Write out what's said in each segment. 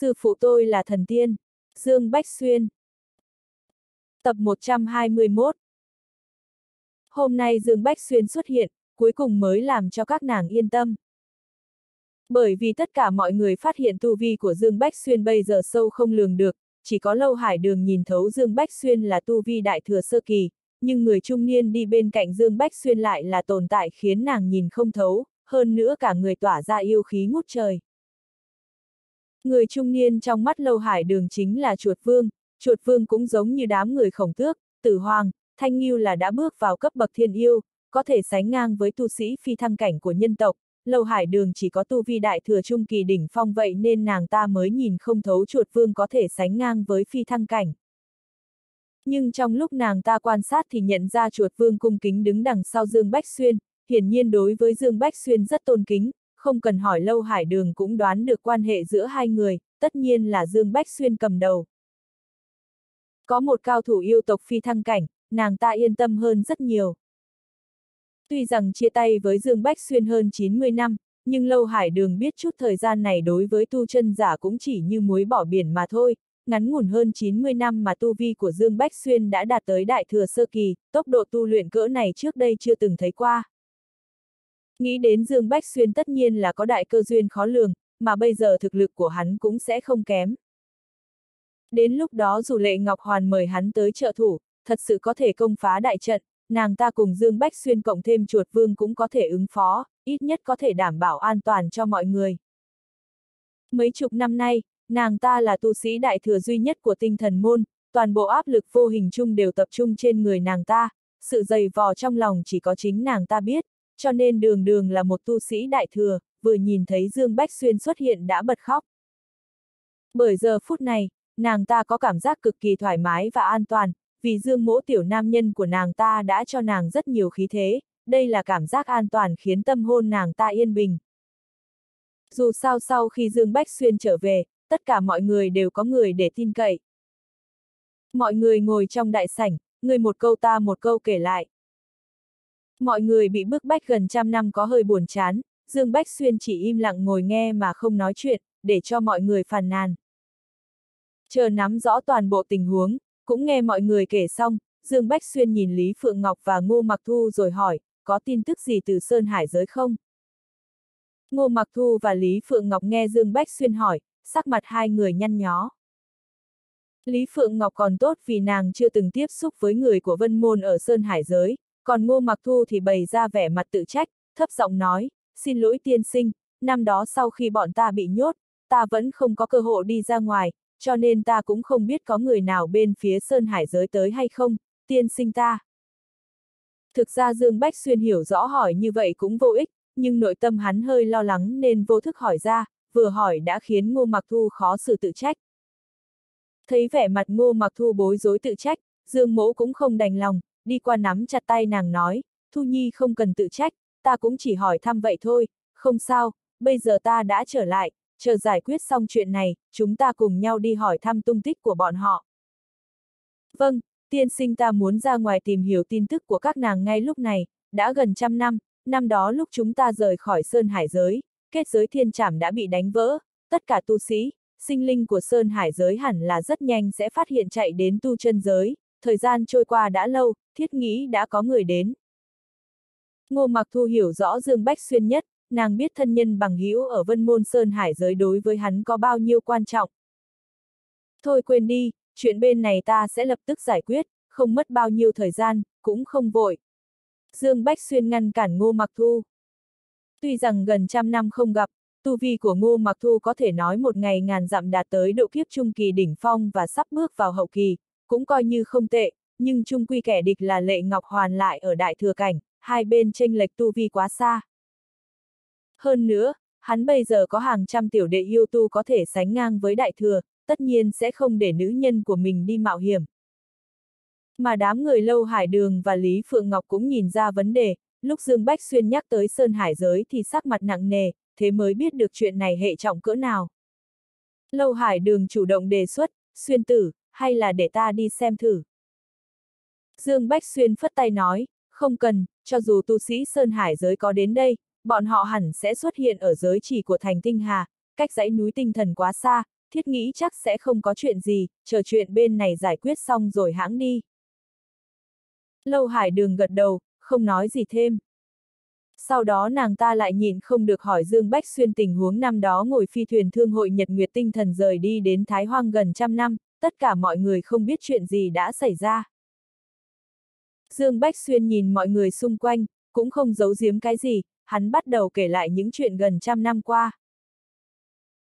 Sư phụ tôi là thần tiên. Dương Bách Xuyên. Tập 121 Hôm nay Dương Bách Xuyên xuất hiện, cuối cùng mới làm cho các nàng yên tâm. Bởi vì tất cả mọi người phát hiện tu vi của Dương Bách Xuyên bây giờ sâu không lường được, chỉ có lâu hải đường nhìn thấu Dương Bách Xuyên là tu vi đại thừa sơ kỳ, nhưng người trung niên đi bên cạnh Dương Bách Xuyên lại là tồn tại khiến nàng nhìn không thấu, hơn nữa cả người tỏa ra yêu khí ngút trời. Người trung niên trong mắt lâu hải đường chính là chuột vương, chuột vương cũng giống như đám người khổng tước, tử hoàng, thanh nghiêu là đã bước vào cấp bậc thiên yêu, có thể sánh ngang với tu sĩ phi thăng cảnh của nhân tộc, lâu hải đường chỉ có tu vi đại thừa trung kỳ đỉnh phong vậy nên nàng ta mới nhìn không thấu chuột vương có thể sánh ngang với phi thăng cảnh. Nhưng trong lúc nàng ta quan sát thì nhận ra chuột vương cung kính đứng đằng sau Dương Bách Xuyên, hiển nhiên đối với Dương Bách Xuyên rất tôn kính, không cần hỏi lâu hải đường cũng đoán được quan hệ giữa hai người, tất nhiên là Dương Bách Xuyên cầm đầu. Có một cao thủ yêu tộc phi thăng cảnh, nàng ta yên tâm hơn rất nhiều. Tuy rằng chia tay với Dương Bách Xuyên hơn 90 năm, nhưng Lâu Hải Đường biết chút thời gian này đối với tu chân giả cũng chỉ như muối bỏ biển mà thôi, ngắn ngủn hơn 90 năm mà tu vi của Dương Bách Xuyên đã đạt tới đại thừa sơ kỳ, tốc độ tu luyện cỡ này trước đây chưa từng thấy qua. Nghĩ đến Dương Bách Xuyên tất nhiên là có đại cơ duyên khó lường, mà bây giờ thực lực của hắn cũng sẽ không kém. Đến lúc đó dù Lệ Ngọc Hoàn mời hắn tới trợ thủ, thật sự có thể công phá đại trận, nàng ta cùng Dương Bách Xuyên cộng thêm chuột vương cũng có thể ứng phó, ít nhất có thể đảm bảo an toàn cho mọi người. Mấy chục năm nay, nàng ta là tu sĩ đại thừa duy nhất của tinh thần môn, toàn bộ áp lực vô hình chung đều tập trung trên người nàng ta, sự dày vò trong lòng chỉ có chính nàng ta biết, cho nên đường đường là một tu sĩ đại thừa, vừa nhìn thấy Dương Bách Xuyên xuất hiện đã bật khóc. Bởi giờ phút này, nàng ta có cảm giác cực kỳ thoải mái và an toàn, vì Dương mỗ tiểu nam nhân của nàng ta đã cho nàng rất nhiều khí thế, đây là cảm giác an toàn khiến tâm hôn nàng ta yên bình. Dù sao sau khi Dương Bách Xuyên trở về, tất cả mọi người đều có người để tin cậy. Mọi người ngồi trong đại sảnh, người một câu ta một câu kể lại. Mọi người bị bức bách gần trăm năm có hơi buồn chán, Dương Bách Xuyên chỉ im lặng ngồi nghe mà không nói chuyện, để cho mọi người phàn nàn. Chờ nắm rõ toàn bộ tình huống, cũng nghe mọi người kể xong, Dương Bách Xuyên nhìn Lý Phượng Ngọc và Ngô Mặc Thu rồi hỏi, có tin tức gì từ Sơn Hải giới không? Ngô Mặc Thu và Lý Phượng Ngọc nghe Dương Bách Xuyên hỏi, sắc mặt hai người nhăn nhó. Lý Phượng Ngọc còn tốt vì nàng chưa từng tiếp xúc với người của Vân Môn ở Sơn Hải giới, còn Ngô Mặc Thu thì bày ra vẻ mặt tự trách, thấp giọng nói, xin lỗi tiên sinh, năm đó sau khi bọn ta bị nhốt, ta vẫn không có cơ hội đi ra ngoài, cho nên ta cũng không biết có người nào bên phía Sơn Hải giới tới hay không, tiên sinh ta. Thực ra Dương Bách Xuyên hiểu rõ hỏi như vậy cũng vô ích, nhưng nội tâm hắn hơi lo lắng nên vô thức hỏi ra, vừa hỏi đã khiến Ngô Mặc Thu khó xử tự trách. Thấy vẻ mặt Ngô Mặc Thu bối rối tự trách, Dương Mỗ cũng không đành lòng, đi qua nắm chặt tay nàng nói, Thu Nhi không cần tự trách, ta cũng chỉ hỏi thăm vậy thôi, không sao, bây giờ ta đã trở lại, chờ giải quyết xong chuyện này, chúng ta cùng nhau đi hỏi thăm tung tích của bọn họ. Vâng, tiên sinh ta muốn ra ngoài tìm hiểu tin tức của các nàng ngay lúc này, đã gần trăm năm, năm đó lúc chúng ta rời khỏi Sơn Hải giới, kết giới thiên trảm đã bị đánh vỡ, tất cả tu sĩ, sinh linh của Sơn Hải giới hẳn là rất nhanh sẽ phát hiện chạy đến tu chân giới, thời gian trôi qua đã lâu, thiết nghĩ đã có người đến. Ngô Mặc Thu hiểu rõ Dương Bách Xuyên nhất, nàng biết thân nhân bằng hữu ở Vân Môn Sơn Hải giới đối với hắn có bao nhiêu quan trọng. Thôi quên đi, chuyện bên này ta sẽ lập tức giải quyết, không mất bao nhiêu thời gian, cũng không vội. Dương Bách Xuyên ngăn cản Ngô Mặc Thu. Tuy rằng gần trăm năm không gặp, tu vi của Ngô Mặc Thu có thể nói một ngày ngàn dặm đạt tới độ kiếp trung kỳ đỉnh phong và sắp bước vào hậu kỳ, cũng coi như không tệ, nhưng trung quy kẻ địch là Lệ Ngọc Hoàn lại ở đại thừa cảnh, hai bên tranh lệch tu vi quá xa. Hơn nữa, hắn bây giờ có hàng trăm tiểu đệ yêu tu có thể sánh ngang với đại thừa, tất nhiên sẽ không để nữ nhân của mình đi mạo hiểm. Mà đám người lâu hải đường và Lý Phượng Ngọc cũng nhìn ra vấn đề, lúc Dương Bách Xuyên nhắc tới Sơn Hải giới thì sắc mặt nặng nề, thế mới biết được chuyện này hệ trọng cỡ nào. Lâu hải đường chủ động đề xuất, xuyên tử, hay là để ta đi xem thử. Dương Bách Xuyên phất tay nói, không cần, cho dù tu sĩ Sơn Hải giới có đến đây, bọn họ hẳn sẽ xuất hiện ở giới chỉ của thành tinh hà, cách dãy núi tinh thần quá xa, thiết nghĩ chắc sẽ không có chuyện gì, chờ chuyện bên này giải quyết xong rồi hãng đi. Lâu Hải Đường gật đầu, không nói gì thêm. Sau đó nàng ta lại nhìn không được hỏi Dương Bách Xuyên tình huống năm đó ngồi phi thuyền thương hội Nhật Nguyệt tinh thần rời đi đến Thái Hoang gần trăm năm, tất cả mọi người không biết chuyện gì đã xảy ra. Dương Bách Xuyên nhìn mọi người xung quanh, cũng không giấu giếm cái gì, hắn bắt đầu kể lại những chuyện gần trăm năm qua.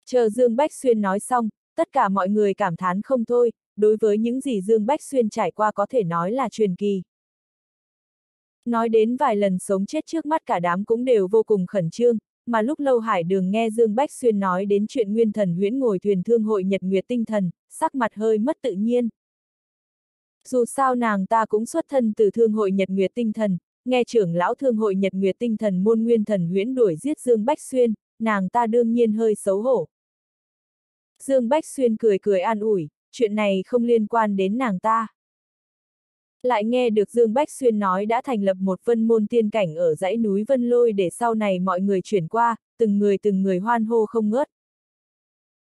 Chờ Dương Bách Xuyên nói xong, tất cả mọi người cảm thán không thôi, đối với những gì Dương Bách Xuyên trải qua có thể nói là truyền kỳ. Nói đến vài lần sống chết trước mắt cả đám cũng đều vô cùng khẩn trương, mà lúc lâu hải đường nghe Dương Bách Xuyên nói đến chuyện nguyên thần huyễn ngồi thuyền thương hội Nhật Nguyệt tinh thần, sắc mặt hơi mất tự nhiên. Dù sao nàng ta cũng xuất thân từ thương hội Nhật Nguyệt tinh thần, nghe trưởng lão thương hội Nhật Nguyệt tinh thần môn nguyên thần huyễn đuổi giết Dương Bách Xuyên, nàng ta đương nhiên hơi xấu hổ. Dương Bách Xuyên cười cười an ủi, chuyện này không liên quan đến nàng ta. Lại nghe được Dương Bách Xuyên nói đã thành lập một vân môn tiên cảnh ở dãy núi Vân Lôi để sau này mọi người chuyển qua, từng người từng người hoan hô không ngớt.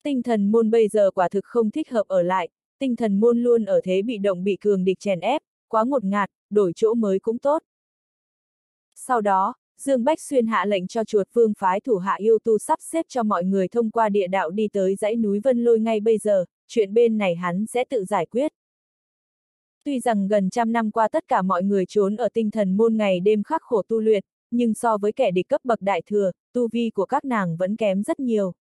Tinh thần môn bây giờ quả thực không thích hợp ở lại, tinh thần môn luôn ở thế bị động bị cường địch chèn ép, quá ngột ngạt, đổi chỗ mới cũng tốt. Sau đó, Dương Bách Xuyên hạ lệnh cho chuột vương phái thủ hạ yêu tu sắp xếp cho mọi người thông qua địa đạo đi tới dãy núi Vân Lôi ngay bây giờ, chuyện bên này hắn sẽ tự giải quyết. Tuy rằng gần trăm năm qua tất cả mọi người trốn ở tinh thần môn ngày đêm khắc khổ tu luyện, nhưng so với kẻ địch cấp bậc đại thừa, tu vi của các nàng vẫn kém rất nhiều.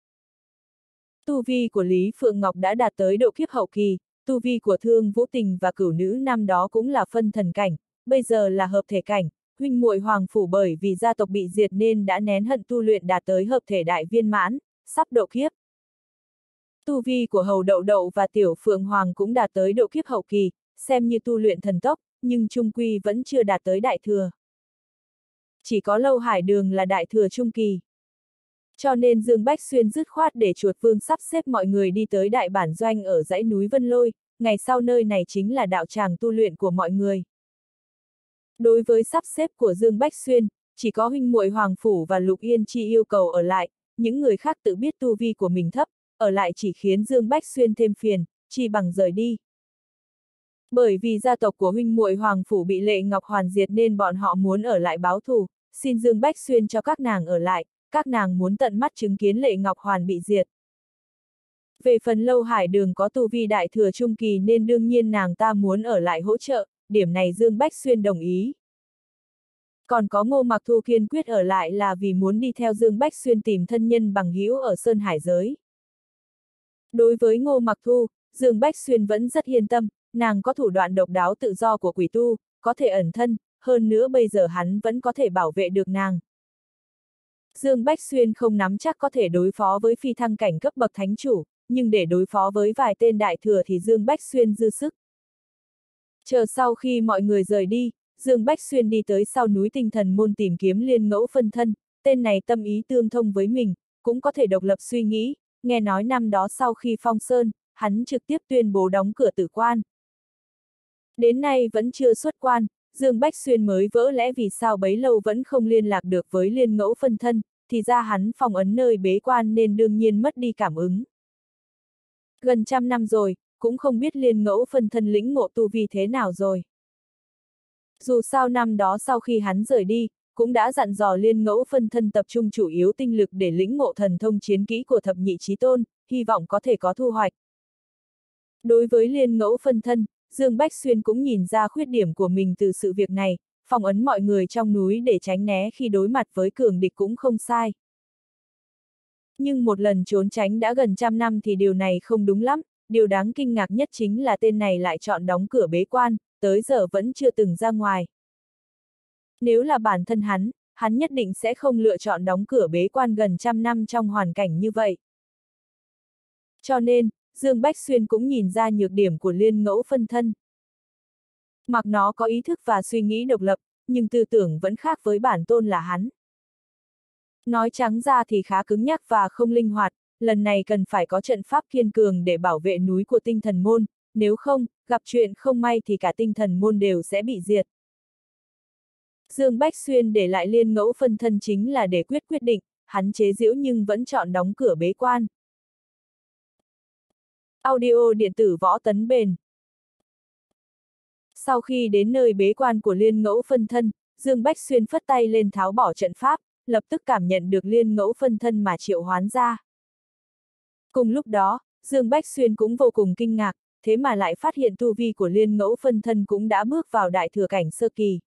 Tu vi của Lý Phượng Ngọc đã đạt tới độ kiếp hậu kỳ, tu vi của Thương Vũ Tình và cửu nữ năm đó cũng là phân thần cảnh, bây giờ là hợp thể cảnh, huynh muội hoàng phủ bởi vì gia tộc bị diệt nên đã nén hận tu luyện đạt tới hợp thể đại viên mãn, sắp độ kiếp. Tu vi của hầu đậu đậu và tiểu phượng hoàng cũng đạt tới độ kiếp hậu kỳ, xem như tu luyện thần tốc, nhưng trung quy vẫn chưa đạt tới đại thừa. Chỉ có lâu hải đường là đại thừa trung kỳ. Cho nên Dương Bách Xuyên dứt khoát để chuột vương sắp xếp mọi người đi tới đại bản doanh ở dãy núi Vân Lôi, ngày sau nơi này chính là đạo tràng tu luyện của mọi người. Đối với sắp xếp của Dương Bách Xuyên, chỉ có huynh muội Hoàng Phủ và Lục Yên Chi yêu cầu ở lại, những người khác tự biết tu vi của mình thấp, ở lại chỉ khiến Dương Bách Xuyên thêm phiền, chi bằng rời đi. Bởi vì gia tộc của huynh muội Hoàng Phủ bị lệ Ngọc Hoàn diệt nên bọn họ muốn ở lại báo thù, xin Dương Bách Xuyên cho các nàng ở lại, các nàng muốn tận mắt chứng kiến lệ Ngọc Hoàn bị diệt. Về phần lâu hải đường có tu vi đại thừa trung kỳ nên đương nhiên nàng ta muốn ở lại hỗ trợ, điểm này Dương Bách Xuyên đồng ý. Còn có Ngô Mặc Thu kiên quyết ở lại là vì muốn đi theo Dương Bách Xuyên tìm thân nhân bằng hữu ở Sơn Hải giới. Đối với Ngô Mặc Thu, Dương Bách Xuyên vẫn rất yên tâm, nàng có thủ đoạn độc đáo tự do của quỷ tu, có thể ẩn thân, hơn nữa bây giờ hắn vẫn có thể bảo vệ được nàng. Dương Bách Xuyên không nắm chắc có thể đối phó với phi thăng cảnh cấp bậc thánh chủ, nhưng để đối phó với vài tên đại thừa thì Dương Bách Xuyên dư sức. Chờ sau khi mọi người rời đi, Dương Bách Xuyên đi tới sau núi tinh thần môn tìm kiếm liên ngẫu phân thân, tên này tâm ý tương thông với mình, cũng có thể độc lập suy nghĩ, nghe nói năm đó sau khi phong sơn, hắn trực tiếp tuyên bố đóng cửa tử quan. Đến nay vẫn chưa xuất quan, Dương Bách Xuyên mới vỡ lẽ vì sao bấy lâu vẫn không liên lạc được với liên ngẫu phân thân, thì ra hắn phòng ấn nơi bế quan nên đương nhiên mất đi cảm ứng. Gần trăm năm rồi, cũng không biết liên ngẫu phân thân lĩnh ngộ tu vi thế nào rồi. Dù sao năm đó sau khi hắn rời đi, cũng đã dặn dò liên ngẫu phân thân tập trung chủ yếu tinh lực để lĩnh ngộ thần thông chiến kỹ của thập nhị trí tôn, hy vọng có thể có thu hoạch. Đối với liên ngẫu phân thân, Dương Bách Xuyên cũng nhìn ra khuyết điểm của mình từ sự việc này, phòng ấn mọi người trong núi để tránh né khi đối mặt với cường địch cũng không sai. Nhưng một lần trốn tránh đã gần trăm năm thì điều này không đúng lắm, điều đáng kinh ngạc nhất chính là tên này lại chọn đóng cửa bế quan, tới giờ vẫn chưa từng ra ngoài. Nếu là bản thân hắn, hắn nhất định sẽ không lựa chọn đóng cửa bế quan gần trăm năm trong hoàn cảnh như vậy. Cho nên, Dương Bách Xuyên cũng nhìn ra nhược điểm của liên ngẫu phân thân. Mặc nó có ý thức và suy nghĩ độc lập, nhưng tư tưởng vẫn khác với bản tôn là hắn. Nói trắng ra thì khá cứng nhắc và không linh hoạt, lần này cần phải có trận pháp kiên cường để bảo vệ núi của tinh thần môn, nếu không, gặp chuyện không may thì cả tinh thần môn đều sẽ bị diệt. Dương Bách Xuyên để lại liên ngẫu phân thân chính là để quyết quyết định, hắn chế giễu nhưng vẫn chọn đóng cửa bế quan. Audio điện tử võ tấn bền. Sau khi đến nơi bế quan của liên ngẫu phân thân, Dương Bách Xuyên phất tay lên tháo bỏ trận pháp, lập tức cảm nhận được liên ngẫu phân thân mà triệu hoán ra. Cùng lúc đó, Dương Bách Xuyên cũng vô cùng kinh ngạc, thế mà lại phát hiện tu vi của liên ngẫu phân thân cũng đã bước vào đại thừa cảnh sơ kỳ.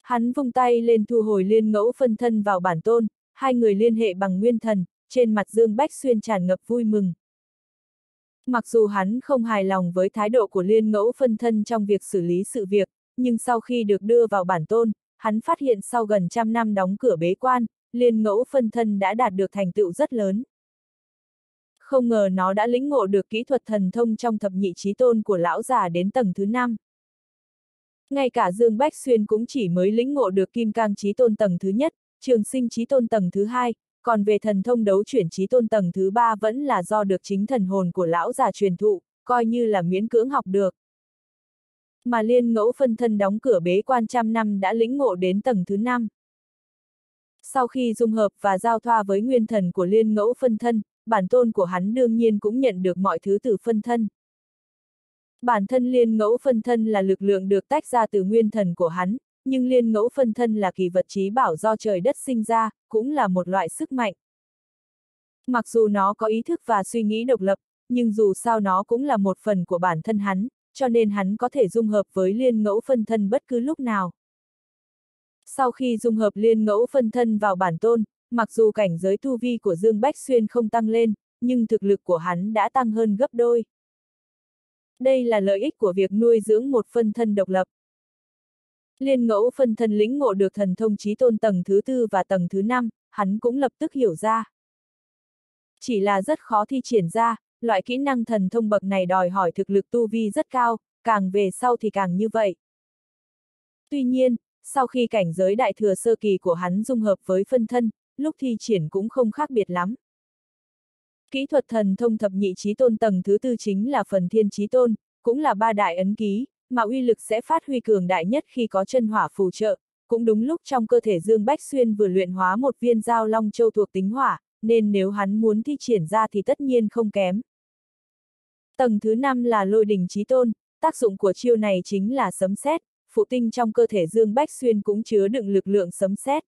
Hắn vung tay lên thu hồi liên ngẫu phân thân vào bản tôn, hai người liên hệ bằng nguyên thần, trên mặt Dương Bách Xuyên tràn ngập vui mừng. Mặc dù hắn không hài lòng với thái độ của liên ngẫu phân thân trong việc xử lý sự việc, nhưng sau khi được đưa vào bản tôn, hắn phát hiện sau gần trăm năm đóng cửa bế quan, liên ngẫu phân thân đã đạt được thành tựu rất lớn. Không ngờ nó đã lĩnh ngộ được kỹ thuật thần thông trong thập nhị trí tôn của lão già đến tầng thứ năm. Ngay cả Dương Bách Xuyên cũng chỉ mới lĩnh ngộ được kim cang trí tôn tầng thứ nhất, trường sinh trí tôn tầng thứ hai, còn về thần thông đấu chuyển trí tôn tầng thứ ba vẫn là do được chính thần hồn của lão già truyền thụ, coi như là miễn cưỡng học được. Mà liên ngẫu phân thân đóng cửa bế quan trăm năm đã lĩnh ngộ đến tầng thứ năm. Sau khi dung hợp và giao thoa với nguyên thần của liên ngẫu phân thân, bản tôn của hắn đương nhiên cũng nhận được mọi thứ từ phân thân. Bản thân liên ngẫu phân thân là lực lượng được tách ra từ nguyên thần của hắn, nhưng liên ngẫu phân thân là kỳ vật trí bảo do trời đất sinh ra, cũng là một loại sức mạnh. Mặc dù nó có ý thức và suy nghĩ độc lập, nhưng dù sao nó cũng là một phần của bản thân hắn, cho nên hắn có thể dung hợp với liên ngẫu phân thân bất cứ lúc nào. Sau khi dung hợp liên ngẫu phân thân vào bản tôn, mặc dù cảnh giới tu vi của Dương Bách Xuyên không tăng lên, nhưng thực lực của hắn đã tăng hơn gấp đôi. Đây là lợi ích của việc nuôi dưỡng một phân thân độc lập. Liên ngẫu phân thân lĩnh ngộ được thần thông trí tôn tầng thứ tư và tầng thứ năm, hắn cũng lập tức hiểu ra. Chỉ là rất khó thi triển ra, loại kỹ năng thần thông bậc này đòi hỏi thực lực tu vi rất cao, càng về sau thì càng như vậy. Tuy nhiên, sau khi cảnh giới đại thừa sơ kỳ của hắn dung hợp với phân thân, lúc thi triển cũng không khác biệt lắm. Kỹ thuật thần thông thập nhị trí tôn tầng thứ tư chính là phần thiên trí tôn, cũng là ba đại ấn ký, mà uy lực sẽ phát huy cường đại nhất khi có chân hỏa phù trợ, cũng đúng lúc trong cơ thể Dương Bách Xuyên vừa luyện hóa một viên dao long châu thuộc tính hỏa, nên nếu hắn muốn thi triển ra thì tất nhiên không kém. Tầng thứ năm là lôi đỉnh trí tôn, tác dụng của chiêu này chính là sấm sét, phụ tinh trong cơ thể Dương Bách Xuyên cũng chứa đựng lực lượng sấm sét.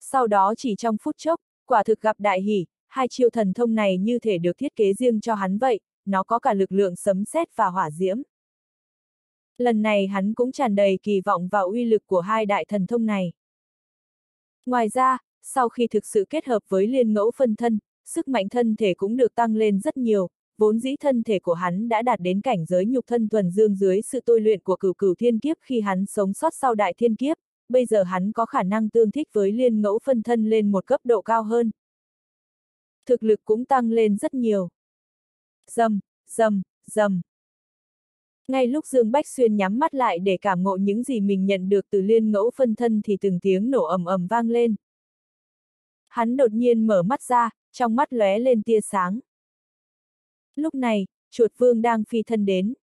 Sau đó chỉ trong phút chốc, quả thực gặp đại hỷ, hai chiêu thần thông này như thể được thiết kế riêng cho hắn vậy, nó có cả lực lượng sấm sét và hỏa diễm. Lần này hắn cũng tràn đầy kỳ vọng vào uy lực của hai đại thần thông này. Ngoài ra, sau khi thực sự kết hợp với liên ngẫu phân thân, sức mạnh thân thể cũng được tăng lên rất nhiều, vốn dĩ thân thể của hắn đã đạt đến cảnh giới nhục thân thuần dương dưới sự tôi luyện của cửu cửu thiên kiếp khi hắn sống sót sau đại thiên kiếp, bây giờ hắn có khả năng tương thích với liên ngẫu phân thân lên một cấp độ cao hơn. Thực lực cũng tăng lên rất nhiều. Dầm, dầm, dầm. Ngay lúc Dương Bách Xuyên nhắm mắt lại để cảm ngộ những gì mình nhận được từ liên ngẫu phân thân thì từng tiếng nổ ầm ầm vang lên. Hắn đột nhiên mở mắt ra, trong mắt lóe lên tia sáng. Lúc này, chuột vương đang phi thân đến.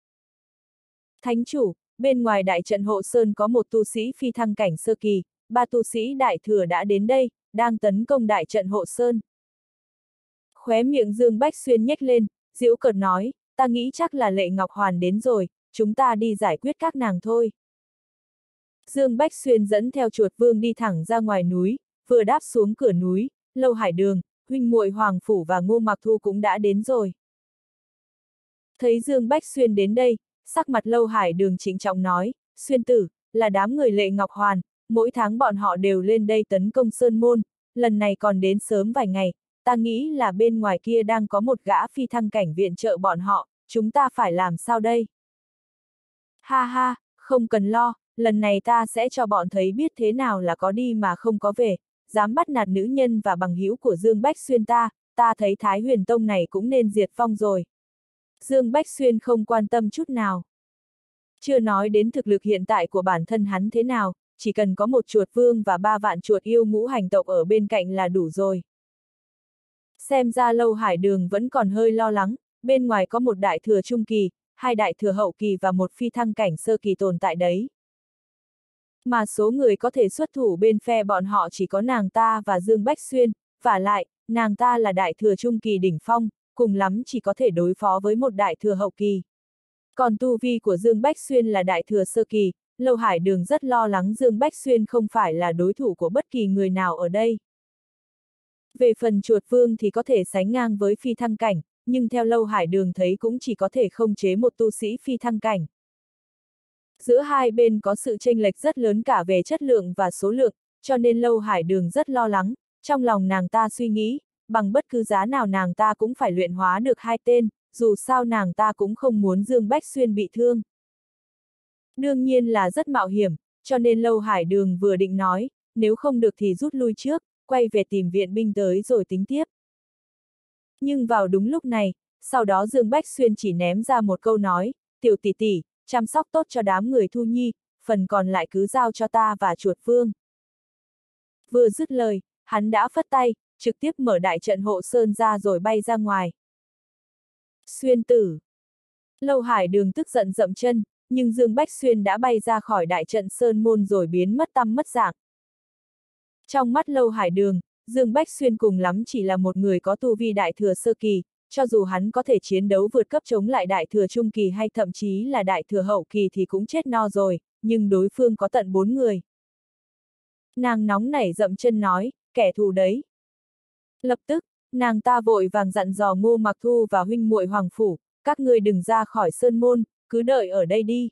Thánh chủ, bên ngoài đại trận hộ sơn có một tu sĩ phi thăng cảnh sơ kỳ, ba tu sĩ đại thừa đã đến đây, đang tấn công đại trận hộ sơn. Khóe miệng Dương Bách Xuyên nhếch lên, diễu cợt nói, ta nghĩ chắc là lệ Ngọc Hoàn đến rồi, chúng ta đi giải quyết các nàng thôi. Dương Bách Xuyên dẫn theo chuột vương đi thẳng ra ngoài núi, vừa đáp xuống cửa núi, lâu hải đường, huynh muội Hoàng Phủ và Ngô Mặc Thu cũng đã đến rồi. Thấy Dương Bách Xuyên đến đây, sắc mặt lâu hải đường chính trọng nói, Xuyên tử, là đám người lệ Ngọc Hoàn, mỗi tháng bọn họ đều lên đây tấn công Sơn Môn, lần này còn đến sớm vài ngày, ta nghĩ là bên ngoài kia đang có một gã phi thăng cảnh viện trợ bọn họ, chúng ta phải làm sao đây? Ha ha, không cần lo, lần này ta sẽ cho bọn thấy biết thế nào là có đi mà không có về, dám bắt nạt nữ nhân và bằng hữu của Dương Bách Xuyên ta, ta thấy Thái huyền tông này cũng nên diệt phong rồi. Dương Bách Xuyên không quan tâm chút nào. Chưa nói đến thực lực hiện tại của bản thân hắn thế nào, chỉ cần có một chuột vương và ba vạn chuột yêu ngũ hành tộc ở bên cạnh là đủ rồi. Xem ra lâu hải đường vẫn còn hơi lo lắng, bên ngoài có một đại thừa trung kỳ, hai đại thừa hậu kỳ và một phi thăng cảnh sơ kỳ tồn tại đấy. Mà số người có thể xuất thủ bên phe bọn họ chỉ có nàng ta và Dương Bách Xuyên, và lại, nàng ta là đại thừa trung kỳ đỉnh phong, cùng lắm chỉ có thể đối phó với một đại thừa hậu kỳ. Còn tu vi của Dương Bách Xuyên là đại thừa sơ kỳ, Lâu Hải Đường rất lo lắng Dương Bách Xuyên không phải là đối thủ của bất kỳ người nào ở đây. Về phần chuột vương thì có thể sánh ngang với phi thăng cảnh, nhưng theo Lâu Hải Đường thấy cũng chỉ có thể không chế một tu sĩ phi thăng cảnh. Giữa hai bên có sự chênh lệch rất lớn cả về chất lượng và số lượng, cho nên Lâu Hải Đường rất lo lắng, trong lòng nàng ta suy nghĩ, bằng bất cứ giá nào nàng ta cũng phải luyện hóa được hai tên, dù sao nàng ta cũng không muốn Dương Bách Xuyên bị thương. Đương nhiên là rất mạo hiểm, cho nên Lâu Hải Đường vừa định nói, nếu không được thì rút lui trước, quay về tìm viện binh tới rồi tính tiếp. Nhưng vào đúng lúc này, sau đó Dương Bách Xuyên chỉ ném ra một câu nói, tiểu tỷ tỷ, chăm sóc tốt cho đám người thu nhi, phần còn lại cứ giao cho ta và chuột vương. Vừa dứt lời, hắn đã phất tay, trực tiếp mở đại trận hộ sơn ra rồi bay ra ngoài. Xuyên tử. Lâu hải đường tức giận dậm chân, nhưng Dương Bách Xuyên đã bay ra khỏi đại trận sơn môn rồi biến mất tâm mất dạng. Trong mắt lâu hải đường, Dương Bách Xuyên cùng lắm chỉ là một người có tu vi đại thừa sơ kỳ, cho dù hắn có thể chiến đấu vượt cấp chống lại đại thừa trung kỳ hay thậm chí là đại thừa hậu kỳ thì cũng chết no rồi, nhưng đối phương có tận bốn người. Nàng nóng nảy dậm chân nói, kẻ thù đấy. Lập tức, nàng ta vội vàng dặn dò ngô mặc thu và huynh muội hoàng phủ, các người đừng ra khỏi sơn môn, cứ đợi ở đây đi.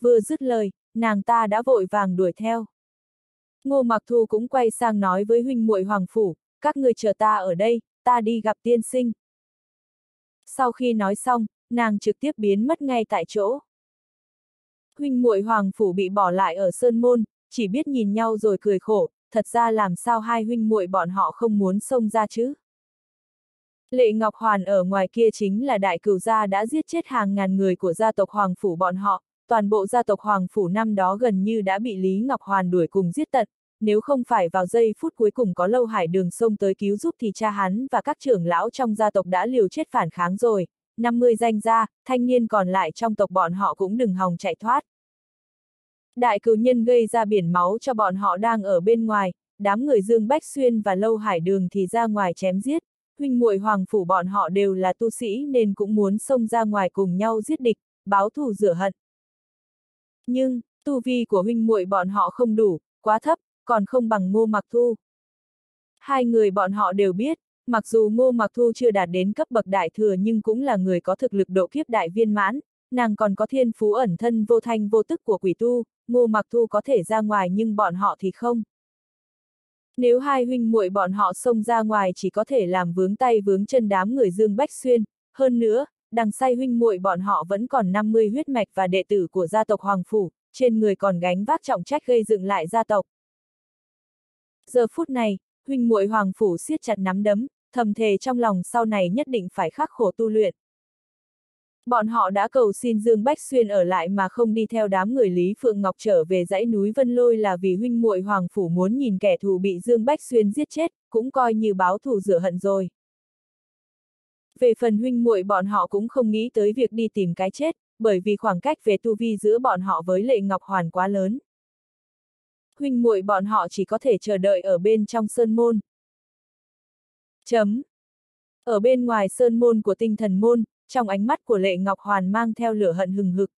Vừa dứt lời, nàng ta đã vội vàng đuổi theo. Ngô Mặc Thu cũng quay sang nói với huynh muội Hoàng Phủ, các người chờ ta ở đây, ta đi gặp tiên sinh. Sau khi nói xong, nàng trực tiếp biến mất ngay tại chỗ. Huynh muội Hoàng Phủ bị bỏ lại ở Sơn Môn, chỉ biết nhìn nhau rồi cười khổ, thật ra làm sao hai huynh muội bọn họ không muốn xông ra chứ. Lệ Ngọc Hoàn ở ngoài kia chính là đại cửu gia đã giết chết hàng ngàn người của gia tộc Hoàng Phủ bọn họ, toàn bộ gia tộc Hoàng Phủ năm đó gần như đã bị Lý Ngọc Hoàn đuổi cùng giết tận, nếu không phải vào giây phút cuối cùng có lâu hải đường sông tới cứu giúp thì cha hắn và các trưởng lão trong gia tộc đã liều chết phản kháng rồi, 50 danh gia, thanh niên còn lại trong tộc bọn họ cũng đừng hòng chạy thoát. Đại cử nhân gây ra biển máu cho bọn họ đang ở bên ngoài, đám người Dương Bách Xuyên và Lâu Hải Đường thì ra ngoài chém giết, huynh muội hoàng phủ bọn họ đều là tu sĩ nên cũng muốn xông ra ngoài cùng nhau giết địch, báo thù rửa hận. Nhưng, tu vi của huynh muội bọn họ không đủ, quá thấp, còn không bằng ngô mặc thu. Hai người bọn họ đều biết, mặc dù ngô mặc thu chưa đạt đến cấp bậc đại thừa nhưng cũng là người có thực lực độ kiếp đại viên mãn, nàng còn có thiên phú ẩn thân vô thanh vô tức của quỷ tu, ngô mặc thu có thể ra ngoài nhưng bọn họ thì không. Nếu hai huynh muội bọn họ xông ra ngoài chỉ có thể làm vướng tay vướng chân đám người Dương Bách Xuyên, hơn nữa, đằng say huynh muội bọn họ vẫn còn 50 huyết mạch và đệ tử của gia tộc Hoàng Phủ, trên người còn gánh vác trọng trách gây dựng lại gia tộc. Giờ phút này, huynh muội Hoàng Phủ siết chặt nắm đấm, thầm thề trong lòng sau này nhất định phải khắc khổ tu luyện. Bọn họ đã cầu xin Dương Bách Xuyên ở lại mà không đi theo đám người Lý Phượng Ngọc trở về dãy núi Vân Lôi là vì huynh muội Hoàng Phủ muốn nhìn kẻ thù bị Dương Bách Xuyên giết chết, cũng coi như báo thù rửa hận rồi. Về phần huynh muội bọn họ cũng không nghĩ tới việc đi tìm cái chết, bởi vì khoảng cách về tu vi giữa bọn họ với Lệ Ngọc Hoàn quá lớn. Huynh muội bọn họ chỉ có thể chờ đợi ở bên trong sơn môn. Chấm. Ở bên ngoài sơn môn của tinh thần môn, trong ánh mắt của Lệ Ngọc Hoàn mang theo lửa hận hừng hực.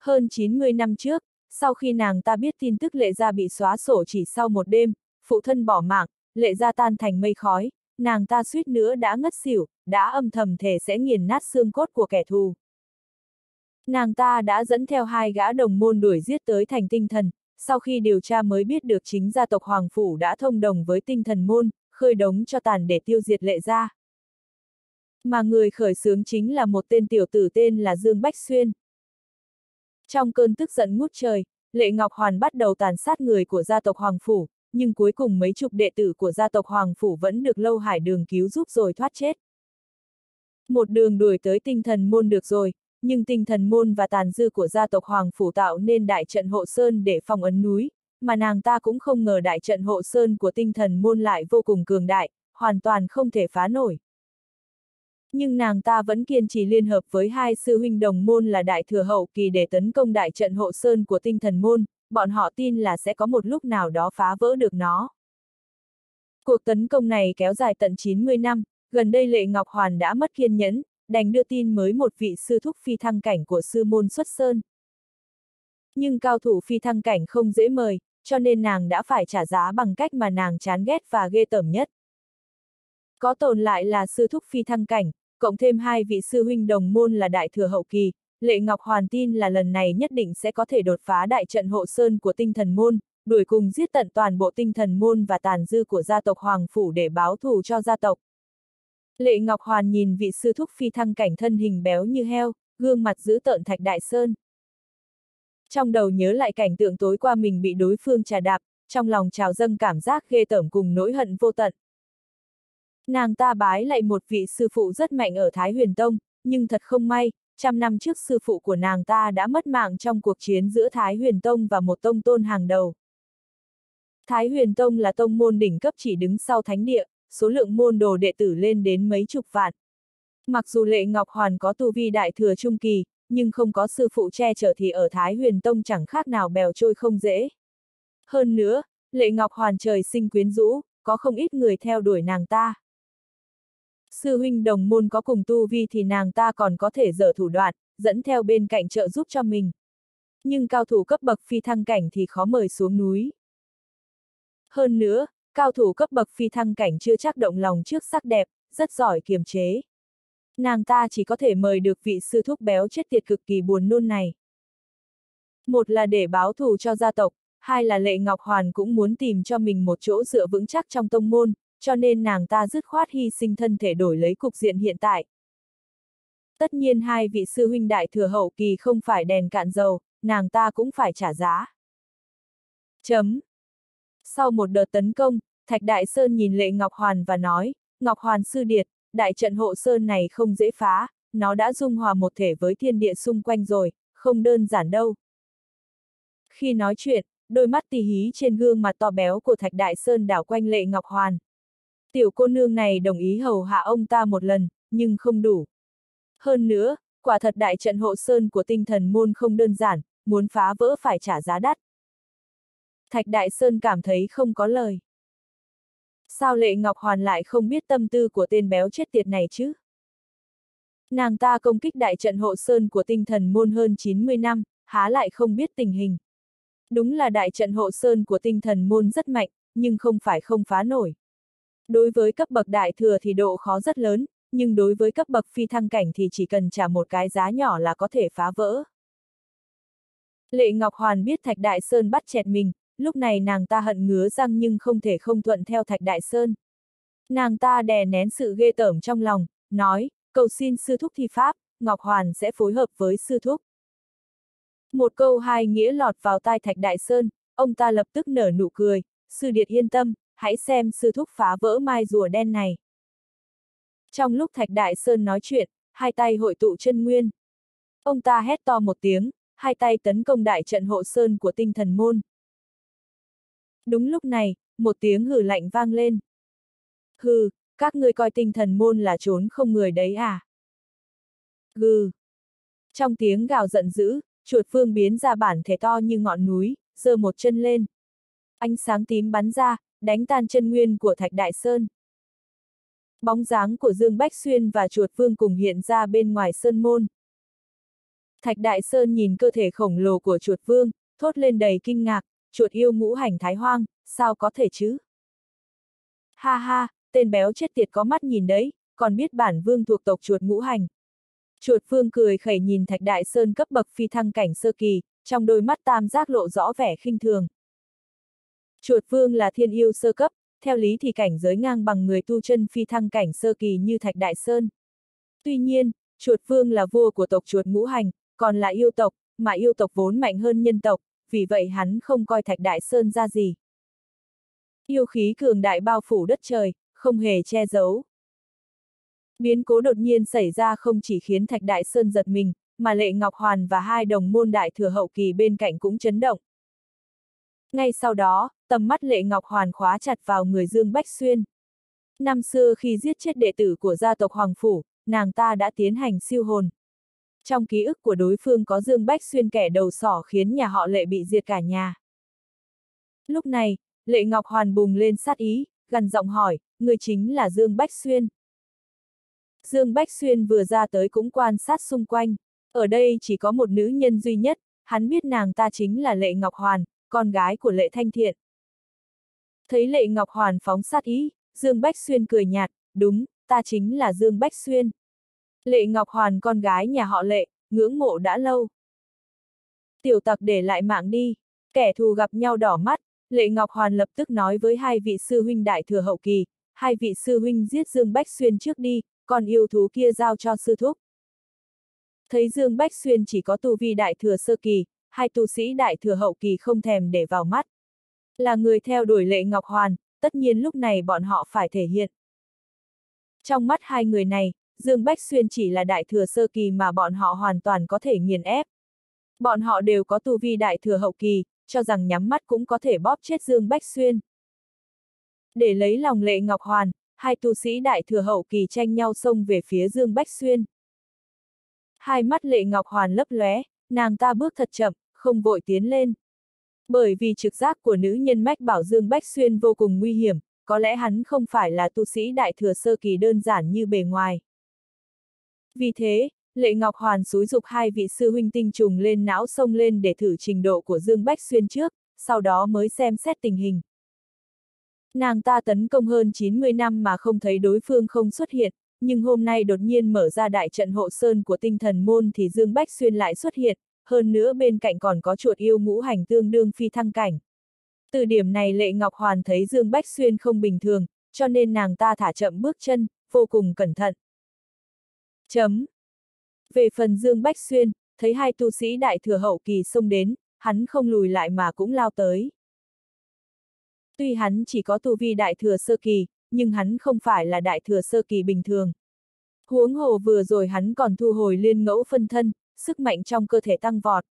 Hơn 90 năm trước, sau khi nàng ta biết tin tức Lệ Gia bị xóa sổ chỉ sau một đêm, phụ thân bỏ mạng, Lệ Gia tan thành mây khói, nàng ta suýt nữa đã ngất xỉu, đã âm thầm thể sẽ nghiền nát xương cốt của kẻ thù. Nàng ta đã dẫn theo hai gã đồng môn đuổi giết tới thành tinh thần, sau khi điều tra mới biết được chính gia tộc Hoàng Phủ đã thông đồng với tinh thần môn, khơi đống cho tàn để tiêu diệt lệ gia. Mà người khởi xướng chính là một tên tiểu tử tên là Dương Bách Xuyên. Trong cơn tức giận ngút trời, Lệ Ngọc Hoàn bắt đầu tàn sát người của gia tộc Hoàng Phủ, nhưng cuối cùng mấy chục đệ tử của gia tộc Hoàng Phủ vẫn được Lâu Hải Đường cứu giúp rồi thoát chết. Một đường đuổi tới tinh thần môn được rồi, nhưng tinh thần môn và tàn dư của gia tộc Hoàng Phủ tạo nên đại trận hộ sơn để phòng ấn núi, mà nàng ta cũng không ngờ đại trận hộ sơn của tinh thần môn lại vô cùng cường đại, hoàn toàn không thể phá nổi. Nhưng nàng ta vẫn kiên trì liên hợp với hai sư huynh đồng môn là đại thừa hậu kỳ để tấn công đại trận hộ sơn của tinh thần môn, bọn họ tin là sẽ có một lúc nào đó phá vỡ được nó. Cuộc tấn công này kéo dài tận 90 năm, gần đây Lệ Ngọc Hoàn đã mất kiên nhẫn, đành đưa tin mới một vị sư thúc phi thăng cảnh của sư môn xuất sơn. Nhưng cao thủ phi thăng cảnh không dễ mời, cho nên nàng đã phải trả giá bằng cách mà nàng chán ghét và ghê tởm nhất. Có tồn lại là sư thúc phi thăng cảnh, cộng thêm hai vị sư huynh đồng môn là đại thừa hậu kỳ, Lệ Ngọc Hoàn tin là lần này nhất định sẽ có thể đột phá đại trận hộ sơn của tinh thần môn, đuổi cùng giết tận toàn bộ tinh thần môn và tàn dư của gia tộc Hoàng Phủ để báo thù cho gia tộc. Lệ Ngọc Hoàn nhìn vị sư thúc phi thăng cảnh thân hình béo như heo, gương mặt giữ tợn thạch đại sơn. Trong đầu nhớ lại cảnh tượng tối qua mình bị đối phương trà đạp, trong lòng trào dâng cảm giác ghê tởm cùng nỗi hận vô tận. Nàng ta bái lại một vị sư phụ rất mạnh ở Thái Huyền Tông, nhưng thật không may, trăm năm trước sư phụ của nàng ta đã mất mạng trong cuộc chiến giữa Thái Huyền Tông và một tông tôn hàng đầu. Thái Huyền Tông là tông môn đỉnh cấp chỉ đứng sau thánh địa, số lượng môn đồ đệ tử lên đến mấy chục vạn. Mặc dù Lệ Ngọc Hoàn có tu vi đại thừa trung kỳ, nhưng không có sư phụ che chở thì ở Thái Huyền Tông chẳng khác nào bèo trôi không dễ. Hơn nữa, Lệ Ngọc Hoàn trời sinh quyến rũ, có không ít người theo đuổi nàng ta. Sư huynh đồng môn có cùng tu vi thì nàng ta còn có thể dở thủ đoạn, dẫn theo bên cạnh trợ giúp cho mình. Nhưng cao thủ cấp bậc phi thăng cảnh thì khó mời xuống núi. Hơn nữa, cao thủ cấp bậc phi thăng cảnh chưa chắc động lòng trước sắc đẹp, rất giỏi kiềm chế. Nàng ta chỉ có thể mời được vị sư thúc béo chết tiệt cực kỳ buồn nôn này. Một là để báo thù cho gia tộc, hai là Lệ Ngọc Hoàn cũng muốn tìm cho mình một chỗ dựa vững chắc trong tông môn, cho nên nàng ta dứt khoát hy sinh thân thể đổi lấy cục diện hiện tại. Tất nhiên hai vị sư huynh đại thừa hậu kỳ không phải đèn cạn dầu, nàng ta cũng phải trả giá. Chấm. Sau một đợt tấn công, Thạch Đại Sơn nhìn Lệ Ngọc Hoàn và nói, Ngọc Hoàn sư điệt, đại trận hộ sơn này không dễ phá, nó đã dung hòa một thể với thiên địa xung quanh rồi, không đơn giản đâu. Khi nói chuyện, đôi mắt tì hí trên gương mặt to béo của Thạch Đại Sơn đảo quanh Lệ Ngọc Hoàn. Tiểu cô nương này đồng ý hầu hạ ông ta một lần, nhưng không đủ. Hơn nữa, quả thật đại trận hộ sơn của tinh thần môn không đơn giản, muốn phá vỡ phải trả giá đắt. Thạch Đại Sơn cảm thấy không có lời. Sao Lệ Ngọc Hoàn lại không biết tâm tư của tên béo chết tiệt này chứ? Nàng ta công kích đại trận hộ sơn của tinh thần môn hơn 90 năm, há lại không biết tình hình. Đúng là đại trận hộ sơn của tinh thần môn rất mạnh, nhưng không phải không phá nổi. Đối với cấp bậc đại thừa thì độ khó rất lớn, nhưng đối với cấp bậc phi thăng cảnh thì chỉ cần trả một cái giá nhỏ là có thể phá vỡ. Lệ Ngọc Hoàn biết Thạch Đại Sơn bắt chẹt mình, lúc này nàng ta hận ngứa răng nhưng không thể không thuận theo Thạch Đại Sơn. Nàng ta đè nén sự ghê tởm trong lòng, nói, cầu xin sư thúc thi pháp, Ngọc Hoàn sẽ phối hợp với sư thúc. Một câu hai nghĩa lọt vào tai Thạch Đại Sơn, ông ta lập tức nở nụ cười, sư điệt yên tâm, hãy xem sư thúc phá vỡ mai rùa đen này. Trong lúc Thạch Đại Sơn nói chuyện, hai tay hội tụ chân nguyên. Ông ta hét to một tiếng, hai tay tấn công đại trận hộ sơn của tinh thần môn. Đúng lúc này, một tiếng hử lạnh vang lên. Hừ, các ngươi coi tinh thần môn là trốn không người đấy à? Gừ. Trong tiếng gào giận dữ, chuột phương biến ra bản thể to như ngọn núi, giơ một chân lên. Ánh sáng tím bắn ra, đánh tan chân nguyên của Thạch Đại Sơn. Bóng dáng của Dương Bách Xuyên và chuột vương cùng hiện ra bên ngoài sơn môn. Thạch Đại Sơn nhìn cơ thể khổng lồ của chuột vương, thốt lên đầy kinh ngạc, chuột yêu ngũ hành thái hoang, sao có thể chứ? Ha ha, tên béo chết tiệt có mắt nhìn đấy, còn biết bản vương thuộc tộc chuột ngũ hành. Chuột vương cười khẩy nhìn Thạch Đại Sơn cấp bậc phi thăng cảnh sơ kỳ, trong đôi mắt tam giác lộ rõ vẻ khinh thường. Chuột vương là thiên yêu sơ cấp, theo lý thì cảnh giới ngang bằng người tu chân phi thăng cảnh sơ kỳ như Thạch Đại Sơn. Tuy nhiên, chuột vương là vua của tộc chuột ngũ hành, còn là yêu tộc, mà yêu tộc vốn mạnh hơn nhân tộc, vì vậy hắn không coi Thạch Đại Sơn ra gì. Yêu khí cường đại bao phủ đất trời, không hề che giấu. Biến cố đột nhiên xảy ra không chỉ khiến Thạch Đại Sơn giật mình, mà Lệ Ngọc Hoàn và hai đồng môn đại thừa hậu kỳ bên cạnh cũng chấn động. Ngay sau đó, tầm mắt Lệ Ngọc Hoàn khóa chặt vào người Dương Bách Xuyên. Năm xưa khi giết chết đệ tử của gia tộc Hoàng Phủ, nàng ta đã tiến hành siêu hồn. Trong ký ức của đối phương có Dương Bách Xuyên kẻ đầu sỏ khiến nhà họ Lệ bị diệt cả nhà. Lúc này, Lệ Ngọc Hoàn bùng lên sát ý, gần giọng hỏi, người chính là Dương Bách Xuyên. Dương Bách Xuyên vừa ra tới cũng quan sát xung quanh. Ở đây chỉ có một nữ nhân duy nhất, hắn biết nàng ta chính là Lệ Ngọc Hoàn, con gái của Lệ Thanh Thiện. Thấy Lệ Ngọc Hoàn phóng sát ý, Dương Bách Xuyên cười nhạt, đúng, ta chính là Dương Bách Xuyên. Lệ Ngọc Hoàn con gái nhà họ Lệ, ngưỡng mộ đã lâu. Tiểu tặc để lại mạng đi, kẻ thù gặp nhau đỏ mắt, Lệ Ngọc Hoàn lập tức nói với hai vị sư huynh đại thừa hậu kỳ, hai vị sư huynh giết Dương Bách Xuyên trước đi, còn yêu thú kia giao cho sư thúc. Thấy Dương Bách Xuyên chỉ có tu vi đại thừa sơ kỳ, hai tu sĩ đại thừa hậu kỳ không thèm để vào mắt. Là người theo đuổi Lệ Ngọc Hoàn, tất nhiên lúc này bọn họ phải thể hiện. Trong mắt hai người này, Dương Bách Xuyên chỉ là đại thừa sơ kỳ mà bọn họ hoàn toàn có thể nghiền ép. Bọn họ đều có tu vi đại thừa hậu kỳ, cho rằng nhắm mắt cũng có thể bóp chết Dương Bách Xuyên. Để lấy lòng lệ Ngọc Hoàn, hai tu sĩ đại thừa hậu kỳ tranh nhau xông về phía Dương Bách Xuyên. Hai mắt lệ Ngọc Hoàn lấp lóe, nàng ta bước thật chậm, không vội tiến lên. Bởi vì trực giác của nữ nhân mách bảo Dương Bách Xuyên vô cùng nguy hiểm, có lẽ hắn không phải là tu sĩ đại thừa sơ kỳ đơn giản như bề ngoài. Vì thế, Lệ Ngọc Hoàn xúi dục hai vị sư huynh tinh trùng lên não sông lên để thử trình độ của Dương Bách Xuyên trước, sau đó mới xem xét tình hình. Nàng ta tấn công hơn 90 năm mà không thấy đối phương không xuất hiện, nhưng hôm nay đột nhiên mở ra đại trận hộ sơn của tinh thần môn thì Dương Bách Xuyên lại xuất hiện, hơn nữa bên cạnh còn có chuột yêu ngũ hành tương đương phi thăng cảnh. Từ điểm này Lệ Ngọc Hoàn thấy Dương Bách Xuyên không bình thường, cho nên nàng ta thả chậm bước chân, vô cùng cẩn thận. Chấm. Về phần Dương Bách Xuyên, thấy hai tu sĩ đại thừa hậu kỳ xông đến, hắn không lùi lại mà cũng lao tới. Tuy hắn chỉ có tu vi đại thừa sơ kỳ, nhưng hắn không phải là đại thừa sơ kỳ bình thường. Huống hồ vừa rồi hắn còn thu hồi liên ngẫu phân thân, sức mạnh trong cơ thể tăng vọt.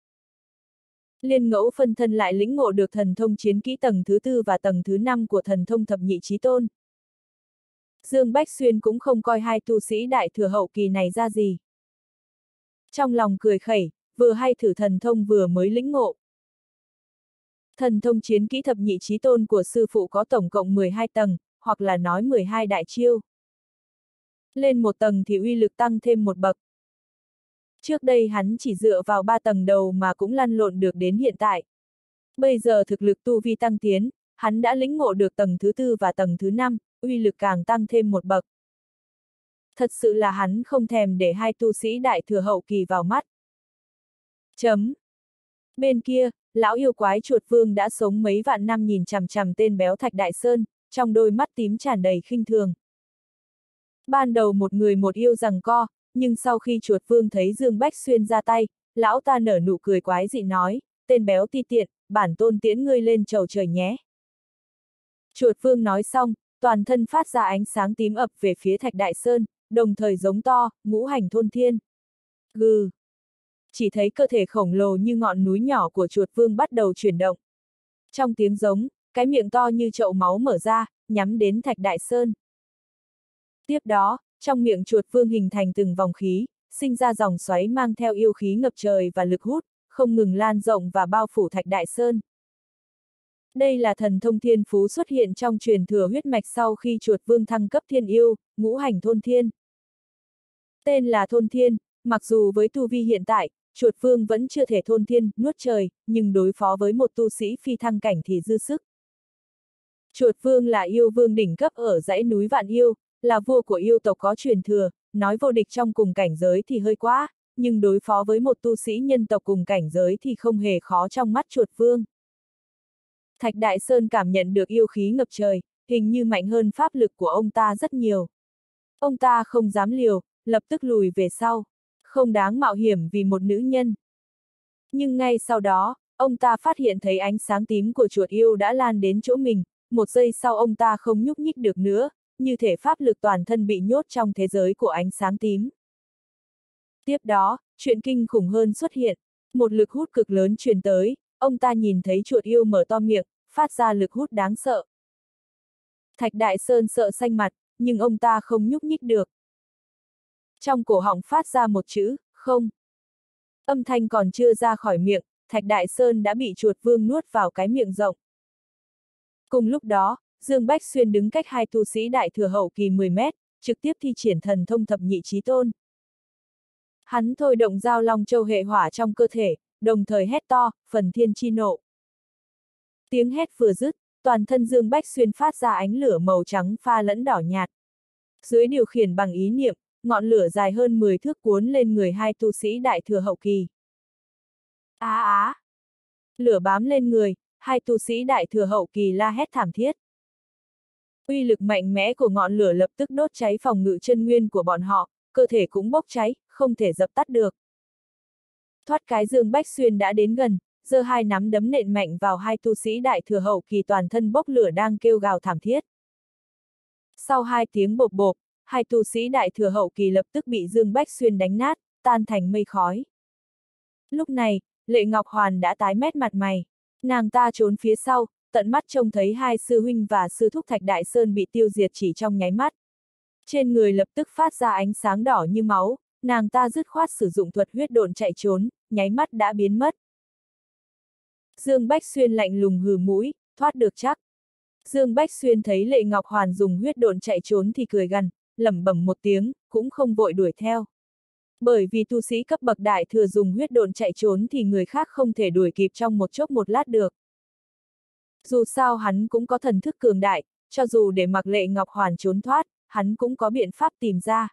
Liên ngẫu phân thân lại lĩnh ngộ được thần thông chiến kỹ tầng thứ tư và tầng thứ năm của thần thông thập nhị trí tôn. Dương Bách Xuyên cũng không coi hai tu sĩ đại thừa hậu kỳ này ra gì. Trong lòng cười khẩy, vừa hay thử thần thông vừa mới lĩnh ngộ. Thần thông chiến kỹ thập nhị trí tôn của sư phụ có tổng cộng 12 tầng, hoặc là nói 12 đại chiêu. Lên một tầng thì uy lực tăng thêm một bậc. Trước đây hắn chỉ dựa vào ba tầng đầu mà cũng lăn lộn được đến hiện tại. Bây giờ thực lực tu vi tăng tiến, hắn đã lĩnh ngộ được tầng thứ tư và tầng thứ năm, uy lực càng tăng thêm một bậc. Thật sự là hắn không thèm để hai tu sĩ đại thừa hậu kỳ vào mắt. Chấm. Bên kia, lão yêu quái chuột vương đã sống mấy vạn năm nhìn chằm chằm tên béo Thạch Đại Sơn, trong đôi mắt tím tràn đầy khinh thường. Ban đầu một người một yêu rằng co, nhưng sau khi chuột vương thấy Dương Bách Xuyên ra tay, lão ta nở nụ cười quái dị nói, tên béo ti tiện, bản tôn tiễn ngươi lên trầu trời nhé. Chuột vương nói xong, toàn thân phát ra ánh sáng tím ập về phía Thạch Đại Sơn, đồng thời giống to, ngũ hành thôn thiên. Gừ. Chỉ thấy cơ thể khổng lồ như ngọn núi nhỏ của chuột vương bắt đầu chuyển động. Trong tiếng giống, cái miệng to như chậu máu mở ra, nhắm đến Thạch Đại Sơn. Tiếp đó, trong miệng chuột vương hình thành từng vòng khí, sinh ra dòng xoáy mang theo yêu khí ngập trời và lực hút, không ngừng lan rộng và bao phủ Thạch Đại Sơn. Đây là thần thông thiên phú xuất hiện trong truyền thừa huyết mạch sau khi chuột vương thăng cấp thiên yêu, ngũ hành thôn thiên. Tên là thôn thiên, mặc dù với tu vi hiện tại, chuột vương vẫn chưa thể thôn thiên, nuốt trời, nhưng đối phó với một tu sĩ phi thăng cảnh thì dư sức. Chuột vương là yêu vương đỉnh cấp ở dãy núi Vạn Yêu, là vua của yêu tộc có truyền thừa, nói vô địch trong cùng cảnh giới thì hơi quá, nhưng đối phó với một tu sĩ nhân tộc cùng cảnh giới thì không hề khó trong mắt chuột vương. Thạch Đại Sơn cảm nhận được yêu khí ngập trời, hình như mạnh hơn pháp lực của ông ta rất nhiều. Ông ta không dám liều, lập tức lùi về sau. Không đáng mạo hiểm vì một nữ nhân. Nhưng ngay sau đó, ông ta phát hiện thấy ánh sáng tím của chuột yêu đã lan đến chỗ mình, một giây sau ông ta không nhúc nhích được nữa, như thể pháp lực toàn thân bị nhốt trong thế giới của ánh sáng tím. Tiếp đó, chuyện kinh khủng hơn xuất hiện, một lực hút cực lớn truyền tới, ông ta nhìn thấy chuột yêu mở to miệng, phát ra lực hút đáng sợ. Thạch Đại Sơn sợ xanh mặt, nhưng ông ta không nhúc nhích được. Trong cổ họng phát ra một chữ, không. Âm thanh còn chưa ra khỏi miệng, Thạch Đại Sơn đã bị chuột vương nuốt vào cái miệng rộng. Cùng lúc đó, Dương Bách Xuyên đứng cách hai tu sĩ đại thừa hậu kỳ 10 mét, trực tiếp thi triển thần thông thập nhị trí tôn. Hắn thôi động giao long châu hệ hỏa trong cơ thể, đồng thời hét to, phần thiên chi nộ. Tiếng hét vừa dứt, toàn thân Dương Bách Xuyên phát ra ánh lửa màu trắng pha lẫn đỏ nhạt. Dưới điều khiển bằng ý niệm, ngọn lửa dài hơn 10 thước cuốn lên người hai tu sĩ đại thừa hậu kỳ. Á á! Lửa bám lên người, hai tu sĩ đại thừa hậu kỳ la hét thảm thiết. Uy lực mạnh mẽ của ngọn lửa lập tức đốt cháy phòng ngự chân nguyên của bọn họ, cơ thể cũng bốc cháy, không thể dập tắt được. Thoát cái Dương Bách Xuyên đã đến gần, giơ hai nắm đấm nện mạnh vào hai tu sĩ đại thừa hậu kỳ toàn thân bốc lửa đang kêu gào thảm thiết. Sau hai tiếng bộp bộp, hai tu sĩ đại thừa hậu kỳ lập tức bị Dương Bách Xuyên đánh nát, tan thành mây khói. Lúc này, Lệ Ngọc Hoàn đã tái mét mặt mày. Nàng ta trốn phía sau, tận mắt trông thấy hai sư huynh và sư thúc Thạch Đại Sơn bị tiêu diệt chỉ trong nháy mắt. Trên người lập tức phát ra ánh sáng đỏ như máu, nàng ta dứt khoát sử dụng thuật huyết độn chạy trốn, nháy mắt đã biến mất. Dương Bách Xuyên lạnh lùng hừ mũi, thoát được chắc. Dương Bách Xuyên thấy Lệ Ngọc Hoàn dùng huyết độn chạy trốn thì cười gằn, lẩm bẩm một tiếng, cũng không vội đuổi theo. Bởi vì tu sĩ cấp bậc đại thừa dùng huyết độn chạy trốn thì người khác không thể đuổi kịp trong một chốc một lát được. Dù sao hắn cũng có thần thức cường đại, cho dù để mặc Lệ Ngọc Hoàn trốn thoát, hắn cũng có biện pháp tìm ra.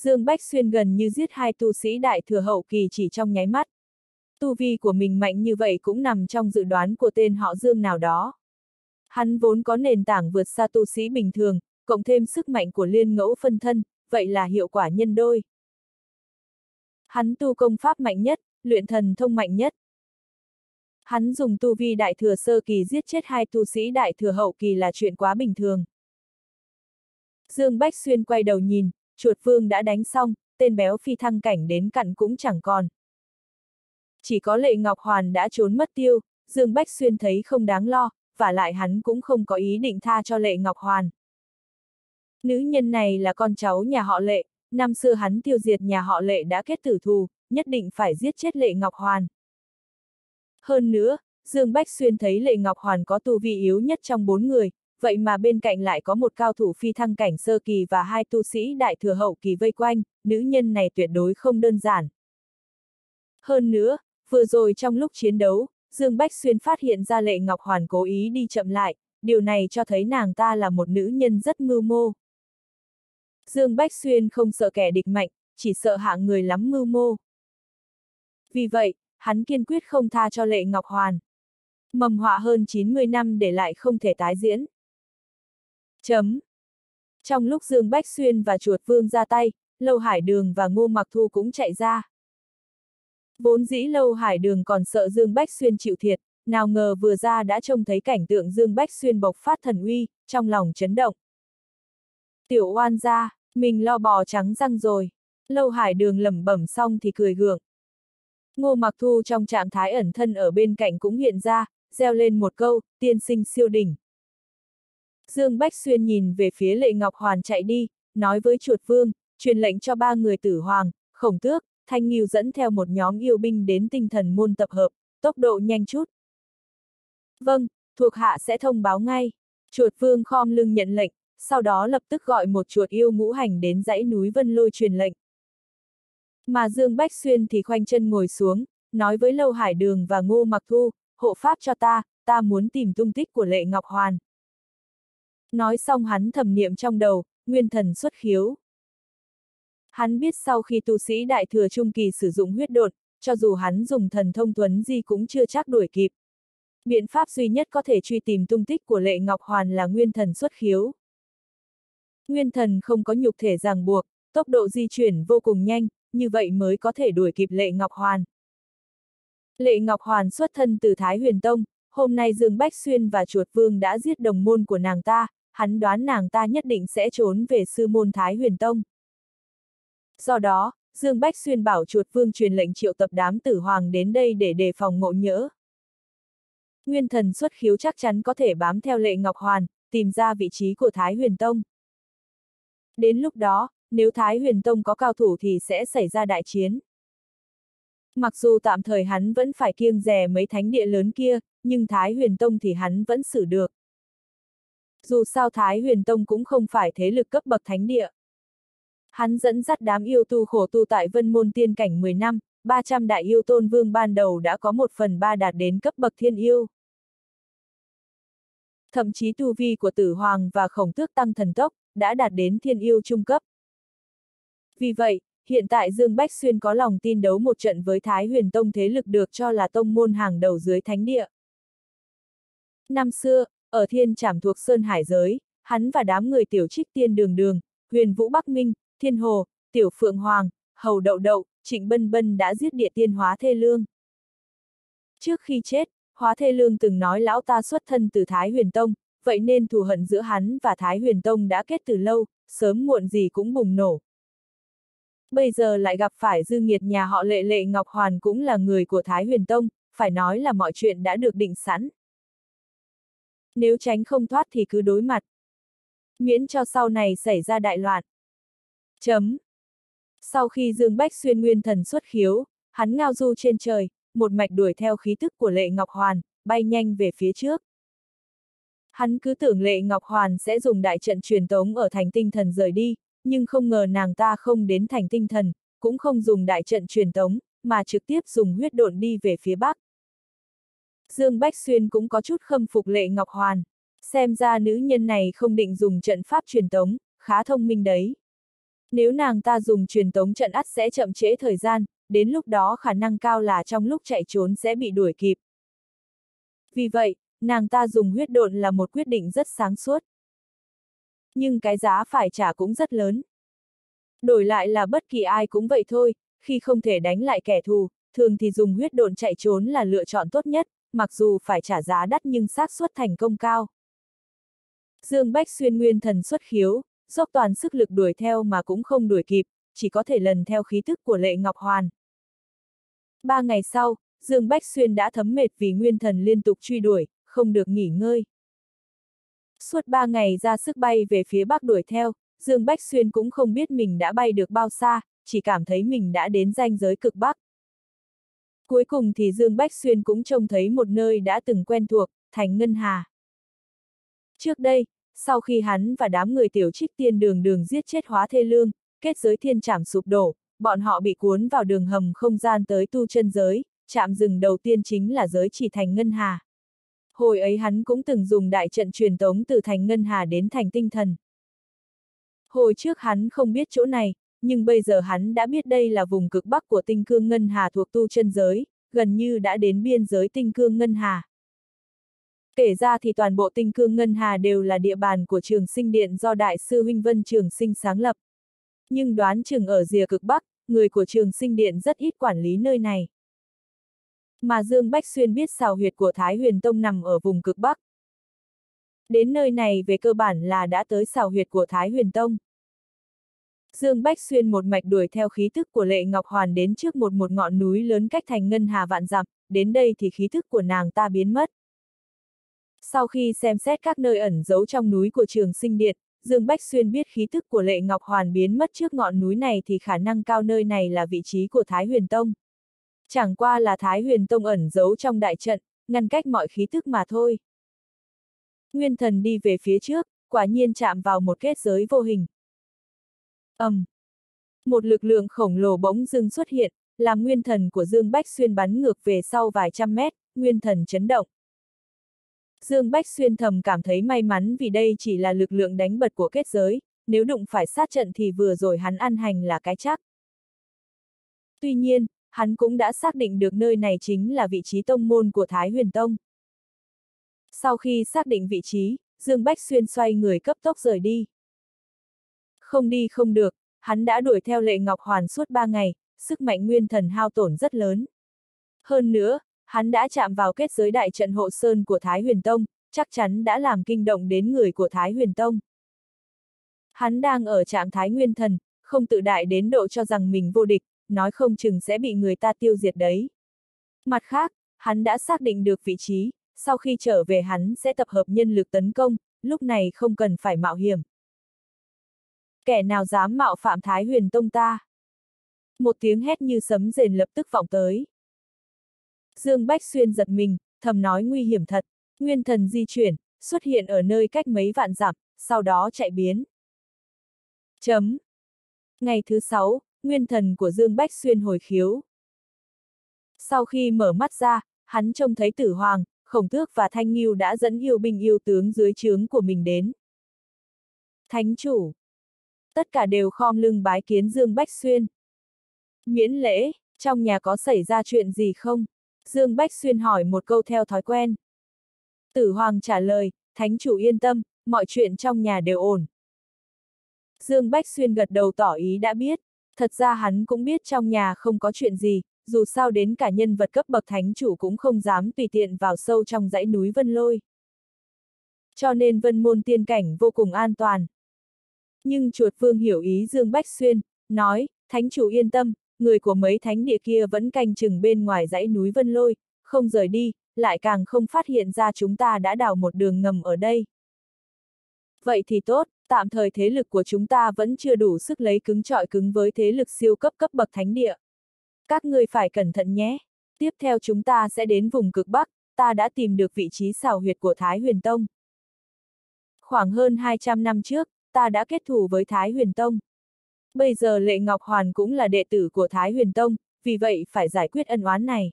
Dương Bách Xuyên gần như giết hai tu sĩ đại thừa hậu kỳ chỉ trong nháy mắt. Tu vi của mình mạnh như vậy cũng nằm trong dự đoán của tên họ Dương nào đó. Hắn vốn có nền tảng vượt xa tu sĩ bình thường, cộng thêm sức mạnh của liên ngẫu phân thân, vậy là hiệu quả nhân đôi. Hắn tu công pháp mạnh nhất, luyện thần thông mạnh nhất. Hắn dùng tu vi đại thừa sơ kỳ giết chết hai tu sĩ đại thừa hậu kỳ là chuyện quá bình thường. Dương Bách Xuyên quay đầu nhìn, chuột vương đã đánh xong, tên béo phi thăng cảnh đến cặn cũng chẳng còn. Chỉ có lệ Ngọc Hoàn đã trốn mất tiêu, Dương Bách Xuyên thấy không đáng lo, và lại hắn cũng không có ý định tha cho lệ Ngọc Hoàn. Nữ nhân này là con cháu nhà họ lệ, năm xưa hắn tiêu diệt nhà họ lệ đã kết tử thù, nhất định phải giết chết lệ Ngọc Hoàn. Hơn nữa, Dương Bách Xuyên thấy lệ Ngọc Hoàn có tu vi yếu nhất trong bốn người, vậy mà bên cạnh lại có một cao thủ phi thăng cảnh sơ kỳ và hai tu sĩ đại thừa hậu kỳ vây quanh, nữ nhân này tuyệt đối không đơn giản. Hơn nữa, vừa rồi trong lúc chiến đấu, Dương Bách Xuyên phát hiện ra lệ Ngọc Hoàn cố ý đi chậm lại, điều này cho thấy nàng ta là một nữ nhân rất mưu mô. Dương Bách Xuyên không sợ kẻ địch mạnh, chỉ sợ hạng người lắm mưu mô. Vì vậy, hắn kiên quyết không tha cho lệ Ngọc Hoàn. Mầm họa hơn 90 năm để lại không thể tái diễn. Chấm. Trong lúc Dương Bách Xuyên và Chuột Vương ra tay, Lâu Hải Đường và Ngô Mặc Thu cũng chạy ra. Vốn dĩ Lâu Hải Đường còn sợ Dương Bách Xuyên chịu thiệt, nào ngờ vừa ra đã trông thấy cảnh tượng Dương Bách Xuyên bộc phát thần uy, trong lòng chấn động. Tiểu oan ra, mình lo bò trắng răng rồi. Lâu Hải Đường lẩm bẩm xong thì cười gượng. Ngô Mặc Thu trong trạng thái ẩn thân ở bên cạnh cũng hiện ra, gieo lên một câu, tiên sinh siêu đỉnh. Dương Bách Xuyên nhìn về phía lệ Ngọc Hoàn chạy đi, nói với chuột vương, truyền lệnh cho ba người tử hoàng, khổng tước, thanh nghiêu dẫn theo một nhóm yêu binh đến tinh thần môn tập hợp, tốc độ nhanh chút. Vâng, thuộc hạ sẽ thông báo ngay. Chuột vương khom lưng nhận lệnh, sau đó lập tức gọi một chuột yêu ngũ hành đến dãy núi Vân Lôi truyền lệnh. Mà Dương Bách Xuyên thì khoanh chân ngồi xuống, nói với Lâu Hải Đường và Ngô Mặc Thu, hộ pháp cho ta, ta muốn tìm tung tích của Lệ Ngọc Hoàn. Nói xong hắn thầm niệm trong đầu, nguyên thần xuất khiếu. Hắn biết sau khi tu sĩ đại thừa trung kỳ sử dụng huyết đột, cho dù hắn dùng thần thông tuấn di cũng chưa chắc đuổi kịp. Biện pháp duy nhất có thể truy tìm tung tích của Lệ Ngọc Hoàn là nguyên thần xuất khiếu. Nguyên thần không có nhục thể ràng buộc, tốc độ di chuyển vô cùng nhanh, như vậy mới có thể đuổi kịp Lệ Ngọc Hoàn. Lệ Ngọc Hoàn xuất thân từ Thái Huyền Tông, hôm nay Dương Bách Xuyên và Chuột Vương đã giết đồng môn của nàng ta, hắn đoán nàng ta nhất định sẽ trốn về sư môn Thái Huyền Tông. Do đó, Dương Bách Xuyên bảo Chuột Vương truyền lệnh triệu tập đám tử hoàng đến đây để đề phòng ngộ nhỡ. Nguyên thần xuất khiếu chắc chắn có thể bám theo Lệ Ngọc Hoàn, tìm ra vị trí của Thái Huyền Tông. Đến lúc đó, nếu Thái Huyền Tông có cao thủ thì sẽ xảy ra đại chiến. Mặc dù tạm thời hắn vẫn phải kiêng rè mấy thánh địa lớn kia, nhưng Thái Huyền Tông thì hắn vẫn xử được. Dù sao Thái Huyền Tông cũng không phải thế lực cấp bậc thánh địa. Hắn dẫn dắt đám yêu tu khổ tu tại vân môn tiên cảnh 10 năm, 300 đại yêu tôn vương ban đầu đã có một phần ba đạt đến cấp bậc thiên yêu. Thậm chí tu vi của tử hoàng và khổng tước tăng thần tốc, đã đạt đến thiên yêu trung cấp. Vì vậy, hiện tại Dương Bách Xuyên có lòng tin đấu một trận với Thái huyền tông thế lực được cho là tông môn hàng đầu dưới thánh địa. Năm xưa, ở thiên trảm thuộc Sơn Hải giới, hắn và đám người tiểu trích tiên đường đường, huyền vũ Bắc Minh, thiên hồ, tiểu phượng hoàng, hầu đậu đậu, trịnh bân bân đã giết địa tiên hóa thê lương. Trước khi chết, hóa thê lương từng nói lão ta xuất thân từ Thái huyền tông, vậy nên thù hận giữa hắn và Thái huyền tông đã kết từ lâu, sớm muộn gì cũng bùng nổ. Bây giờ lại gặp phải dư nghiệt nhà họ lệ lệ Ngọc Hoàn cũng là người của Thái huyền tông, phải nói là mọi chuyện đã được định sẵn. Nếu tránh không thoát thì cứ đối mặt. Miễn cho sau này xảy ra đại loạn. Chấm. Sau khi Dương Bách xuyên nguyên thần xuất khiếu, hắn ngao du trên trời, một mạch đuổi theo khí tức của Lệ Ngọc Hoàn, bay nhanh về phía trước. Hắn cứ tưởng Lệ Ngọc Hoàn sẽ dùng đại trận truyền tống ở thành tinh thần rời đi, nhưng không ngờ nàng ta không đến thành tinh thần, cũng không dùng đại trận truyền tống, mà trực tiếp dùng huyết độn đi về phía bắc. Dương Bách Xuyên cũng có chút khâm phục Lệ Ngọc Hoàn. Xem ra nữ nhân này không định dùng trận pháp truyền tống, khá thông minh đấy. Nếu nàng ta dùng truyền tống trận ắt sẽ chậm trễ thời gian, đến lúc đó khả năng cao là trong lúc chạy trốn sẽ bị đuổi kịp. Vì vậy, nàng ta dùng huyết độn là một quyết định rất sáng suốt. Nhưng cái giá phải trả cũng rất lớn. Đổi lại là bất kỳ ai cũng vậy thôi, khi không thể đánh lại kẻ thù, thường thì dùng huyết độn chạy trốn là lựa chọn tốt nhất, mặc dù phải trả giá đắt nhưng xác suất thành công cao. Dương Bách Xuyên nguyên thần xuất khiếu, dốc toàn sức lực đuổi theo mà cũng không đuổi kịp, chỉ có thể lần theo khí thức của Lệ Ngọc Hoàn. Ba ngày sau, Dương Bách Xuyên đã thấm mệt vì nguyên thần liên tục truy đuổi, không được nghỉ ngơi. Suốt ba ngày ra sức bay về phía bắc đuổi theo, Dương Bách Xuyên cũng không biết mình đã bay được bao xa, chỉ cảm thấy mình đã đến ranh giới cực bắc. Cuối cùng thì Dương Bách Xuyên cũng trông thấy một nơi đã từng quen thuộc, thành Ngân Hà. Trước đây, sau khi hắn và đám người tiểu trích tiên đường đường giết chết hóa thê lương, kết giới thiên trảm sụp đổ, bọn họ bị cuốn vào đường hầm không gian tới tu chân giới, chạm rừng đầu tiên chính là giới chỉ thành Ngân Hà. Hồi ấy hắn cũng từng dùng đại trận truyền tống từ thành Ngân Hà đến thành tinh thần. Hồi trước hắn không biết chỗ này, nhưng bây giờ hắn đã biết đây là vùng cực bắc của tinh cương Ngân Hà thuộc tu chân giới, gần như đã đến biên giới tinh cương Ngân Hà. Kể ra thì toàn bộ tinh cương Ngân Hà đều là địa bàn của trường sinh điện do Đại sư Huynh Vân Trường sinh sáng lập. Nhưng đoán chừng ở rìa cực Bắc, người của trường sinh điện rất ít quản lý nơi này. Mà Dương Bách Xuyên biết xào huyệt của Thái Huyền Tông nằm ở vùng cực Bắc. Đến nơi này về cơ bản là đã tới xào huyệt của Thái Huyền Tông. Dương Bách Xuyên một mạch đuổi theo khí thức của Lệ Ngọc Hoàn đến trước một một ngọn núi lớn cách thành ngân hà vạn dặm, đến đây thì khí thức của nàng ta biến mất. Sau khi xem xét các nơi ẩn giấu trong núi của trường sinh điện, Dương Bách Xuyên biết khí thức của Lệ Ngọc Hoàn biến mất trước ngọn núi này thì khả năng cao nơi này là vị trí của Thái Huyền Tông. Chẳng qua là Thái Huyền Tông ẩn giấu trong đại trận, ngăn cách mọi khí thức mà thôi. Nguyên thần đi về phía trước, quả nhiên chạm vào một kết giới vô hình. ầm, um. Một lực lượng khổng lồ bỗng dưng xuất hiện, làm nguyên thần của Dương Bách Xuyên bắn ngược về sau vài trăm mét, nguyên thần chấn động. Dương Bách Xuyên thầm cảm thấy may mắn vì đây chỉ là lực lượng đánh bật của kết giới, nếu đụng phải sát trận thì vừa rồi hắn ăn hành là cái chắc. Tuy nhiên, hắn cũng đã xác định được nơi này chính là vị trí tông môn của Thái Huyền Tông. Sau khi xác định vị trí, Dương Bách Xuyên xoay người cấp tốc rời đi. Không đi không được, hắn đã đuổi theo Lệ Ngọc Hoàn suốt ba ngày, sức mạnh nguyên thần hao tổn rất lớn. Hơn nữa, hắn đã chạm vào kết giới đại trận hộ sơn của Thái Huyền Tông, chắc chắn đã làm kinh động đến người của Thái Huyền Tông. Hắn đang ở trạng thái nguyên thần, không tự đại đến độ cho rằng mình vô địch, nói không chừng sẽ bị người ta tiêu diệt đấy. Mặt khác, hắn đã xác định được vị trí, sau khi trở về hắn sẽ tập hợp nhân lực tấn công, lúc này không cần phải mạo hiểm. Kẻ nào dám mạo phạm Thái huyền tông ta? Một tiếng hét như sấm rền lập tức vọng tới. Dương Bách Xuyên giật mình, thầm nói nguy hiểm thật, nguyên thần di chuyển, xuất hiện ở nơi cách mấy vạn dặm, sau đó chạy biến. Chấm. Ngày thứ sáu, nguyên thần của Dương Bách Xuyên hồi khiếu. Sau khi mở mắt ra, hắn trông thấy tử hoàng, khổng tước và thanh nghiêu đã dẫn yêu binh yêu tướng dưới trướng của mình đến. Thánh chủ. Tất cả đều khom lưng bái kiến Dương Bách Xuyên. Miễn lễ, trong nhà có xảy ra chuyện gì không? Dương Bách Xuyên hỏi một câu theo thói quen. Tử Hoàng trả lời, Thánh chủ yên tâm, mọi chuyện trong nhà đều ổn. Dương Bách Xuyên gật đầu tỏ ý đã biết, thật ra hắn cũng biết trong nhà không có chuyện gì, dù sao đến cả nhân vật cấp bậc thánh chủ cũng không dám tùy tiện vào sâu trong dãy núi Vân Lôi. Cho nên Vân Môn tiên cảnh vô cùng an toàn. Nhưng chuột vương hiểu ý Dương Bách Xuyên, nói, thánh chủ yên tâm, người của mấy thánh địa kia vẫn canh chừng bên ngoài dãy núi Vân Lôi, không rời đi, lại càng không phát hiện ra chúng ta đã đào một đường ngầm ở đây. Vậy thì tốt, tạm thời thế lực của chúng ta vẫn chưa đủ sức lấy cứng trọi cứng với thế lực siêu cấp cấp bậc thánh địa. Các ngươi phải cẩn thận nhé. Tiếp theo chúng ta sẽ đến vùng cực Bắc, ta đã tìm được vị trí xào huyệt của Thái Huyền Tông. Khoảng hơn 200 năm trước, ta đã kết thù với Thái Huyền Tông. Bây giờ Lệ Ngọc Hoàn cũng là đệ tử của Thái Huyền Tông, vì vậy phải giải quyết ân oán này.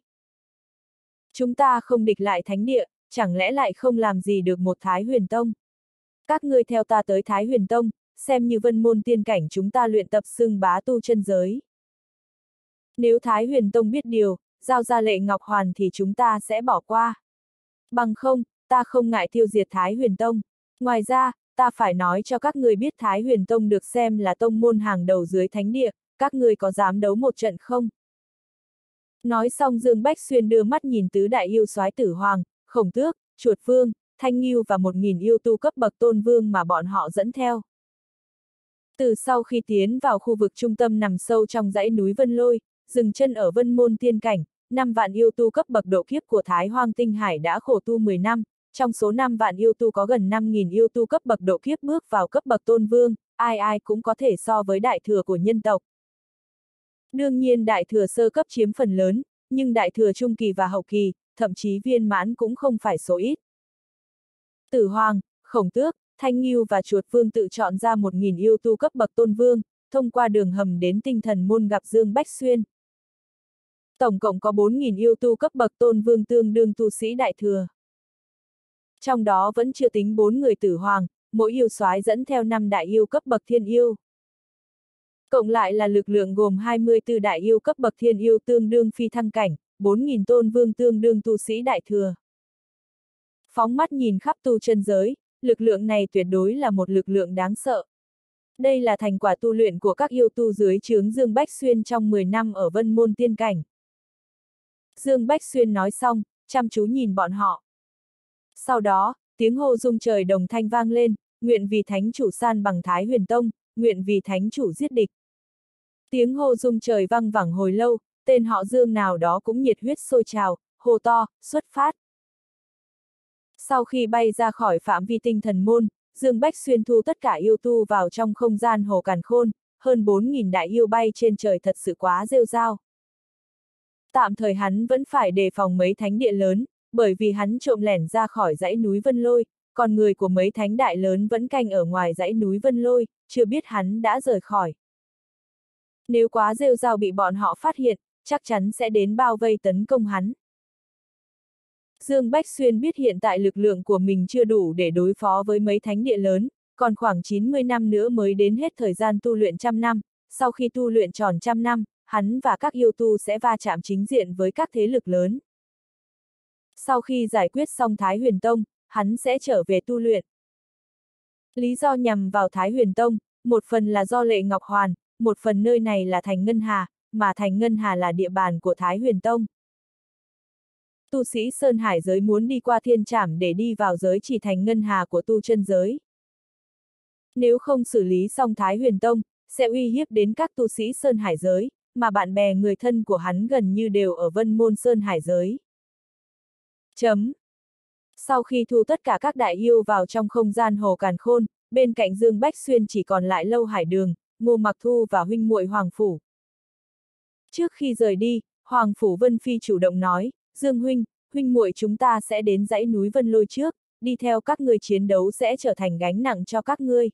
Chúng ta không địch lại thánh địa, chẳng lẽ lại không làm gì được một Thái Huyền Tông? Các ngươi theo ta tới Thái Huyền Tông, xem như vân môn tiên cảnh chúng ta luyện tập xưng bá tu chân giới. Nếu Thái Huyền Tông biết điều, giao ra lệ Ngọc Hoàn thì chúng ta sẽ bỏ qua. Bằng không, ta không ngại tiêu diệt Thái Huyền Tông. Ngoài ra, ta phải nói cho các người biết Thái Huyền Tông được xem là tông môn hàng đầu dưới thánh địa, các người có dám đấu một trận không? Nói xong Dương Bách Xuyên đưa mắt nhìn tứ đại yêu soái tử hoàng, khổng tước, chuột vương, thanh nghiêu và một nghìn yêu tu cấp bậc tôn vương mà bọn họ dẫn theo. Từ sau khi tiến vào khu vực trung tâm nằm sâu trong dãy núi Vân Lôi, dừng chân ở Vân Môn Tiên Cảnh, năm vạn yêu tu cấp bậc độ kiếp của Thái Hoang Tinh Hải đã khổ tu 10 năm, trong số 5 vạn yêu tu có gần 5.000 yêu tu cấp bậc độ kiếp bước vào cấp bậc tôn vương, ai ai cũng có thể so với đại thừa của nhân tộc. Đương nhiên đại thừa sơ cấp chiếm phần lớn, nhưng đại thừa trung kỳ và hậu kỳ, thậm chí viên mãn cũng không phải số ít. Tử Hoàng, Khổng Tước, Thanh Nghiêu và Chuột Vương tự chọn ra 1.000 yêu tu cấp bậc tôn vương, thông qua đường hầm đến tinh thần môn gặp Dương Bách Xuyên. Tổng cộng có 4.000 yêu tu cấp bậc tôn vương tương đương tu sĩ đại thừa. Trong đó vẫn chưa tính 4 người tử hoàng, mỗi yêu soái dẫn theo 5 đại yêu cấp bậc thiên yêu. Cộng lại là lực lượng gồm 24 đại yêu cấp bậc thiên yêu tương đương phi thăng cảnh, 4.000 tôn vương tương đương tu sĩ đại thừa. Phóng mắt nhìn khắp tu chân giới, lực lượng này tuyệt đối là một lực lượng đáng sợ. Đây là thành quả tu luyện của các yêu tu dưới chướng Dương Bách Xuyên trong 10 năm ở vân môn tiên cảnh. Dương Bách Xuyên nói xong, chăm chú nhìn bọn họ. Sau đó, tiếng hô rung trời đồng thanh vang lên, nguyện vì thánh chủ san bằng Thái huyền tông, nguyện vì thánh chủ giết địch. Tiếng hô rung trời vang vẳng hồi lâu, tên họ Dương nào đó cũng nhiệt huyết sôi trào, hô to, xuất phát. Sau khi bay ra khỏi phạm vi tinh thần môn, Dương Bách xuyên thu tất cả yêu tu vào trong không gian hồ càn khôn, hơn 4.000 đại yêu bay trên trời thật sự quá rêu rao. Tạm thời hắn vẫn phải đề phòng mấy thánh địa lớn, bởi vì hắn trộm lẻn ra khỏi dãy núi Vân Lôi, còn người của mấy thánh đại lớn vẫn canh ở ngoài dãy núi Vân Lôi, chưa biết hắn đã rời khỏi. Nếu quá rêu rao bị bọn họ phát hiện, chắc chắn sẽ đến bao vây tấn công hắn. Dương Bách Xuyên biết hiện tại lực lượng của mình chưa đủ để đối phó với mấy thánh địa lớn, còn khoảng 90 năm nữa mới đến hết thời gian tu luyện trăm năm, sau khi tu luyện tròn trăm năm, hắn và các yêu tu sẽ va chạm chính diện với các thế lực lớn. Sau khi giải quyết xong Thái Huyền Tông, hắn sẽ trở về tu luyện. Lý do nhằm vào Thái Huyền Tông, một phần là do Lệ Ngọc Hoàn, một phần nơi này là Thành Ngân Hà, mà Thành Ngân Hà là địa bàn của Thái Huyền Tông. Tu sĩ Sơn Hải giới muốn đi qua thiên trảm để đi vào giới chỉ thành ngân hà của tu chân giới. Nếu không xử lý xong Thái Huyền Tông, sẽ uy hiếp đến các tu sĩ Sơn Hải giới, mà bạn bè người thân của hắn gần như đều ở vân môn Sơn Hải giới. Chấm. Sau khi thu tất cả các đại yêu vào trong không gian hồ càn khôn, bên cạnh Dương Bách Xuyên chỉ còn lại Lâu Hải Đường, Ngô Mặc Thu và huynh muội Hoàng Phủ. Trước khi rời đi, Hoàng Phủ Vân Phi chủ động nói, Dương Huynh, huynh muội chúng ta sẽ đến dãy núi Vân Lôi trước, đi theo các ngươi chiến đấu sẽ trở thành gánh nặng cho các ngươi.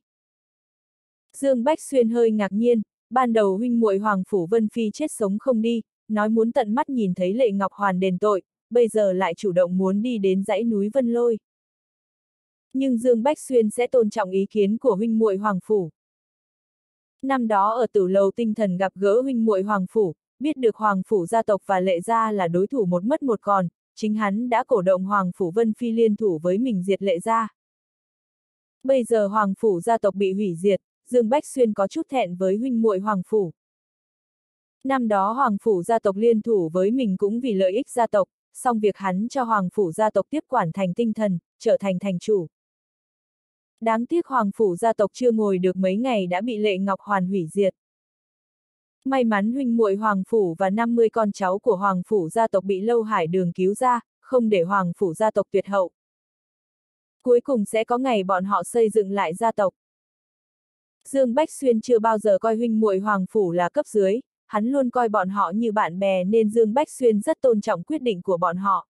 Dương Bách Xuyên hơi ngạc nhiên, ban đầu huynh muội Hoàng Phủ Vân Phi chết sống không đi, nói muốn tận mắt nhìn thấy Lệ Ngọc Hoàn đền tội, bây giờ lại chủ động muốn đi đến dãy núi Vân Lôi. Nhưng Dương Bách Xuyên sẽ tôn trọng ý kiến của huynh muội Hoàng Phủ. Năm đó ở tử lầu tinh thần gặp gỡ huynh muội Hoàng Phủ, biết được Hoàng Phủ gia tộc và Lệ gia là đối thủ một mất một còn, chính hắn đã cổ động Hoàng Phủ Vân Phi liên thủ với mình diệt Lệ gia. Bây giờ Hoàng Phủ gia tộc bị hủy diệt, Dương Bách Xuyên có chút thẹn với huynh muội Hoàng Phủ. Năm đó Hoàng Phủ gia tộc liên thủ với mình cũng vì lợi ích gia tộc, song việc hắn cho Hoàng Phủ gia tộc tiếp quản thành tinh thần, trở thành thành chủ. Đáng tiếc Hoàng Phủ gia tộc chưa ngồi được mấy ngày đã bị Lệ Ngọc Hoàn hủy diệt. May mắn huynh muội Hoàng Phủ và 50 con cháu của Hoàng Phủ gia tộc bị Lâu Hải Đường cứu ra, không để Hoàng Phủ gia tộc tuyệt hậu. Cuối cùng sẽ có ngày bọn họ xây dựng lại gia tộc. Dương Bách Xuyên chưa bao giờ coi huynh muội Hoàng Phủ là cấp dưới, hắn luôn coi bọn họ như bạn bè nên Dương Bách Xuyên rất tôn trọng quyết định của bọn họ.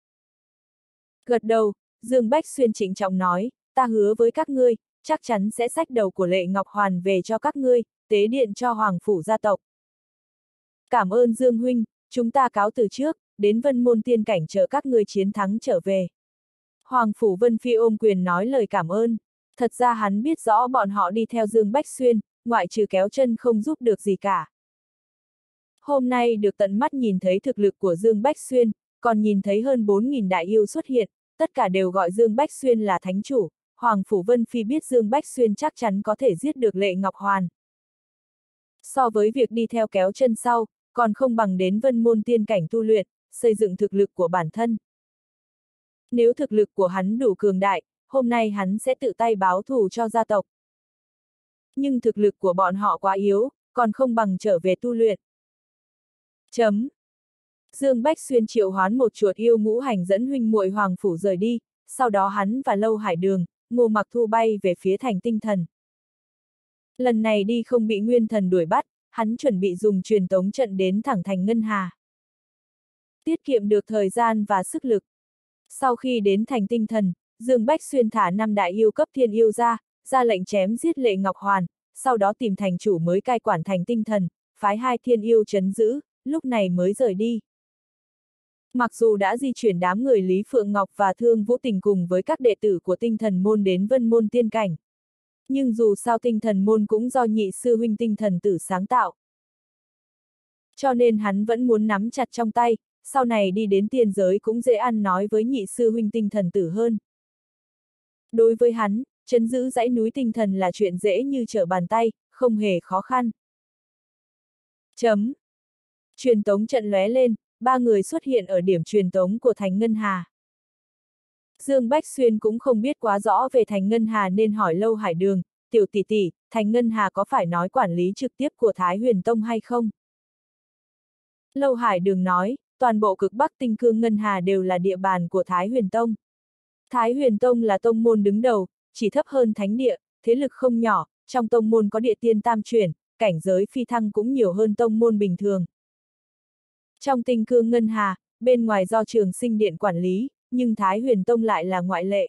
Gật đầu, Dương Bách Xuyên trịnh trọng nói, ta hứa với các ngươi, chắc chắn sẽ sách đầu của Lệ Ngọc Hoàn về cho các ngươi, tế điện cho Hoàng Phủ gia tộc. Cảm ơn Dương Huynh, chúng ta cáo từ trước, đến vân môn tiên cảnh chờ các ngươi chiến thắng trở về. Hoàng Phủ Vân Phi ôm quyền nói lời cảm ơn. Thật ra hắn biết rõ bọn họ đi theo Dương Bách Xuyên, ngoại trừ kéo chân không giúp được gì cả. Hôm nay được tận mắt nhìn thấy thực lực của Dương Bách Xuyên, còn nhìn thấy hơn 4.000 đại yêu xuất hiện, tất cả đều gọi Dương Bách Xuyên là thánh chủ, Hoàng Phủ Vân Phi biết Dương Bách Xuyên chắc chắn có thể giết được Lệ Ngọc Hoàn. So với việc đi theo kéo chân sau, còn không bằng đến vân môn tiên cảnh tu luyện, xây dựng thực lực của bản thân. Nếu thực lực của hắn đủ cường đại, hôm nay hắn sẽ tự tay báo thù cho gia tộc. Nhưng thực lực của bọn họ quá yếu, còn không bằng trở về tu luyện. Chấm. Dương Bách Xuyên triệu hoán một chuột yêu ngũ hành dẫn huynh muội hoàng phủ rời đi, sau đó hắn và Lâu Hải Đường, Ngô Mặc Thu bay về phía thành tinh thần. Lần này đi không bị nguyên thần đuổi bắt, hắn chuẩn bị dùng truyền tống trận đến thẳng thành Ngân Hà. Tiết kiệm được thời gian và sức lực. Sau khi đến thành tinh thần, Dương Bách Xuyên thả năm đại yêu cấp thiên yêu ra, ra lệnh chém giết lệ Ngọc Hoàn, sau đó tìm thành chủ mới cai quản thành tinh thần, phái hai thiên yêu chấn giữ, lúc này mới rời đi. Mặc dù đã di chuyển đám người Lý Phượng Ngọc và Thương Vũ Tình cùng với các đệ tử của tinh thần môn đến vân môn tiên cảnh. Nhưng dù sao tinh thần môn cũng do nhị sư huynh tinh thần tử sáng tạo. Cho nên hắn vẫn muốn nắm chặt trong tay, sau này đi đến tiên giới cũng dễ ăn nói với nhị sư huynh tinh thần tử hơn. Đối với hắn, chấn giữ dãy núi tinh thần là chuyện dễ như trở bàn tay, không hề khó khăn. Chấm. Truyền tống trận lóe lên, ba người xuất hiện ở điểm truyền tống của Thành Ngân Hà. Dương Bách Xuyên cũng không biết quá rõ về Thành Ngân Hà nên hỏi Lâu Hải Đường, tiểu tỷ tỷ, Thành Ngân Hà có phải nói quản lý trực tiếp của Thái Huyền Tông hay không? Lâu Hải Đường nói, toàn bộ cực Bắc Tinh Cương Ngân Hà đều là địa bàn của Thái Huyền Tông. Thái Huyền Tông là tông môn đứng đầu, chỉ thấp hơn thánh địa, thế lực không nhỏ, trong tông môn có địa tiên tam chuyển, cảnh giới phi thăng cũng nhiều hơn tông môn bình thường. Trong tinh cương ngân hà, bên ngoài do trường sinh điện quản lý, nhưng Thái Huyền Tông lại là ngoại lệ.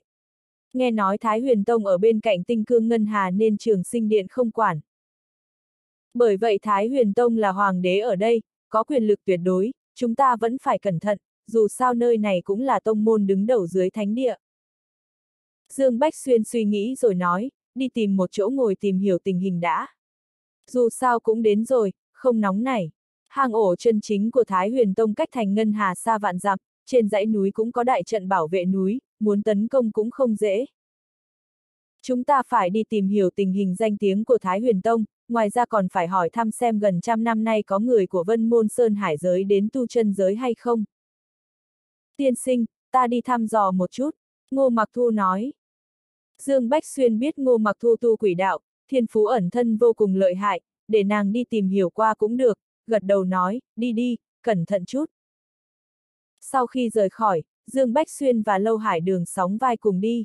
Nghe nói Thái Huyền Tông ở bên cạnh tinh cương ngân hà nên trường sinh điện không quản. Bởi vậy Thái Huyền Tông là hoàng đế ở đây, có quyền lực tuyệt đối, chúng ta vẫn phải cẩn thận, dù sao nơi này cũng là tông môn đứng đầu dưới thánh địa. Dương Bách Xuyên suy nghĩ rồi nói, đi tìm một chỗ ngồi tìm hiểu tình hình đã. Dù sao cũng đến rồi, không nóng này. Hang ổ chân chính của Thái Huyền Tông cách thành Ngân Hà xa vạn dặm, trên dãy núi cũng có đại trận bảo vệ núi, muốn tấn công cũng không dễ. Chúng ta phải đi tìm hiểu tình hình danh tiếng của Thái Huyền Tông, ngoài ra còn phải hỏi thăm xem gần trăm năm nay có người của Vân Môn Sơn Hải giới đến tu chân giới hay không. Tiên sinh, ta đi thăm dò một chút, Ngô Mặc Thu nói. Dương Bách Xuyên biết Ngô Mặc Thu tu quỷ đạo, thiên phú ẩn thân vô cùng lợi hại, để nàng đi tìm hiểu qua cũng được, gật đầu nói, đi đi, cẩn thận chút. Sau khi rời khỏi, Dương Bách Xuyên và Lâu Hải Đường sóng vai cùng đi.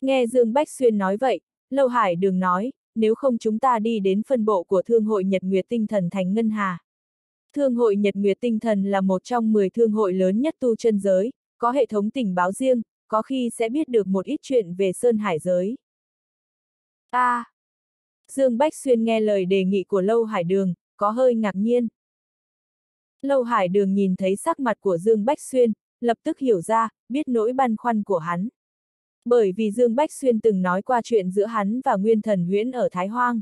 Nghe Dương Bách Xuyên nói vậy, Lâu Hải Đường nói, nếu không chúng ta đi đến phân bộ của Thương hội Nhật Nguyệt Tinh Thần thành Ngân Hà. Thương hội Nhật Nguyệt Tinh Thần là một trong 10 thương hội lớn nhất tu chân giới, có hệ thống tình báo riêng, có khi sẽ biết được một ít chuyện về Sơn Hải giới. A. À, Dương Bách Xuyên nghe lời đề nghị của Lâu Hải Đường, có hơi ngạc nhiên. Lâu Hải Đường nhìn thấy sắc mặt của Dương Bách Xuyên, lập tức hiểu ra, biết nỗi băn khoăn của hắn. Bởi vì Dương Bách Xuyên từng nói qua chuyện giữa hắn và Nguyên Thần Huyễn ở Thái Hoang.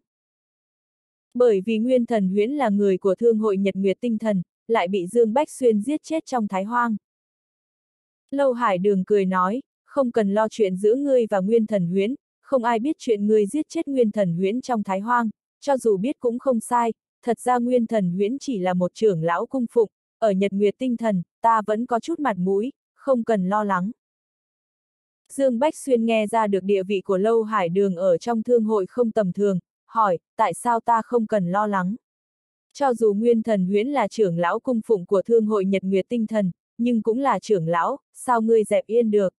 Bởi vì Nguyên Thần Huyễn là người của Thương hội Nhật Nguyệt Tinh Thần, lại bị Dương Bách Xuyên giết chết trong Thái Hoang. Lâu Hải Đường cười nói, không cần lo chuyện giữa ngươi và Nguyên Thần Huyễn, không ai biết chuyện ngươi giết chết Nguyên Thần Huyễn trong Thái Hoang, cho dù biết cũng không sai, thật ra Nguyên Thần Huyễn chỉ là một trưởng lão cung phụng, ở Nhật Nguyệt Tinh Thần, ta vẫn có chút mặt mũi, không cần lo lắng. Dương Bách Xuyên nghe ra được địa vị của Lâu Hải Đường ở trong thương hội không tầm thường, hỏi, tại sao ta không cần lo lắng? Cho dù Nguyên Thần Huyễn là trưởng lão cung phụng của thương hội Nhật Nguyệt Tinh Thần, nhưng cũng là trưởng lão, sao ngươi dẹp yên được?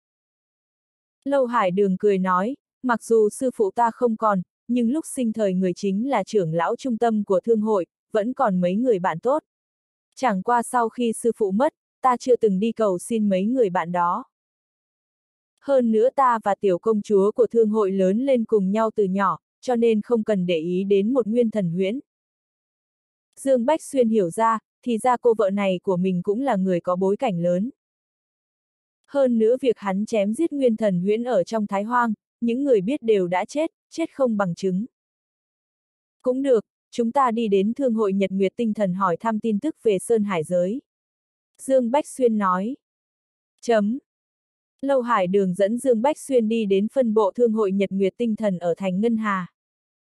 Lâu Hải Đường cười nói, mặc dù sư phụ ta không còn, nhưng lúc sinh thời người chính là trưởng lão trung tâm của thương hội, vẫn còn mấy người bạn tốt. Chẳng qua sau khi sư phụ mất, ta chưa từng đi cầu xin mấy người bạn đó. Hơn nữa ta và tiểu công chúa của thương hội lớn lên cùng nhau từ nhỏ, cho nên không cần để ý đến một nguyên thần huyễn. Dương Bách Xuyên hiểu ra, thì ra cô vợ này của mình cũng là người có bối cảnh lớn. Hơn nữa việc hắn chém giết nguyên thần huyễn ở trong thái hoang, những người biết đều đã chết, chết không bằng chứng. Cũng được, chúng ta đi đến Thương hội Nhật Nguyệt Tinh Thần hỏi thăm tin tức về Sơn Hải giới. Dương Bách Xuyên nói. Chấm. Lâu Hải đường dẫn Dương Bách Xuyên đi đến phân bộ Thương hội Nhật Nguyệt Tinh Thần ở thành Ngân Hà.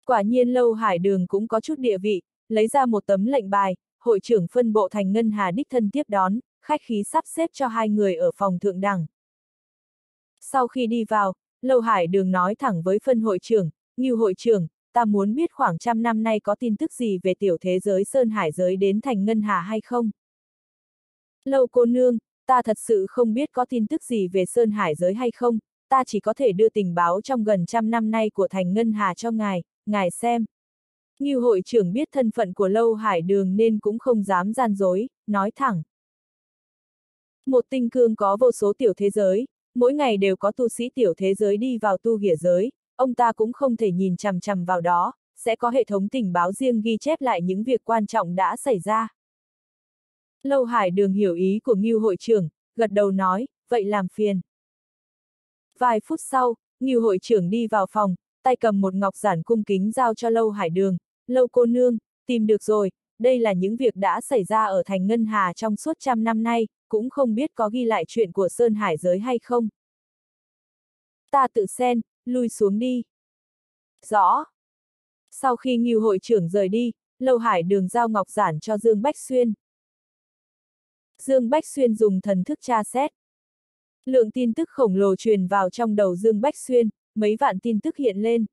Quả nhiên Lâu Hải đường cũng có chút địa vị, lấy ra một tấm lệnh bài, hội trưởng phân bộ thành Ngân Hà đích thân tiếp đón, khách khí sắp xếp cho hai người ở phòng thượng đẳng. Sau khi đi vào, Lâu Hải đường nói thẳng với phân hội trưởng, Ngưu hội trưởng, ta muốn biết khoảng trăm năm nay có tin tức gì về tiểu thế giới Sơn Hải giới đến thành Ngân Hà hay không? Lâu cô nương, ta thật sự không biết có tin tức gì về Sơn Hải giới hay không, ta chỉ có thể đưa tình báo trong gần trăm năm nay của thành Ngân Hà cho ngài, ngài xem. Ngưu hội trưởng biết thân phận của Lâu Hải Đường nên cũng không dám gian dối, nói thẳng. Một tinh cương có vô số tiểu thế giới, mỗi ngày đều có tu sĩ tiểu thế giới đi vào tu hỉa giới, ông ta cũng không thể nhìn chằm chằm vào đó, sẽ có hệ thống tình báo riêng ghi chép lại những việc quan trọng đã xảy ra. Lâu Hải Đường hiểu ý của Ngưu hội trưởng, gật đầu nói, vậy làm phiền. Vài phút sau, Ngưu hội trưởng đi vào phòng, tay cầm một ngọc giản cung kính giao cho Lâu Hải Đường, Lâu cô nương, tìm được rồi, đây là những việc đã xảy ra ở thành Ngân Hà trong suốt trăm năm nay, cũng không biết có ghi lại chuyện của Sơn Hải giới hay không. Ta tự xen, lui xuống đi. Rõ. Sau khi Ngưu hội trưởng rời đi, Lâu Hải đường giao ngọc giản cho Dương Bách Xuyên. Dương Bách Xuyên dùng thần thức tra xét. Lượng tin tức khổng lồ truyền vào trong đầu Dương Bách Xuyên, mấy vạn tin tức hiện lên.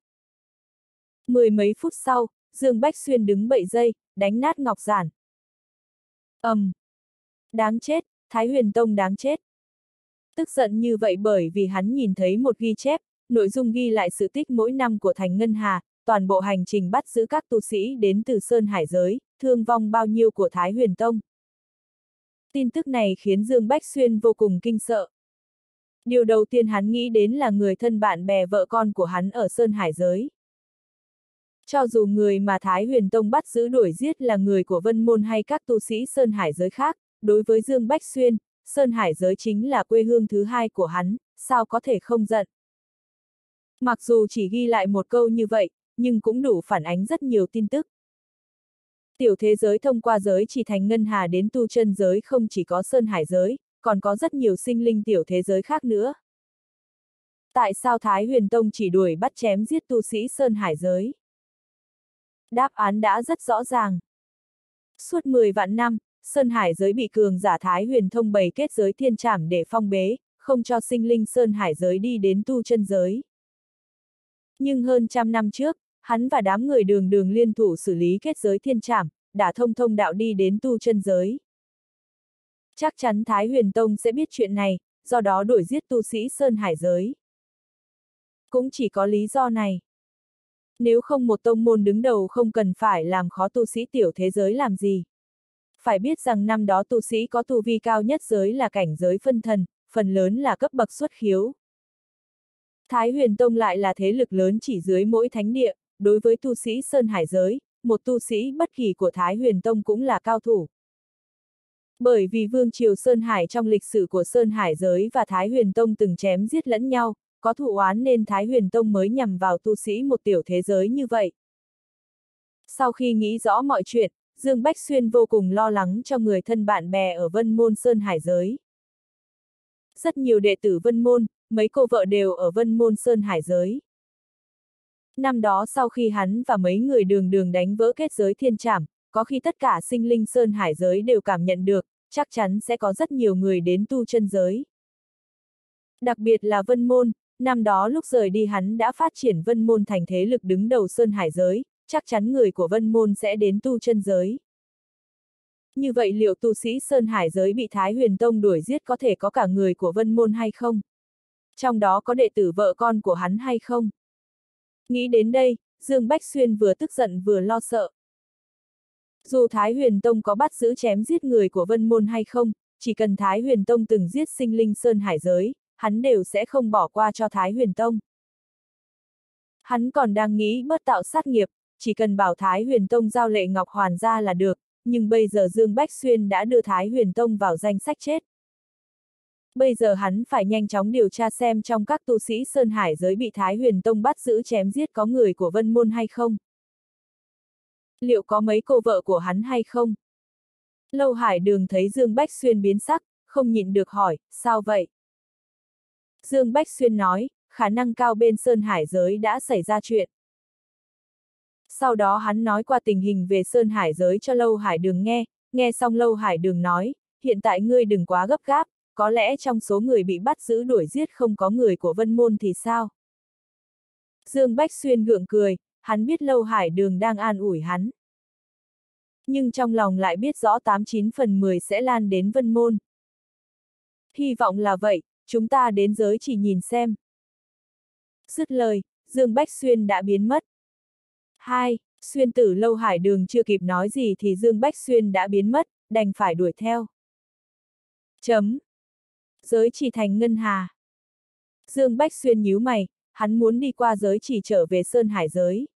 Mười mấy phút sau, Dương Bách Xuyên đứng bậy dây, đánh nát ngọc giản. ầm, um. Đáng chết, Thái Huyền Tông đáng chết. Tức giận như vậy bởi vì hắn nhìn thấy một ghi chép, nội dung ghi lại sự tích mỗi năm của Thành Ngân Hà, toàn bộ hành trình bắt giữ các tu sĩ đến từ Sơn Hải Giới, thương vong bao nhiêu của Thái Huyền Tông. Tin tức này khiến Dương Bách Xuyên vô cùng kinh sợ. Điều đầu tiên hắn nghĩ đến là người thân bạn bè vợ con của hắn ở Sơn Hải Giới. Cho dù người mà Thái Huyền Tông bắt giữ đuổi giết là người của Vân Môn hay các tu sĩ Sơn Hải giới khác, đối với Dương Bách Xuyên, Sơn Hải giới chính là quê hương thứ hai của hắn, sao có thể không giận. Mặc dù chỉ ghi lại một câu như vậy, nhưng cũng đủ phản ánh rất nhiều tin tức. Tiểu thế giới thông qua giới chỉ thành ngân hà đến tu chân giới không chỉ có Sơn Hải giới, còn có rất nhiều sinh linh tiểu thế giới khác nữa. Tại sao Thái Huyền Tông chỉ đuổi bắt chém giết tu sĩ Sơn Hải giới? Đáp án đã rất rõ ràng. Suốt 10 vạn năm, Sơn Hải giới bị cường giả Thái huyền thông bày kết giới thiên trảm để phong bế, không cho sinh linh Sơn Hải giới đi đến tu chân giới. Nhưng hơn trăm năm trước, hắn và đám người đường đường liên thủ xử lý kết giới thiên trảm, đã thông thông đạo đi đến tu chân giới. Chắc chắn Thái huyền tông sẽ biết chuyện này, do đó đuổi giết tu sĩ Sơn Hải giới. Cũng chỉ có lý do này. Nếu không một tông môn đứng đầu không cần phải làm khó tu sĩ tiểu thế giới làm gì. Phải biết rằng năm đó tu sĩ có tu vi cao nhất giới là cảnh giới phân thần, phần lớn là cấp bậc xuất khiếu. Thái huyền tông lại là thế lực lớn chỉ dưới mỗi thánh địa, đối với tu sĩ Sơn Hải giới, một tu sĩ bất kỳ của Thái huyền tông cũng là cao thủ. Bởi vì Vương Triều Sơn Hải trong lịch sử của Sơn Hải giới và Thái huyền tông từng chém giết lẫn nhau, có thụ oán nên Thái huyền tông mới nhằm vào tu sĩ một tiểu thế giới như vậy. Sau khi nghĩ rõ mọi chuyện, Dương Bách Xuyên vô cùng lo lắng cho người thân bạn bè ở Vân Môn Sơn Hải giới. Rất nhiều đệ tử Vân Môn, mấy cô vợ đều ở Vân Môn Sơn Hải giới. Năm đó sau khi hắn và mấy người đường đường đánh vỡ kết giới thiên trảm, có khi tất cả sinh linh Sơn Hải giới đều cảm nhận được, chắc chắn sẽ có rất nhiều người đến tu chân giới. Đặc biệt là Vân Môn, năm đó lúc rời đi hắn đã phát triển Vân Môn thành thế lực đứng đầu Sơn Hải giới, chắc chắn người của Vân Môn sẽ đến tu chân giới. Như vậy liệu tu sĩ Sơn Hải giới bị Thái Huyền Tông đuổi giết có thể có cả người của Vân Môn hay không? Trong đó có đệ tử vợ con của hắn hay không? Nghĩ đến đây, Dương Bách Xuyên vừa tức giận vừa lo sợ. Dù Thái Huyền Tông có bắt giữ chém giết người của Vân Môn hay không, chỉ cần Thái Huyền Tông từng giết sinh linh Sơn Hải giới, hắn đều sẽ không bỏ qua cho Thái Huyền Tông. Hắn còn đang nghĩ bất tạo sát nghiệp, chỉ cần bảo Thái Huyền Tông giao lệ Ngọc Hoàn ra là được, nhưng bây giờ Dương Bách Xuyên đã đưa Thái Huyền Tông vào danh sách chết. Bây giờ hắn phải nhanh chóng điều tra xem trong các tu sĩ Sơn Hải giới bị Thái Huyền Tông bắt giữ chém giết có người của Vân Môn hay không. Liệu có mấy cô vợ của hắn hay không? Lâu Hải Đường thấy Dương Bách Xuyên biến sắc, không nhịn được hỏi, sao vậy? Dương Bách Xuyên nói, khả năng cao bên Sơn Hải giới đã xảy ra chuyện. Sau đó hắn nói qua tình hình về Sơn Hải giới cho Lâu Hải Đường nghe, nghe xong Lâu Hải Đường nói, hiện tại ngươi đừng quá gấp gáp, có lẽ trong số người bị bắt giữ đuổi giết không có người của Vân Môn thì sao? Dương Bách Xuyên gượng cười, hắn biết Lâu Hải Đường đang an ủi hắn. Nhưng trong lòng lại biết rõ 89 phần 10 sẽ lan đến Vân Môn. Hy vọng là vậy, chúng ta đến giới chỉ nhìn xem. Dứt lời, Dương Bách Xuyên đã biến mất. 2. Xuyên tử lâu hải đường chưa kịp nói gì thì Dương Bách Xuyên đã biến mất, đành phải đuổi theo. Chấm. Giới chỉ thành ngân hà. Dương Bách Xuyên nhíu mày, hắn muốn đi qua giới chỉ trở về Sơn Hải giới.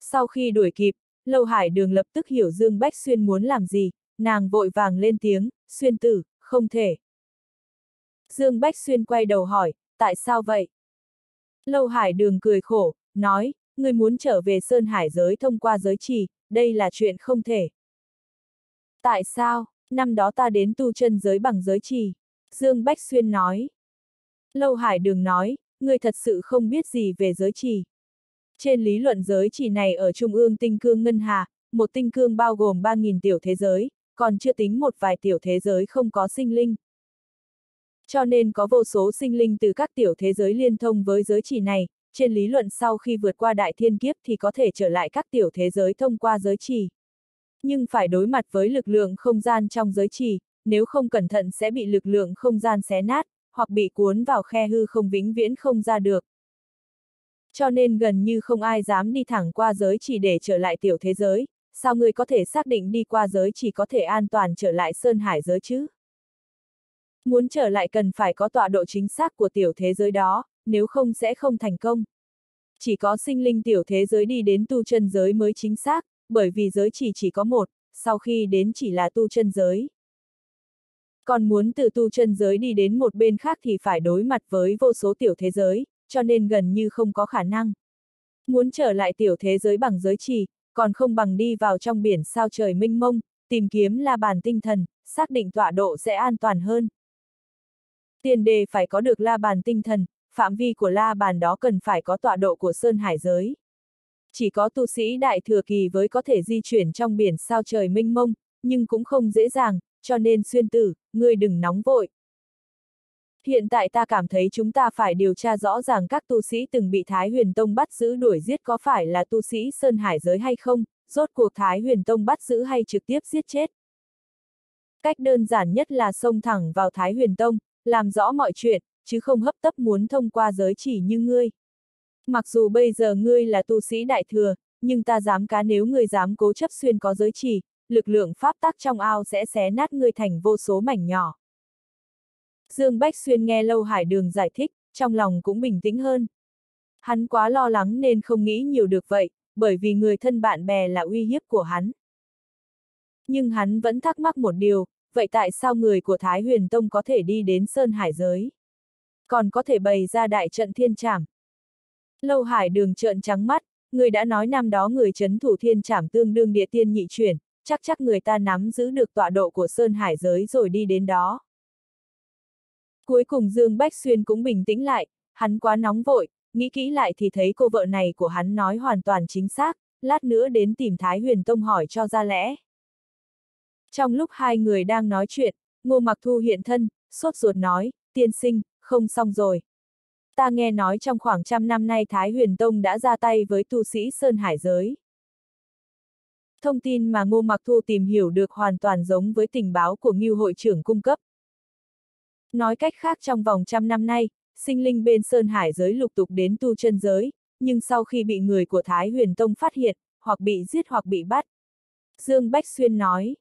Sau khi đuổi kịp, Lâu Hải Đường lập tức hiểu Dương Bách Xuyên muốn làm gì, nàng vội vàng lên tiếng, Xuyên tử, không thể. Dương Bách Xuyên quay đầu hỏi, tại sao vậy? Lâu Hải Đường cười khổ, nói, người muốn trở về Sơn Hải giới thông qua giới trì, đây là chuyện không thể. Tại sao, năm đó ta đến tu chân giới bằng giới trì? Dương Bách Xuyên nói. Lâu Hải Đường nói, người thật sự không biết gì về giới trì. Trên lý luận giới trì này ở Trung ương tinh cương Ngân Hà, một tinh cương bao gồm 3.000 tiểu thế giới, còn chưa tính một vài tiểu thế giới không có sinh linh. Cho nên có vô số sinh linh từ các tiểu thế giới liên thông với giới chỉ này, trên lý luận sau khi vượt qua đại thiên kiếp thì có thể trở lại các tiểu thế giới thông qua giới chỉ, Nhưng phải đối mặt với lực lượng không gian trong giới chỉ, nếu không cẩn thận sẽ bị lực lượng không gian xé nát, hoặc bị cuốn vào khe hư không vĩnh viễn không ra được. Cho nên gần như không ai dám đi thẳng qua giới chỉ để trở lại tiểu thế giới, sao người có thể xác định đi qua giới chỉ có thể an toàn trở lại sơn hải giới chứ? Muốn trở lại cần phải có tọa độ chính xác của tiểu thế giới đó, nếu không sẽ không thành công. Chỉ có sinh linh tiểu thế giới đi đến tu chân giới mới chính xác, bởi vì giới chỉ chỉ có một, sau khi đến chỉ là tu chân giới. Còn muốn từ tu chân giới đi đến một bên khác thì phải đối mặt với vô số tiểu thế giới, cho nên gần như không có khả năng. Muốn trở lại tiểu thế giới bằng giới chỉ, còn không bằng đi vào trong biển sao trời minh mông, tìm kiếm la bàn tinh thần, xác định tọa độ sẽ an toàn hơn. Tiền đề phải có được la bàn tinh thần, phạm vi của la bàn đó cần phải có tọa độ của Sơn Hải giới. Chỉ có tu sĩ đại thừa kỳ với có thể di chuyển trong biển sao trời mênh mông, nhưng cũng không dễ dàng, cho nên xuyên tử, ngươi đừng nóng vội. Hiện tại ta cảm thấy chúng ta phải điều tra rõ ràng các tu sĩ từng bị Thái Huyền Tông bắt giữ đuổi giết có phải là tu sĩ Sơn Hải giới hay không, rốt cuộc Thái Huyền Tông bắt giữ hay trực tiếp giết chết. Cách đơn giản nhất là xông thẳng vào Thái Huyền Tông, làm rõ mọi chuyện, chứ không hấp tấp muốn thông qua giới chỉ như ngươi. Mặc dù bây giờ ngươi là tu sĩ đại thừa, nhưng ta dám cá nếu ngươi dám cố chấp xuyên có giới chỉ, lực lượng pháp tắc trong ao sẽ xé nát ngươi thành vô số mảnh nhỏ. Dương Bách Xuyên nghe Lâu Hải Đường giải thích, trong lòng cũng bình tĩnh hơn. Hắn quá lo lắng nên không nghĩ nhiều được vậy, bởi vì người thân bạn bè là uy hiếp của hắn. Nhưng hắn vẫn thắc mắc một điều, vậy tại sao người của Thái Huyền Tông có thể đi đến Sơn Hải giới? Còn có thể bày ra đại trận thiên trảm. Lâu Hải đường trợn trắng mắt, người đã nói năm đó người chấn thủ thiên trảm tương đương địa tiên nhị chuyển, chắc chắc người ta nắm giữ được tọa độ của Sơn Hải giới rồi đi đến đó. Cuối cùng Dương Bách Xuyên cũng bình tĩnh lại, hắn quá nóng vội, nghĩ kỹ lại thì thấy cô vợ này của hắn nói hoàn toàn chính xác, lát nữa đến tìm Thái Huyền Tông hỏi cho ra lẽ. Trong lúc hai người đang nói chuyện, Ngô Mặc Thu hiện thân, sốt ruột nói, tiên sinh, không xong rồi. Ta nghe nói trong khoảng trăm năm nay Thái Huyền Tông đã ra tay với tu sĩ Sơn Hải giới. Thông tin mà Ngô Mặc Thu tìm hiểu được hoàn toàn giống với tình báo của Ngưu hội trưởng cung cấp. Nói cách khác trong vòng trăm năm nay, sinh linh bên Sơn Hải giới lục tục đến tu chân giới, nhưng sau khi bị người của Thái Huyền Tông phát hiện, hoặc bị giết hoặc bị bắt. Dương Bách Xuyên nói.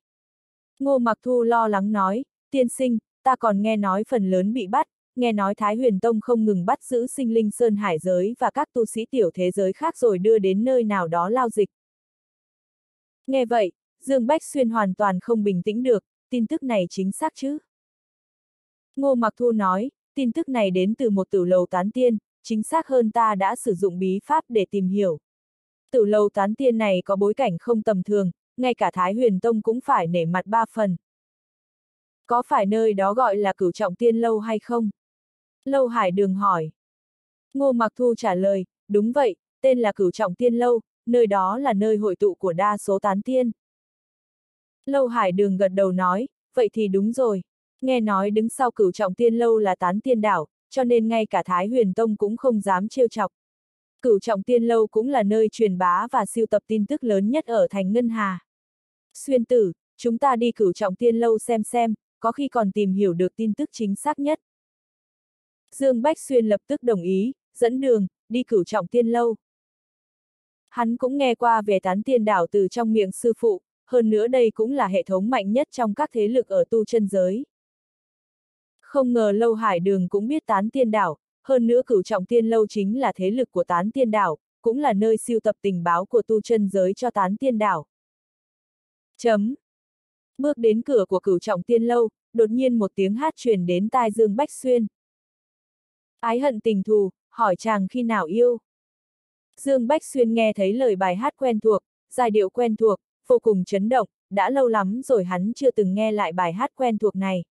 Ngô Mặc Thu lo lắng nói, tiên sinh, ta còn nghe nói phần lớn bị bắt, nghe nói Thái Huyền Tông không ngừng bắt giữ sinh linh Sơn Hải giới và các tu sĩ tiểu thế giới khác rồi đưa đến nơi nào đó lao dịch. Nghe vậy, Dương Bách Xuyên hoàn toàn không bình tĩnh được, tin tức này chính xác chứ? Ngô Mặc Thu nói, tin tức này đến từ một tử lầu tán tiên, chính xác hơn ta đã sử dụng bí pháp để tìm hiểu. Tử lầu tán tiên này có bối cảnh không tầm thường, ngay cả Thái Huyền Tông cũng phải nể mặt ba phần. Có phải nơi đó gọi là cửu trọng tiên lâu hay không? Lâu Hải Đường hỏi. Ngô Mặc Thu trả lời, đúng vậy, tên là cửu trọng tiên lâu, nơi đó là nơi hội tụ của đa số tán tiên. Lâu Hải Đường gật đầu nói, vậy thì đúng rồi. Nghe nói đứng sau cửu trọng tiên lâu là tán tiên đảo, cho nên ngay cả Thái Huyền Tông cũng không dám trêu chọc. Cửu trọng tiên lâu cũng là nơi truyền bá và siêu tập tin tức lớn nhất ở thành Ngân Hà. Xuyên tử, chúng ta đi cửu trọng tiên lâu xem xem, có khi còn tìm hiểu được tin tức chính xác nhất. Dương Bách Xuyên lập tức đồng ý, dẫn đường, đi cửu trọng tiên lâu. Hắn cũng nghe qua về tán tiên đảo từ trong miệng sư phụ, hơn nữa đây cũng là hệ thống mạnh nhất trong các thế lực ở tu chân giới. Không ngờ Lâu Hải Đường cũng biết tán tiên đảo, hơn nữa cửu trọng tiên lâu chính là thế lực của tán tiên đảo, cũng là nơi siêu tập tình báo của tu chân giới cho tán tiên đảo. Chấm. Bước đến cửa của cửu trọng tiên lâu, đột nhiên một tiếng hát truyền đến tai Dương Bách Xuyên. Ái hận tình thù, hỏi chàng khi nào yêu. Dương Bách Xuyên nghe thấy lời bài hát quen thuộc, giai điệu quen thuộc, vô cùng chấn động, đã lâu lắm rồi hắn chưa từng nghe lại bài hát quen thuộc này.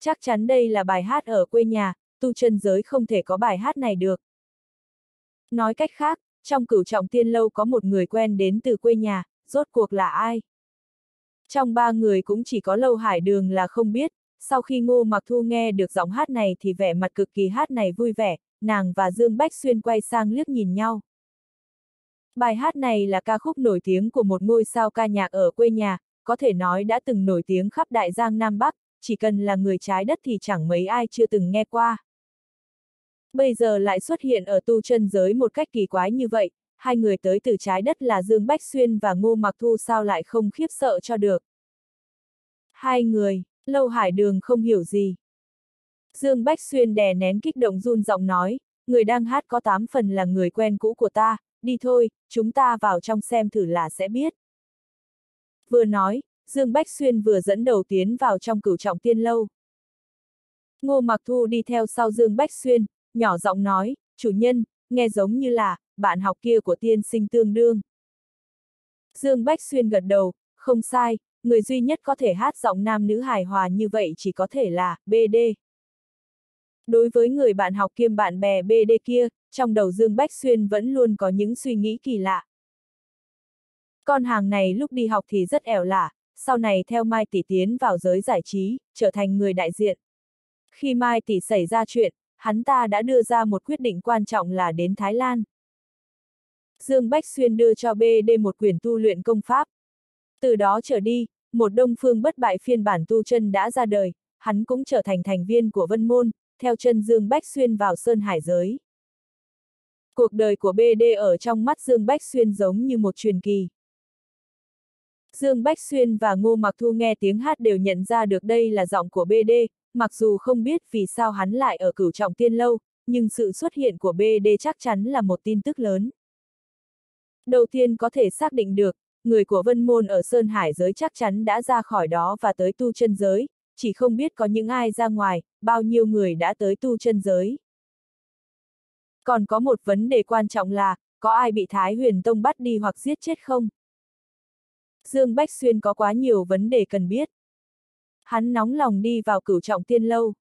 Chắc chắn đây là bài hát ở quê nhà, tu chân giới không thể có bài hát này được. Nói cách khác, trong cửu trọng tiên lâu có một người quen đến từ quê nhà, rốt cuộc là ai? Trong ba người cũng chỉ có lâu hải đường là không biết, sau khi ngô mặc thu nghe được giọng hát này thì vẻ mặt cực kỳ hát này vui vẻ, nàng và Dương Bách Xuyên quay sang liếc nhìn nhau. Bài hát này là ca khúc nổi tiếng của một ngôi sao ca nhạc ở quê nhà, có thể nói đã từng nổi tiếng khắp đại giang Nam Bắc, chỉ cần là người trái đất thì chẳng mấy ai chưa từng nghe qua. Bây giờ lại xuất hiện ở tu chân giới một cách kỳ quái như vậy, hai người tới từ trái đất là Dương Bách Xuyên và Ngô Mặc Thu sao lại không khiếp sợ cho được. Hai người, Lâu Hải Đường không hiểu gì. Dương Bách Xuyên đè nén kích động run giọng nói, người đang hát có tám phần là người quen cũ của ta, đi thôi, chúng ta vào trong xem thử là sẽ biết. Vừa nói, Dương Bách Xuyên vừa dẫn đầu tiến vào trong cửu trọng tiên lâu. Ngô Mặc Thu đi theo sau Dương Bách Xuyên, nhỏ giọng nói, chủ nhân, nghe giống như là, bạn học kia của tiên sinh tương đương. Dương Bách Xuyên gật đầu, không sai, người duy nhất có thể hát giọng nam nữ hài hòa như vậy chỉ có thể là, BD. Đối với người bạn học kiêm bạn bè BD kia, trong đầu Dương Bách Xuyên vẫn luôn có những suy nghĩ kỳ lạ. Con hàng này lúc đi học thì rất ẻo lả, sau này theo Mai Tỷ tiến vào giới giải trí, trở thành người đại diện. Khi Mai Tỷ xảy ra chuyện, hắn ta đã đưa ra một quyết định quan trọng là đến Thái Lan. Dương Bách Xuyên đưa cho BD một quyển tu luyện công pháp. Từ đó trở đi, một đông phương bất bại phiên bản tu chân đã ra đời, hắn cũng trở thành thành viên của Vân Môn, theo chân Dương Bách Xuyên vào Sơn Hải giới. Cuộc đời của BD ở trong mắt Dương Bách Xuyên giống như một truyền kỳ. Dương Bách Xuyên và Ngô Mặc Thu nghe tiếng hát đều nhận ra được đây là giọng của BD, mặc dù không biết vì sao hắn lại ở cửu trọng tiên lâu, nhưng sự xuất hiện của BD chắc chắn là một tin tức lớn. Đầu tiên có thể xác định được, người của Vân Môn ở Sơn Hải giới chắc chắn đã ra khỏi đó và tới tu chân giới, chỉ không biết có những ai ra ngoài, bao nhiêu người đã tới tu chân giới. Còn có một vấn đề quan trọng là, có ai bị Thái Huyền Tông bắt đi hoặc giết chết không? Dương Bách Xuyên có quá nhiều vấn đề cần biết. Hắn nóng lòng đi vào cửu trọng tiên lâu.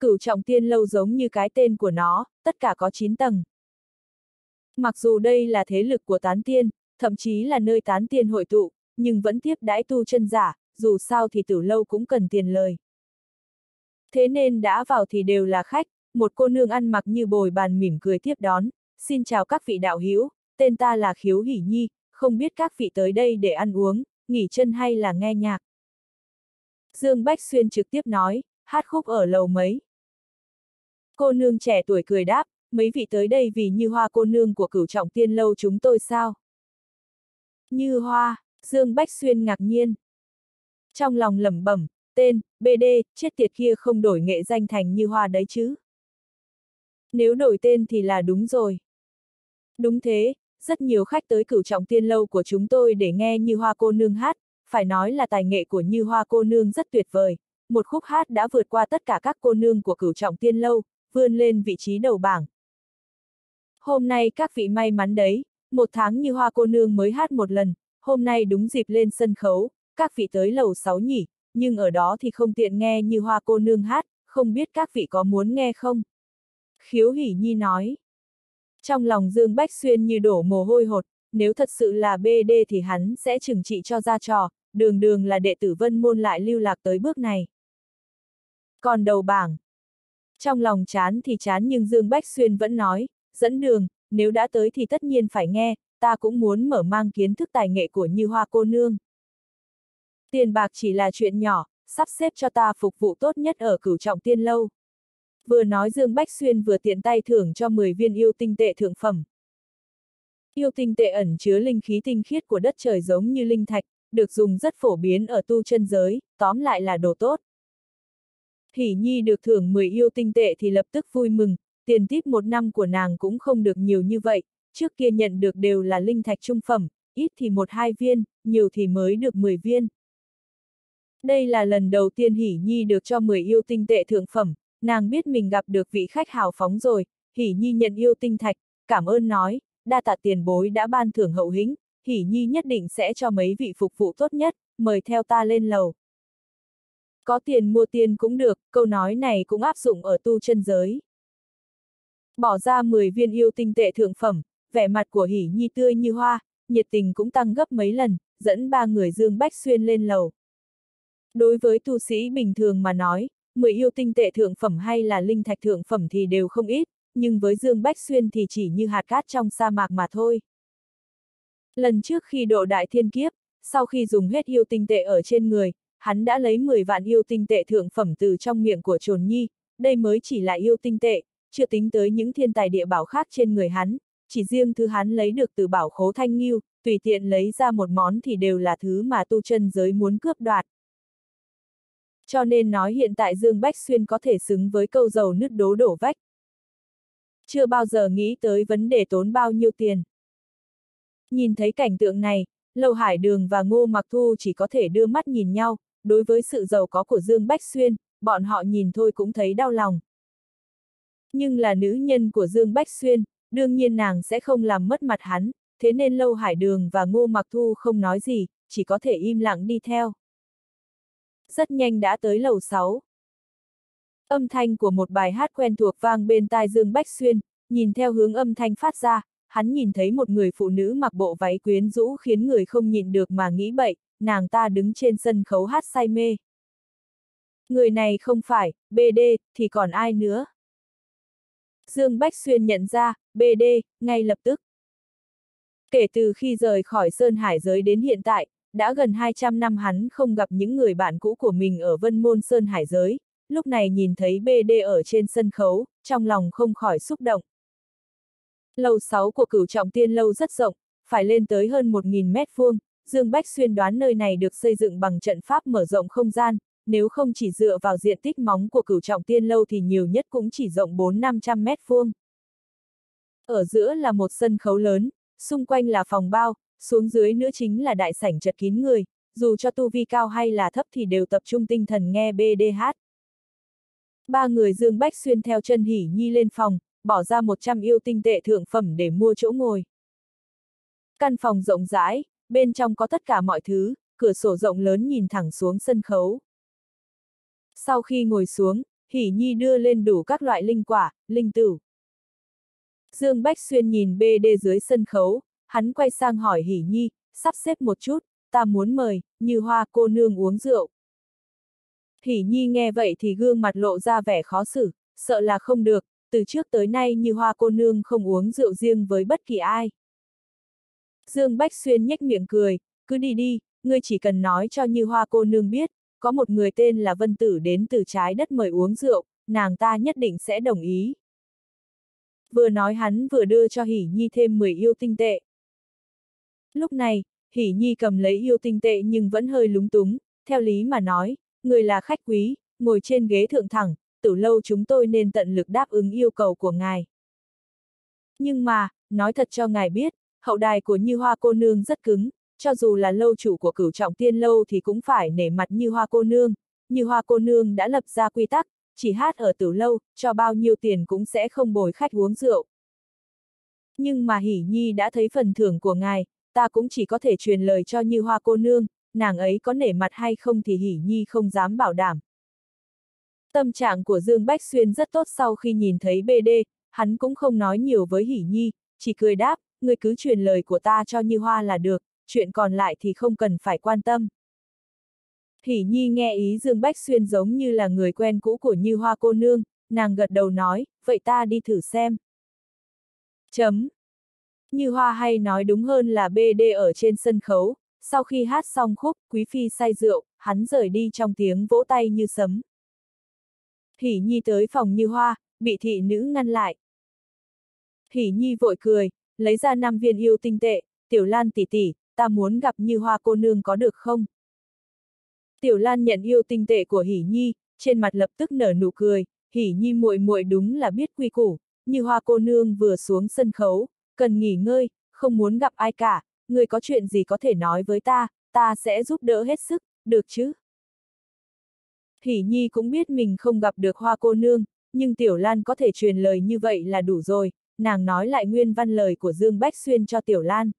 Cửu trọng tiên lâu giống như cái tên của nó, tất cả có 9 tầng. Mặc dù đây là thế lực của tán tiên, thậm chí là nơi tán tiên hội tụ, nhưng vẫn tiếp đãi tu chân giả, dù sao thì tử lâu cũng cần tiền lời. Thế nên đã vào thì đều là khách, một cô nương ăn mặc như bồi bàn mỉm cười tiếp đón, xin chào các vị đạo hữu, tên ta là Khiếu Hỷ Nhi, không biết các vị tới đây để ăn uống, nghỉ chân hay là nghe nhạc. Dương Bách Xuyên trực tiếp nói, hát khúc ở lầu mấy. Cô nương trẻ tuổi cười đáp, mấy vị tới đây vì như hoa cô nương của cửu trọng tiên lâu chúng tôi sao? Như hoa, Dương Bách Xuyên ngạc nhiên. Trong lòng lẩm bẩm, tên, BD, chết tiệt kia không đổi nghệ danh thành như hoa đấy chứ. Nếu đổi tên thì là đúng rồi. Đúng thế, rất nhiều khách tới cửu trọng tiên lâu của chúng tôi để nghe như hoa cô nương hát, phải nói là tài nghệ của như hoa cô nương rất tuyệt vời. Một khúc hát đã vượt qua tất cả các cô nương của cửu trọng tiên lâu, vươn lên vị trí đầu bảng. Hôm nay các vị may mắn đấy, một tháng như hoa cô nương mới hát một lần, hôm nay đúng dịp lên sân khấu, các vị tới lầu 6 nhỉ, nhưng ở đó thì không tiện nghe như hoa cô nương hát, không biết các vị có muốn nghe không? Khiếu hỉ nhi nói. Trong lòng Dương Bách Xuyên như đổ mồ hôi hột, nếu thật sự là BD thì hắn sẽ trừng trị cho ra trò, đường đường là đệ tử vân môn lại lưu lạc tới bước này. Còn đầu bảng. Trong lòng chán thì chán nhưng Dương Bách Xuyên vẫn nói, dẫn đường, nếu đã tới thì tất nhiên phải nghe, ta cũng muốn mở mang kiến thức tài nghệ của như hoa cô nương. Tiền bạc chỉ là chuyện nhỏ, sắp xếp cho ta phục vụ tốt nhất ở cửu trọng tiên lâu. Vừa nói Dương Bách Xuyên vừa tiện tay thưởng cho 10 viên yêu tinh tệ thượng phẩm. Yêu tinh tệ ẩn chứa linh khí tinh khiết của đất trời giống như linh thạch, được dùng rất phổ biến ở tu chân giới, tóm lại là đồ tốt. Hỷ Nhi được thưởng 10 yêu tinh tệ thì lập tức vui mừng, tiền tiếp một năm của nàng cũng không được nhiều như vậy, trước kia nhận được đều là linh thạch trung phẩm, ít thì một hai viên, nhiều thì mới được 10 viên. Đây là lần đầu tiên Hỷ Nhi được cho 10 yêu tinh tệ thượng phẩm, nàng biết mình gặp được vị khách hào phóng rồi, Hỷ Nhi nhận yêu tinh thạch, cảm ơn nói, đa tạ tiền bối đã ban thưởng hậu hĩnh, Hỷ Nhi nhất định sẽ cho mấy vị phục vụ tốt nhất, mời theo ta lên lầu. Có tiền mua tiền cũng được, câu nói này cũng áp dụng ở tu chân giới. Bỏ ra 10 viên yêu tinh tệ thượng phẩm, vẻ mặt của Hỉ Nhi tươi như hoa, nhiệt tình cũng tăng gấp mấy lần, dẫn ba người Dương Bách Xuyên lên lầu. Đối với tu sĩ bình thường mà nói, 10 yêu tinh tệ thượng phẩm hay là linh thạch thượng phẩm thì đều không ít, nhưng với Dương Bách Xuyên thì chỉ như hạt cát trong sa mạc mà thôi. Lần trước khi độ đại thiên kiếp, sau khi dùng hết yêu tinh tệ ở trên người, hắn đã lấy 10 vạn yêu tinh tệ thượng phẩm từ trong miệng của trồn nhi, đây mới chỉ là yêu tinh tệ, chưa tính tới những thiên tài địa bảo khác trên người hắn, chỉ riêng thứ hắn lấy được từ bảo khố thanh nghiêu, tùy tiện lấy ra một món thì đều là thứ mà tu chân giới muốn cướp đoạt. Cho nên nói hiện tại Dương Bách Xuyên có thể xứng với câu dầu nứt đố đổ vách. Chưa bao giờ nghĩ tới vấn đề tốn bao nhiêu tiền. Nhìn thấy cảnh tượng này, Lâu Hải Đường và Ngô Mặc Thu chỉ có thể đưa mắt nhìn nhau, đối với sự giàu có của Dương Bách Xuyên, bọn họ nhìn thôi cũng thấy đau lòng. Nhưng là nữ nhân của Dương Bách Xuyên, đương nhiên nàng sẽ không làm mất mặt hắn, thế nên Lâu Hải Đường và Ngô Mặc Thu không nói gì, chỉ có thể im lặng đi theo. Rất nhanh đã tới lầu 6. Âm thanh của một bài hát quen thuộc vang bên tai Dương Bách Xuyên, nhìn theo hướng âm thanh phát ra, hắn nhìn thấy một người phụ nữ mặc bộ váy quyến rũ khiến người không nhìn được mà nghĩ bậy, nàng ta đứng trên sân khấu hát say mê. Người này không phải, BD, thì còn ai nữa? Dương Bách Xuyên nhận ra, BD, ngay lập tức. Kể từ khi rời khỏi Sơn Hải giới đến hiện tại, đã gần 200 năm hắn không gặp những người bạn cũ của mình ở Vân Môn Sơn Hải giới, lúc này nhìn thấy BD ở trên sân khấu, trong lòng không khỏi xúc động. Lầu 6 của cửu trọng tiên lâu rất rộng, phải lên tới hơn 1.000 mét vuông, Dương Bách Xuyên đoán nơi này được xây dựng bằng trận pháp mở rộng không gian, nếu không chỉ dựa vào diện tích móng của cửu trọng tiên lâu thì nhiều nhất cũng chỉ rộng 4-500 mét vuông. Ở giữa là một sân khấu lớn, xung quanh là phòng bao, xuống dưới nữa chính là đại sảnh chật kín người, dù cho tu vi cao hay là thấp thì đều tập trung tinh thần nghe BDH. Ba người Dương Bách Xuyên theo chân hỉ nhi lên phòng, bỏ ra 100 yêu tinh tệ thượng phẩm để mua chỗ ngồi. Căn phòng rộng rãi, bên trong có tất cả mọi thứ, cửa sổ rộng lớn nhìn thẳng xuống sân khấu. Sau khi ngồi xuống, Hỷ Nhi đưa lên đủ các loại linh quả, linh tử. Dương Bách Xuyên nhìn BD dưới sân khấu, hắn quay sang hỏi Hỷ Nhi, sắp xếp một chút, ta muốn mời, như hoa cô nương uống rượu. Hỷ Nhi nghe vậy thì gương mặt lộ ra vẻ khó xử, sợ là không được, từ trước tới nay như hoa cô nương không uống rượu riêng với bất kỳ ai. Dương Bách Xuyên nhếch miệng cười, cứ đi đi, ngươi chỉ cần nói cho như hoa cô nương biết, có một người tên là Vân Tử đến từ trái đất mời uống rượu, nàng ta nhất định sẽ đồng ý. Vừa nói hắn vừa đưa cho Hỷ Nhi thêm 10 yêu tinh tệ. Lúc này, Hỷ Nhi cầm lấy yêu tinh tệ nhưng vẫn hơi lúng túng, theo lý mà nói, người là khách quý, ngồi trên ghế thượng thẳng, từ lâu chúng tôi nên tận lực đáp ứng yêu cầu của ngài. Nhưng mà, nói thật cho ngài biết, hậu đài của Như Hoa cô nương rất cứng, cho dù là lâu chủ của cửu trọng tiên lâu thì cũng phải nể mặt Như Hoa cô nương. Như Hoa cô nương đã lập ra quy tắc, chỉ hát ở tử lâu, cho bao nhiêu tiền cũng sẽ không bồi khách uống rượu. Nhưng mà Hỉ Nhi đã thấy phần thưởng của ngài, ta cũng chỉ có thể truyền lời cho Như Hoa cô nương, nàng ấy có nể mặt hay không thì Hỉ Nhi không dám bảo đảm. Tâm trạng của Dương Bách Xuyên rất tốt sau khi nhìn thấy BD, hắn cũng không nói nhiều với Hỉ Nhi, chỉ cười đáp, người cứ truyền lời của ta cho Như Hoa là được, chuyện còn lại thì không cần phải quan tâm. Hỷ Nhi nghe ý Dương Bách Xuyên giống như là người quen cũ của Như Hoa cô nương, nàng gật đầu nói, vậy ta đi thử xem. Chấm. Như Hoa hay nói đúng hơn là BD ở trên sân khấu, sau khi hát xong khúc, Quý Phi say rượu, hắn rời đi trong tiếng vỗ tay như sấm. Hỷ Nhi tới phòng Như Hoa, bị thị nữ ngăn lại. Hỷ Nhi vội cười, lấy ra năm viên yêu tinh tệ, Tiểu Lan tỷ tỷ, ta muốn gặp Như Hoa cô nương có được không? Tiểu Lan nhận yêu tinh tệ của Hỷ Nhi, trên mặt lập tức nở nụ cười, Hỷ Nhi muội muội đúng là biết quy củ, Như Hoa cô nương vừa xuống sân khấu, cần nghỉ ngơi, không muốn gặp ai cả, người có chuyện gì có thể nói với ta, ta sẽ giúp đỡ hết sức, được chứ? Hỷ Nhi cũng biết mình không gặp được Hoa cô nương, nhưng Tiểu Lan có thể truyền lời như vậy là đủ rồi, nàng nói lại nguyên văn lời của Dương Bách Xuyên cho Tiểu Lan.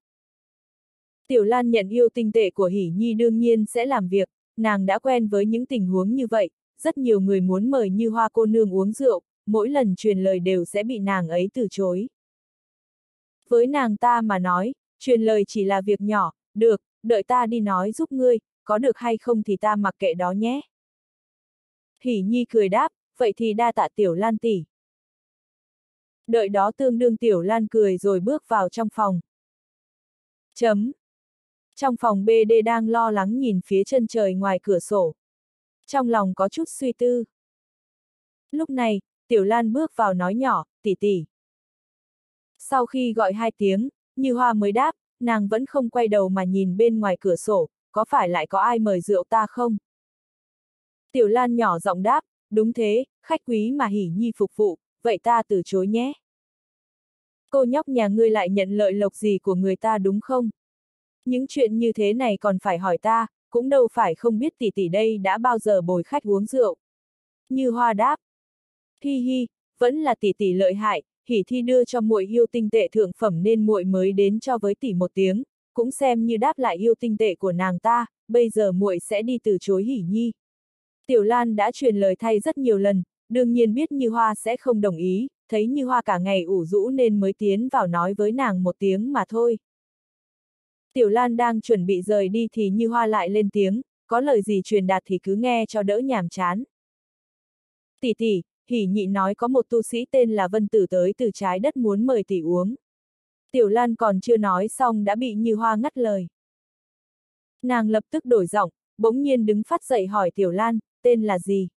Tiểu Lan nhận yêu tinh tệ của Hỷ Nhi đương nhiên sẽ làm việc, nàng đã quen với những tình huống như vậy, rất nhiều người muốn mời như hoa cô nương uống rượu, mỗi lần truyền lời đều sẽ bị nàng ấy từ chối. Với nàng ta mà nói, truyền lời chỉ là việc nhỏ, được, đợi ta đi nói giúp ngươi, có được hay không thì ta mặc kệ đó nhé. Hỷ Nhi cười đáp, vậy thì đa tạ Tiểu Lan tỷ. Đợi đó tương đương Tiểu Lan cười rồi bước vào trong phòng. Chấm. Trong phòng BD đang lo lắng nhìn phía chân trời ngoài cửa sổ. Trong lòng có chút suy tư. Lúc này, Tiểu Lan bước vào nói nhỏ, tỷ tỷ. Sau khi gọi hai tiếng, Như Hoa mới đáp, nàng vẫn không quay đầu mà nhìn bên ngoài cửa sổ, có phải lại có ai mời rượu ta không? Tiểu Lan nhỏ giọng đáp, đúng thế, khách quý mà hỉ nhi phục vụ, vậy ta từ chối nhé. Cô nhóc nhà ngươi lại nhận lợi lộc gì của người ta đúng không? Những chuyện như thế này còn phải hỏi ta, cũng đâu phải không biết tỷ tỷ đây đã bao giờ bồi khách uống rượu. Như hoa đáp. Hi hi, vẫn là tỷ tỷ lợi hại, hỉ thi đưa cho muội yêu tinh tệ thượng phẩm nên muội mới đến cho với tỷ một tiếng, cũng xem như đáp lại yêu tinh tệ của nàng ta, bây giờ muội sẽ đi từ chối hỉ nhi. Tiểu Lan đã truyền lời thay rất nhiều lần, đương nhiên biết Như Hoa sẽ không đồng ý, thấy Như Hoa cả ngày ủ rũ nên mới tiến vào nói với nàng một tiếng mà thôi. Tiểu Lan đang chuẩn bị rời đi thì Như Hoa lại lên tiếng, có lời gì truyền đạt thì cứ nghe cho đỡ nhàm chán. Tỷ tỷ, hỉ nhị nói có một tu sĩ tên là Vân Tử tới từ trái đất muốn mời tỷ uống. Tiểu Lan còn chưa nói xong đã bị Như Hoa ngắt lời. Nàng lập tức đổi giọng, bỗng nhiên đứng phát dậy hỏi Tiểu Lan, tên là gì?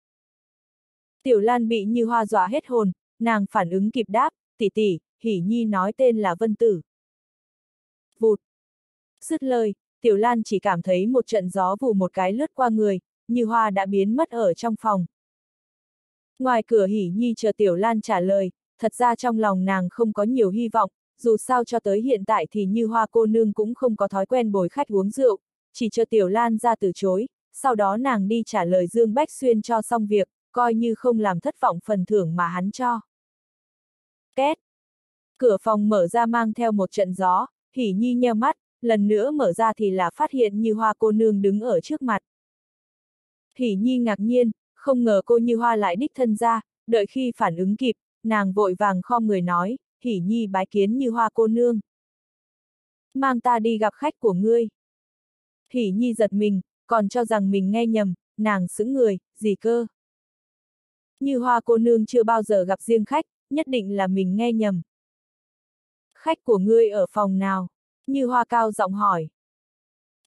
Tiểu Lan bị Như Hoa dọa hết hồn, nàng phản ứng kịp đáp, tỷ tỷ, hỉ nhi nói tên là Vân Tử. Vụt. Dứt lời, Tiểu Lan chỉ cảm thấy một trận gió vù một cái lướt qua người, Như Hoa đã biến mất ở trong phòng. Ngoài cửa hỉ Nhi chờ Tiểu Lan trả lời, thật ra trong lòng nàng không có nhiều hy vọng, dù sao cho tới hiện tại thì Như Hoa cô nương cũng không có thói quen bồi khách uống rượu, chỉ chờ Tiểu Lan ra từ chối, sau đó nàng đi trả lời Dương Bách Xuyên cho xong việc, coi như không làm thất vọng phần thưởng mà hắn cho. Két! Cửa phòng mở ra mang theo một trận gió, hỉ Nhi nheo mắt, lần nữa mở ra thì là phát hiện Như Hoa cô nương đứng ở trước mặt. Hỷ Nhi ngạc nhiên, không ngờ cô Như Hoa lại đích thân ra, đợi khi phản ứng kịp, nàng vội vàng khom người nói, Hỷ Nhi bái kiến Như Hoa cô nương. Mang ta đi gặp khách của ngươi. Hỷ Nhi giật mình, còn cho rằng mình nghe nhầm, nàng sững người, gì cơ. Như Hoa cô nương chưa bao giờ gặp riêng khách, nhất định là mình nghe nhầm. Khách của ngươi ở phòng nào? Như Hoa cao giọng hỏi.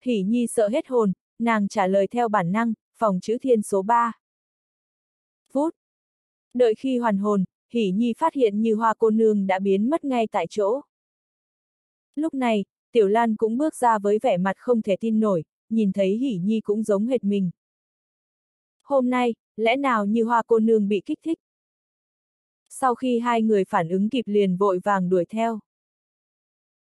Hỷ Nhi sợ hết hồn, nàng trả lời theo bản năng, phòng chữ thiên số 3. Phút. Đợi khi hoàn hồn, Hỷ Nhi phát hiện như hoa cô nương đã biến mất ngay tại chỗ. Lúc này, Tiểu Lan cũng bước ra với vẻ mặt không thể tin nổi, nhìn thấy Hỷ Nhi cũng giống hệt mình. Hôm nay, lẽ nào như hoa cô nương bị kích thích? Sau khi hai người phản ứng kịp liền vội vàng đuổi theo.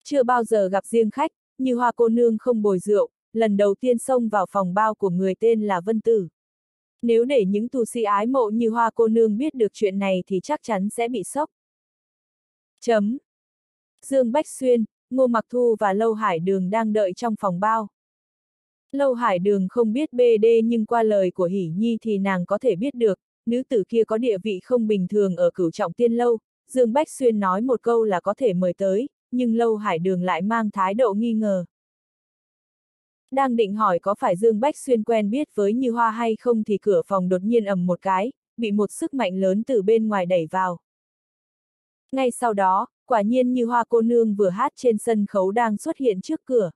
Chưa bao giờ gặp riêng khách, như hoa cô nương không bồi rượu, lần đầu tiên xông vào phòng bao của người tên là Vân Tử. Nếu để những tu sĩ ái mộ như hoa cô nương biết được chuyện này thì chắc chắn sẽ bị sốc. Chấm. Dương Bách Xuyên, Ngô Mặc Thu và Lâu Hải Đường đang đợi trong phòng bao. Lâu Hải Đường không biết BD nhưng qua lời của Hỷ Nhi thì nàng có thể biết được, nữ tử kia có địa vị không bình thường ở cửu trọng tiên lâu, Dương Bách Xuyên nói một câu là có thể mời tới, nhưng Lâu Hải Đường lại mang thái độ nghi ngờ. Đang định hỏi có phải Dương Bách Xuyên quen biết với Như Hoa hay không thì cửa phòng đột nhiên ầm một cái, bị một sức mạnh lớn từ bên ngoài đẩy vào. Ngay sau đó, quả nhiên Như Hoa cô nương vừa hát trên sân khấu đang xuất hiện trước cửa.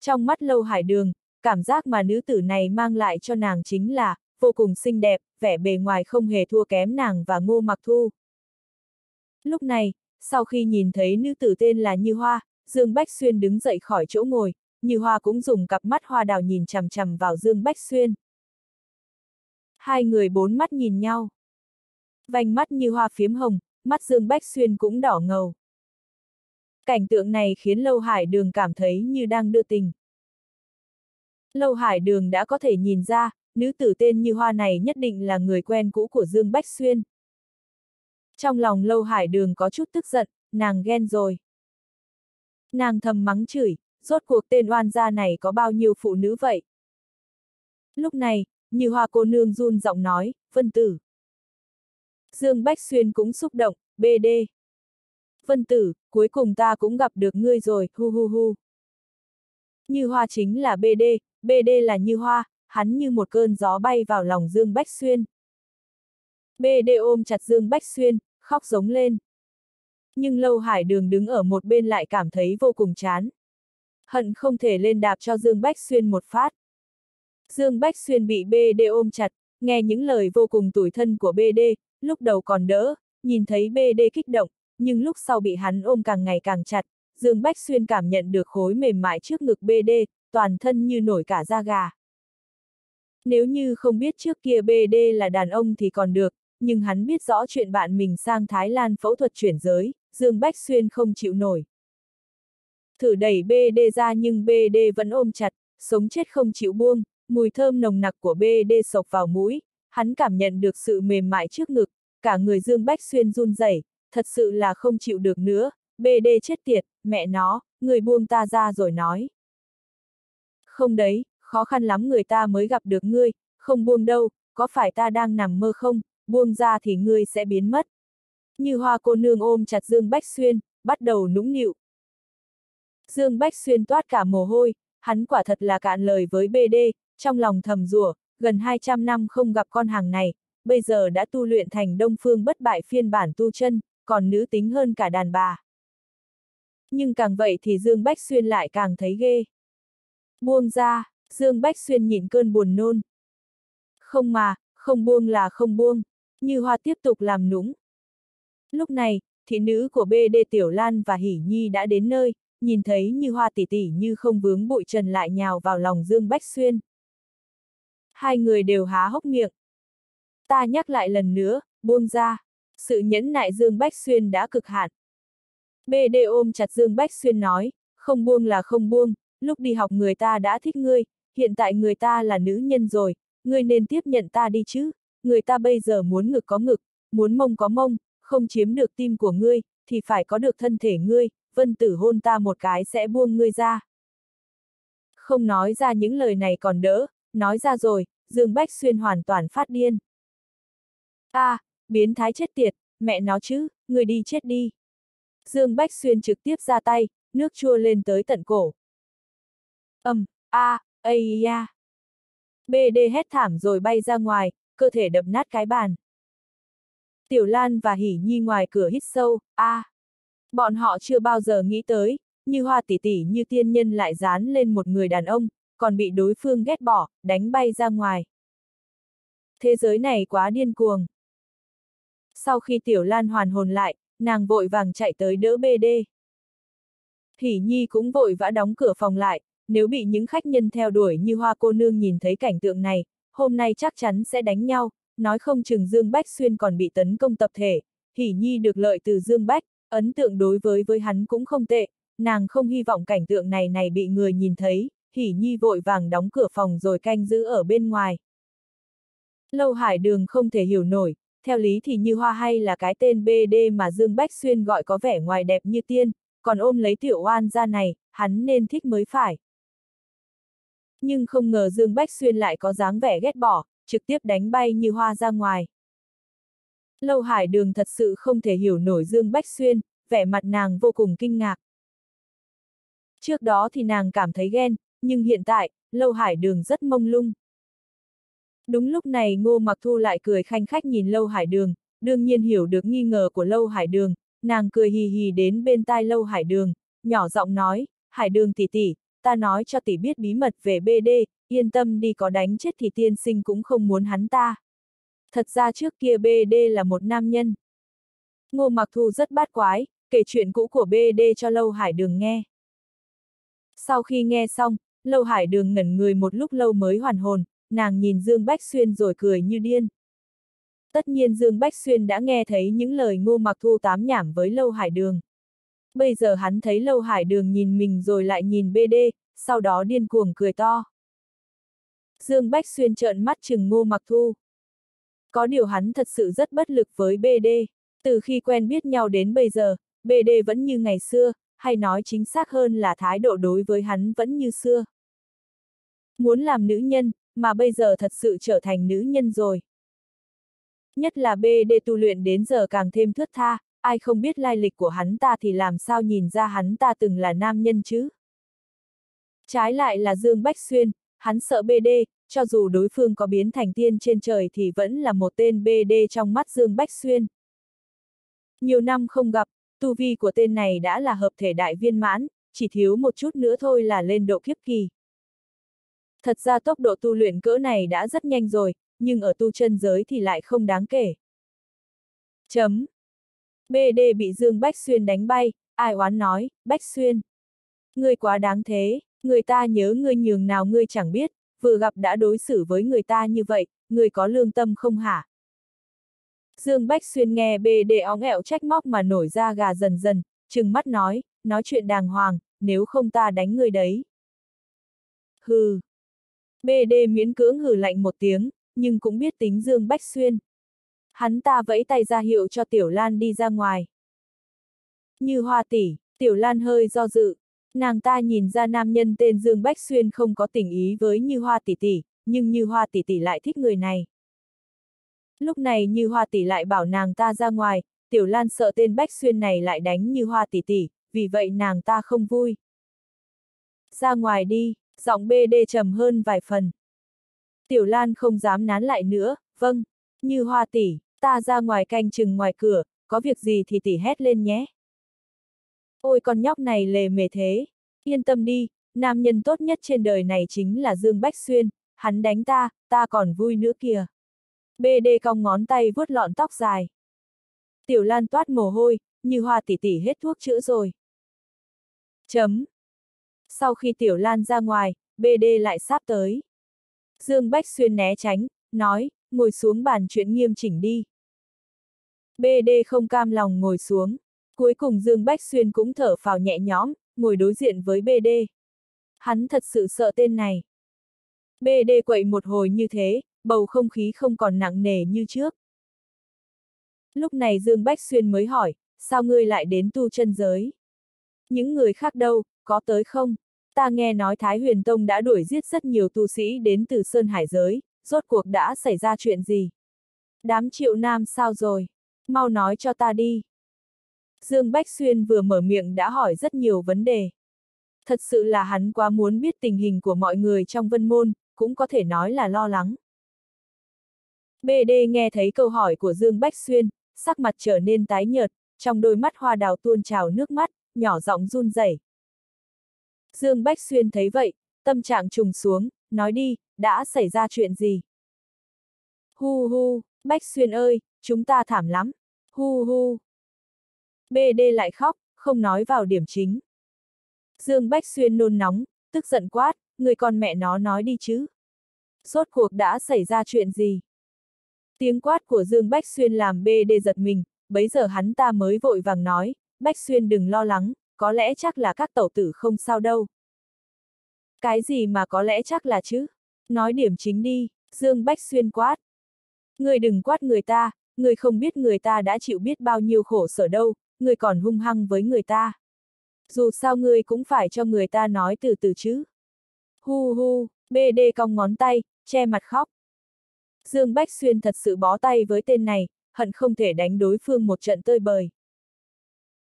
Trong mắt lâu hải đường, cảm giác mà nữ tử này mang lại cho nàng chính là, vô cùng xinh đẹp, vẻ bề ngoài không hề thua kém nàng và ngô mặc thu. Lúc này, sau khi nhìn thấy nữ tử tên là Như Hoa, Dương Bách Xuyên đứng dậy khỏi chỗ ngồi, như Hoa cũng dùng cặp mắt hoa đào nhìn chằm chằm vào Dương Bách Xuyên. Hai người bốn mắt nhìn nhau. Vành mắt như hoa phiếm hồng, mắt Dương Bách Xuyên cũng đỏ ngầu. Cảnh tượng này khiến Lâu Hải Đường cảm thấy như đang đưa tình. Lâu Hải Đường đã có thể nhìn ra, nữ tử tên như hoa này nhất định là người quen cũ của Dương Bách Xuyên. Trong lòng Lâu Hải Đường có chút tức giận, nàng ghen rồi. Nàng thầm mắng chửi, rốt cuộc tên oan gia này có bao nhiêu phụ nữ vậy? Lúc này, như hoa cô nương run giọng nói, Vân Tử. Dương Bách Xuyên cũng xúc động, BD. Vân Tử, cuối cùng ta cũng gặp được ngươi rồi, hu hu hu. Như hoa chính là BD, BD là như hoa, hắn như một cơn gió bay vào lòng Dương Bách Xuyên. BD ôm chặt Dương Bách Xuyên, khóc giống lên. Nhưng Lâu Hải Đường đứng ở một bên lại cảm thấy vô cùng chán hận không thể lên đạp cho Dương Bách Xuyên một phát. Dương Bách Xuyên bị BD ôm chặt, nghe những lời vô cùng tủi thân của BD, lúc đầu còn đỡ, nhìn thấy BD kích động, nhưng lúc sau bị hắn ôm càng ngày càng chặt, Dương Bách Xuyên cảm nhận được khối mềm mại trước ngực BD, toàn thân như nổi cả da gà. Nếu như không biết trước kia BD là đàn ông thì còn được, nhưng hắn biết rõ chuyện bạn mình sang Thái Lan phẫu thuật chuyển giới, Dương Bách Xuyên không chịu nổi thử đẩy BD ra nhưng BD vẫn ôm chặt, sống chết không chịu buông, mùi thơm nồng nặc của BD sộc vào mũi, hắn cảm nhận được sự mềm mại trước ngực, cả người Dương Bách Xuyên run rẩy, thật sự là không chịu được nữa, BD chết tiệt, mẹ nó, người buông ta ra rồi nói. Không đấy, khó khăn lắm người ta mới gặp được ngươi, không buông đâu, có phải ta đang nằm mơ không, buông ra thì ngươi sẽ biến mất. Như hoa cô nương ôm chặt Dương Bách Xuyên, bắt đầu nũng nịu, Dương Bách Xuyên toát cả mồ hôi, hắn quả thật là cạn lời với BD, trong lòng thầm rủa, gần 200 năm không gặp con hàng này, bây giờ đã tu luyện thành đông phương bất bại phiên bản tu chân, còn nữ tính hơn cả đàn bà. Nhưng càng vậy thì Dương Bách Xuyên lại càng thấy ghê. Buông ra, Dương Bách Xuyên nhịn cơn buồn nôn. Không mà, không buông là không buông, như hoa tiếp tục làm nũng. Lúc này, thị nữ của BD Tiểu Lan và Hỷ Nhi đã đến nơi, nhìn thấy như hoa tỷ tỷ như không vướng bụi trần lại nhào vào lòng Dương Bách Xuyên. Hai người đều há hốc miệng. Ta nhắc lại lần nữa, buông ra. Sự nhẫn nại Dương Bách Xuyên đã cực hạn. BD ôm chặt Dương Bách Xuyên nói, không buông là không buông, lúc đi học người ta đã thích ngươi, hiện tại người ta là nữ nhân rồi, ngươi nên tiếp nhận ta đi chứ, người ta bây giờ muốn ngực có ngực, muốn mông có mông, không chiếm được tim của ngươi, thì phải có được thân thể ngươi, vân tử hôn ta một cái sẽ buông ngươi ra. Không nói ra những lời này còn đỡ, nói ra rồi, Dương Bách Xuyên hoàn toàn phát điên. a à, biến thái chết tiệt, mẹ nó chứ, người đi chết đi. Dương Bách Xuyên trực tiếp ra tay, nước chua lên tới tận cổ. Âm, um, a, ây ya. BD hét thảm rồi bay ra ngoài, cơ thể đập nát cái bàn. Tiểu Lan và Hỷ Nhi ngoài cửa hít sâu, a. À. Bọn họ chưa bao giờ nghĩ tới, như hoa tỷ tỷ như tiên nhân lại dán lên một người đàn ông, còn bị đối phương ghét bỏ, đánh bay ra ngoài. Thế giới này quá điên cuồng. Sau khi Tiểu Lan hoàn hồn lại, nàng vội vàng chạy tới đỡ BD. Hỷ Nhi cũng vội vã đóng cửa phòng lại, nếu bị những khách nhân theo đuổi như hoa cô nương nhìn thấy cảnh tượng này, hôm nay chắc chắn sẽ đánh nhau, nói không chừng Dương Bách Xuyên còn bị tấn công tập thể, Hỷ Nhi được lợi từ Dương Bách, ấn tượng đối với với hắn cũng không tệ, nàng không hy vọng cảnh tượng này này bị người nhìn thấy, Hỷ Nhi vội vàng đóng cửa phòng rồi canh giữ ở bên ngoài. Lâu Hải Đường không thể hiểu nổi, theo lý thì như hoa hay là cái tên BD mà Dương Bách Xuyên gọi có vẻ ngoài đẹp như tiên, còn ôm lấy tiểu oan ra này, hắn nên thích mới phải. Nhưng không ngờ Dương Bách Xuyên lại có dáng vẻ ghét bỏ, trực tiếp đánh bay như hoa ra ngoài. Lâu Hải Đường thật sự không thể hiểu nổi Dương Bách Xuyên, vẻ mặt nàng vô cùng kinh ngạc. Trước đó thì nàng cảm thấy ghen, nhưng hiện tại, Lâu Hải Đường rất mông lung. Đúng lúc này Ngô Mặc Thu lại cười khanh khách nhìn Lâu Hải Đường, đương nhiên hiểu được nghi ngờ của Lâu Hải Đường, nàng cười hì hì đến bên tai Lâu Hải Đường, nhỏ giọng nói, Hải Đường tỷ tỷ, ta nói cho tỷ biết bí mật về BD, yên tâm đi có đánh chết thì tiên sinh cũng không muốn hắn ta. Thật ra trước kia BD là một nam nhân. Ngô Mặc Thu rất bát quái, kể chuyện cũ của BD cho Lâu Hải Đường nghe. Sau khi nghe xong, Lâu Hải Đường ngẩn người một lúc lâu mới hoàn hồn, nàng nhìn Dương Bách Xuyên rồi cười như điên. Tất nhiên Dương Bách Xuyên đã nghe thấy những lời ngô mặc thu tám nhảm với Lâu Hải Đường. Bây giờ hắn thấy Lâu Hải Đường nhìn mình rồi lại nhìn BD, sau đó điên cuồng cười to. Dương Bách Xuyên trợn mắt chừng ngô mặc thu. Có điều hắn thật sự rất bất lực với BD. Từ khi quen biết nhau đến bây giờ, BD vẫn như ngày xưa, hay nói chính xác hơn là thái độ đối với hắn vẫn như xưa. Muốn làm nữ nhân, mà bây giờ thật sự trở thành nữ nhân rồi. Nhất là BD tu luyện đến giờ càng thêm thướt tha, ai không biết lai lịch của hắn ta thì làm sao nhìn ra hắn ta từng là nam nhân chứ. Trái lại là Dương Bách Xuyên, hắn sợ BD, cho dù đối phương có biến thành tiên trên trời thì vẫn là một tên BD trong mắt Dương Bách Xuyên. Nhiều năm không gặp, tu vi của tên này đã là hợp thể đại viên mãn, chỉ thiếu một chút nữa thôi là lên độ kiếp kỳ. Thật ra tốc độ tu luyện cỡ này đã rất nhanh rồi, nhưng ở tu chân giới thì lại không đáng kể. Chấm. BD bị Dương Bách Xuyên đánh bay, ai oán nói, Bách Xuyên. Ngươi quá đáng thế, người ta nhớ ngươi nhường nào ngươi chẳng biết, vừa gặp đã đối xử với người ta như vậy, ngươi có lương tâm không hả? Dương Bách Xuyên nghe BD óng ẹo trách móc mà nổi ra gà dần dần, trừng mắt nói, nói chuyện đàng hoàng, nếu không ta đánh ngươi đấy. Hừ. BD miễn cưỡng hừ lạnh một tiếng, nhưng cũng biết tính Dương Bách Xuyên. Hắn ta vẫy tay ra hiệu cho Tiểu Lan đi ra ngoài. Như hoa tỷ, Tiểu Lan hơi do dự. Nàng ta nhìn ra nam nhân tên Dương Bách Xuyên không có tình ý với Như Hoa tỷ tỷ, nhưng Như Hoa tỷ tỷ lại thích người này. Lúc này Như Hoa tỷ lại bảo nàng ta ra ngoài, Tiểu Lan sợ tên Bách Xuyên này lại đánh Như Hoa tỷ tỷ, vì vậy nàng ta không vui. Ra ngoài đi, giọng BD trầm hơn vài phần. Tiểu Lan không dám nán lại nữa, vâng, như hoa tỷ, ta ra ngoài canh chừng ngoài cửa, có việc gì thì tỷ hét lên nhé. Ôi con nhóc này lề mề thế, yên tâm đi, nam nhân tốt nhất trên đời này chính là Dương Bách Xuyên, hắn đánh ta, ta còn vui nữa kìa. BD cong ngón tay vuốt lọn tóc dài. Tiểu Lan toát mồ hôi, như hoa tỷ tỷ hết thuốc chữa rồi. Chấm. Sau khi Tiểu Lan ra ngoài, BD lại sắp tới. Dương Bách Xuyên né tránh, nói, ngồi xuống bàn chuyện nghiêm chỉnh đi. BD không cam lòng ngồi xuống. Cuối cùng Dương Bách Xuyên cũng thở phào nhẹ nhõm, ngồi đối diện với BD. Hắn thật sự sợ tên này. BD quậy một hồi như thế, bầu không khí không còn nặng nề như trước. Lúc này Dương Bách Xuyên mới hỏi, sao ngươi lại đến tu chân giới? Những người khác đâu, có tới không? Ta nghe nói Thái Huyền Tông đã đuổi giết rất nhiều tu sĩ đến từ Sơn Hải giới, rốt cuộc đã xảy ra chuyện gì? Đám triệu nam sao rồi? Mau nói cho ta đi. Dương Bách Xuyên vừa mở miệng đã hỏi rất nhiều vấn đề. Thật sự là hắn quá muốn biết tình hình của mọi người trong vân môn, cũng có thể nói là lo lắng. BD nghe thấy câu hỏi của Dương Bách Xuyên, sắc mặt trở nên tái nhợt, trong đôi mắt hoa đào tuôn trào nước mắt, nhỏ giọng run rẩy. Dương Bách Xuyên thấy vậy, tâm trạng trùng xuống, nói đi, đã xảy ra chuyện gì? Hu hu, Bách Xuyên ơi, chúng ta thảm lắm. Hu hu. BD lại khóc, không nói vào điểm chính. Dương Bách Xuyên nôn nóng, tức giận quát, người con mẹ nó nói đi chứ. Rốt cuộc đã xảy ra chuyện gì? Tiếng quát của Dương Bách Xuyên làm BD giật mình, bấy giờ hắn ta mới vội vàng nói, Bách Xuyên đừng lo lắng, có lẽ chắc là các tẩu tử không sao đâu. Cái gì mà có lẽ chắc là chứ? Nói điểm chính đi, Dương Bách Xuyên quát. Người đừng quát người ta, người không biết người ta đã chịu biết bao nhiêu khổ sở đâu, người còn hung hăng với người ta. Dù sao người cũng phải cho người ta nói từ từ chứ. Hu hu, bê đê cong ngón tay, che mặt khóc. Dương Bách Xuyên thật sự bó tay với tên này, hận không thể đánh đối phương một trận tơi bời.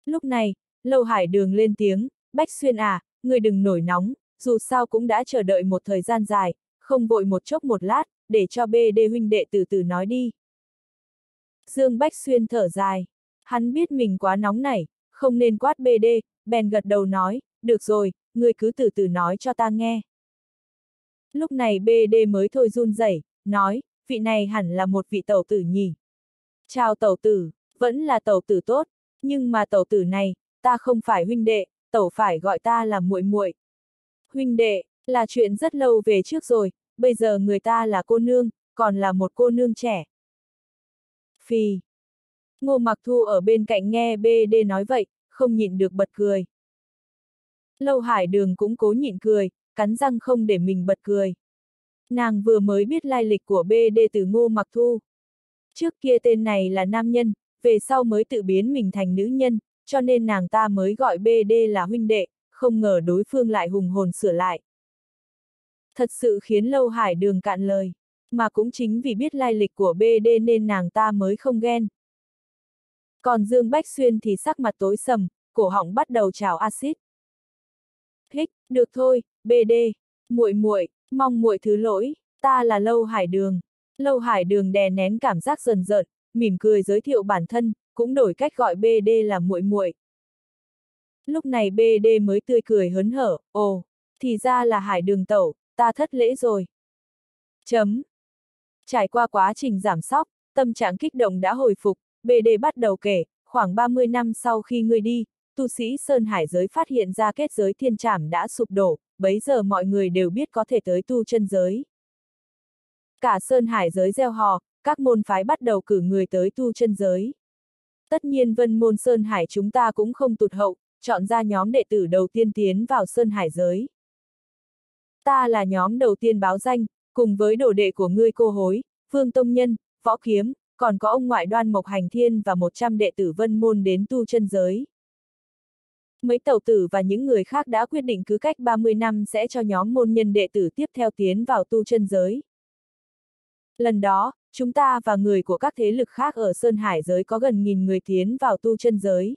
Lúc này, Lâu Hải Đường lên tiếng, Bách Xuyên à, người đừng nổi nóng, dù sao cũng đã chờ đợi một thời gian dài, không vội một chốc một lát, để cho BD huynh đệ từ từ nói đi. Dương Bách Xuyên thở dài, hắn biết mình quá nóng nảy, không nên quát BD, bèn gật đầu nói, được rồi, người cứ từ từ nói cho ta nghe. Lúc này BD mới thôi run rẩy, nói, vị này hẳn là một vị tẩu tử nhỉ. Chào tẩu tử, vẫn là tẩu tử tốt, nhưng mà tẩu tử này, ta không phải huynh đệ, tẩu phải gọi ta là muội muội. Huynh đệ, là chuyện rất lâu về trước rồi, bây giờ người ta là cô nương, còn là một cô nương trẻ. Phì. Ngô Mặc Thu ở bên cạnh nghe BD nói vậy, không nhịn được bật cười. Lâu Hải Đường cũng cố nhịn cười, cắn răng không để mình bật cười. Nàng vừa mới biết lai lịch của BD từ Ngô Mặc Thu. Trước kia tên này là nam nhân, về sau mới tự biến mình thành nữ nhân, cho nên nàng ta mới gọi BD là huynh đệ, không ngờ đối phương lại hùng hồn sửa lại. Thật sự khiến Lâu Hải Đường cạn lời, mà cũng chính vì biết lai lịch của BD nên nàng ta mới không ghen. Còn Dương Bách Xuyên thì sắc mặt tối sầm, cổ họng bắt đầu trào axit. Hích, được thôi, BD, muội muội, mong muội thứ lỗi, ta là Lâu Hải Đường. Lâu Hải Đường đè nén cảm giác dần dợn, mỉm cười giới thiệu bản thân, cũng đổi cách gọi BD là muội muội. Lúc này BD mới tươi cười hớn hở, ồ, thì ra là Hải Đường tẩu, ta thất lễ rồi. Chấm. Trải qua quá trình giảm sóc, tâm trạng kích động đã hồi phục, BD bắt đầu kể, khoảng 30 năm sau khi ngươi đi, tu sĩ Sơn Hải giới phát hiện ra kết giới thiên trảm đã sụp đổ, bấy giờ mọi người đều biết có thể tới tu chân giới. Cả Sơn Hải giới gieo hò, các môn phái bắt đầu cử người tới tu chân giới. Tất nhiên vân môn Sơn Hải chúng ta cũng không tụt hậu, chọn ra nhóm đệ tử đầu tiên tiến vào Sơn Hải giới. Ta là nhóm đầu tiên báo danh, cùng với đồ đệ của ngươi cô hối, Phương Tông Nhân, Võ Kiếm, còn có ông ngoại đoan Mộc Hành Thiên và 100 đệ tử vân môn đến tu chân giới. Mấy tàu tử và những người khác đã quyết định cứ cách 30 năm sẽ cho nhóm môn nhân đệ tử tiếp theo tiến vào tu chân giới. Lần đó, chúng ta và người của các thế lực khác ở Sơn Hải giới có gần nghìn người tiến vào tu chân giới.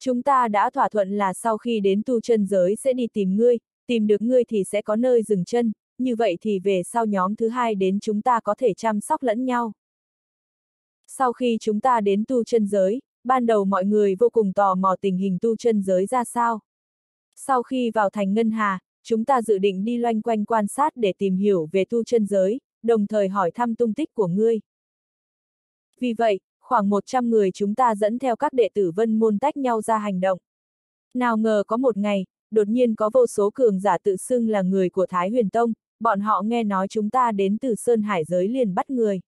Chúng ta đã thỏa thuận là sau khi đến tu chân giới sẽ đi tìm ngươi, tìm được ngươi thì sẽ có nơi dừng chân, như vậy thì về sau nhóm thứ hai đến chúng ta có thể chăm sóc lẫn nhau. Sau khi chúng ta đến tu chân giới, ban đầu mọi người vô cùng tò mò tình hình tu chân giới ra sao. Sau khi vào thành Ngân Hà, chúng ta dự định đi loanh quanh quan sát để tìm hiểu về tu chân giới, đồng thời hỏi thăm tung tích của ngươi. Vì vậy, khoảng 100 người chúng ta dẫn theo các đệ tử vân môn tách nhau ra hành động. Nào ngờ có một ngày, đột nhiên có vô số cường giả tự xưng là người của Thái Huyền Tông, bọn họ nghe nói chúng ta đến từ Sơn Hải giới liền bắt người.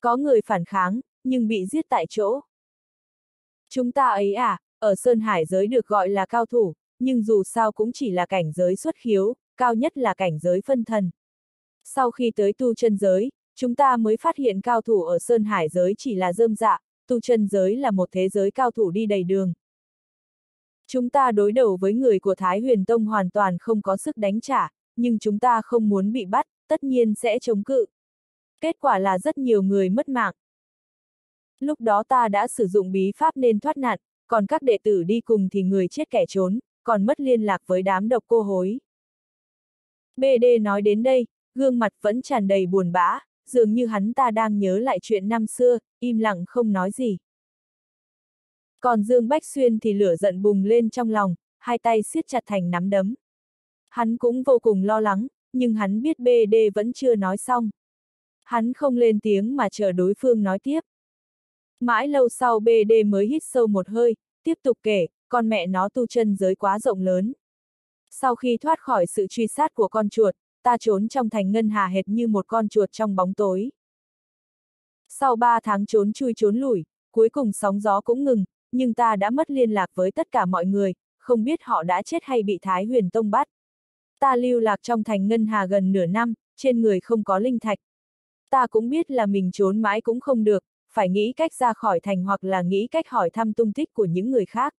Có người phản kháng, nhưng bị giết tại chỗ. Chúng ta ấy à, ở Sơn Hải giới được gọi là cao thủ, nhưng dù sao cũng chỉ là cảnh giới xuất khiếu, cao nhất là cảnh giới phân thần. Sau khi tới tu chân giới, chúng ta mới phát hiện cao thủ ở Sơn Hải giới chỉ là dơm dạ, tu chân giới là một thế giới cao thủ đi đầy đường. Chúng ta đối đầu với người của Thái Huyền Tông hoàn toàn không có sức đánh trả, nhưng chúng ta không muốn bị bắt, tất nhiên sẽ chống cự. Kết quả là rất nhiều người mất mạng. Lúc đó ta đã sử dụng bí pháp nên thoát nạn, còn các đệ tử đi cùng thì người chết kẻ trốn, còn mất liên lạc với đám độc cô hối. BD nói đến đây, gương mặt vẫn tràn đầy buồn bã, dường như hắn ta đang nhớ lại chuyện năm xưa, im lặng không nói gì. Còn Dương Bách Xuyên thì lửa giận bùng lên trong lòng, hai tay siết chặt thành nắm đấm. Hắn cũng vô cùng lo lắng, nhưng hắn biết BD vẫn chưa nói xong. Hắn không lên tiếng mà chờ đối phương nói tiếp. Mãi lâu sau BD mới hít sâu một hơi, tiếp tục kể, con mẹ nó tu chân giới quá rộng lớn. Sau khi thoát khỏi sự truy sát của con chuột, ta trốn trong thành ngân hà hệt như một con chuột trong bóng tối. Sau ba tháng trốn chui trốn lủi, cuối cùng sóng gió cũng ngừng, nhưng ta đã mất liên lạc với tất cả mọi người, không biết họ đã chết hay bị Thái Huyền Tông bắt. Ta lưu lạc trong thành ngân hà gần nửa năm, trên người không có linh thạch. Ta cũng biết là mình trốn mãi cũng không được, phải nghĩ cách ra khỏi thành hoặc là nghĩ cách hỏi thăm tung tích của những người khác.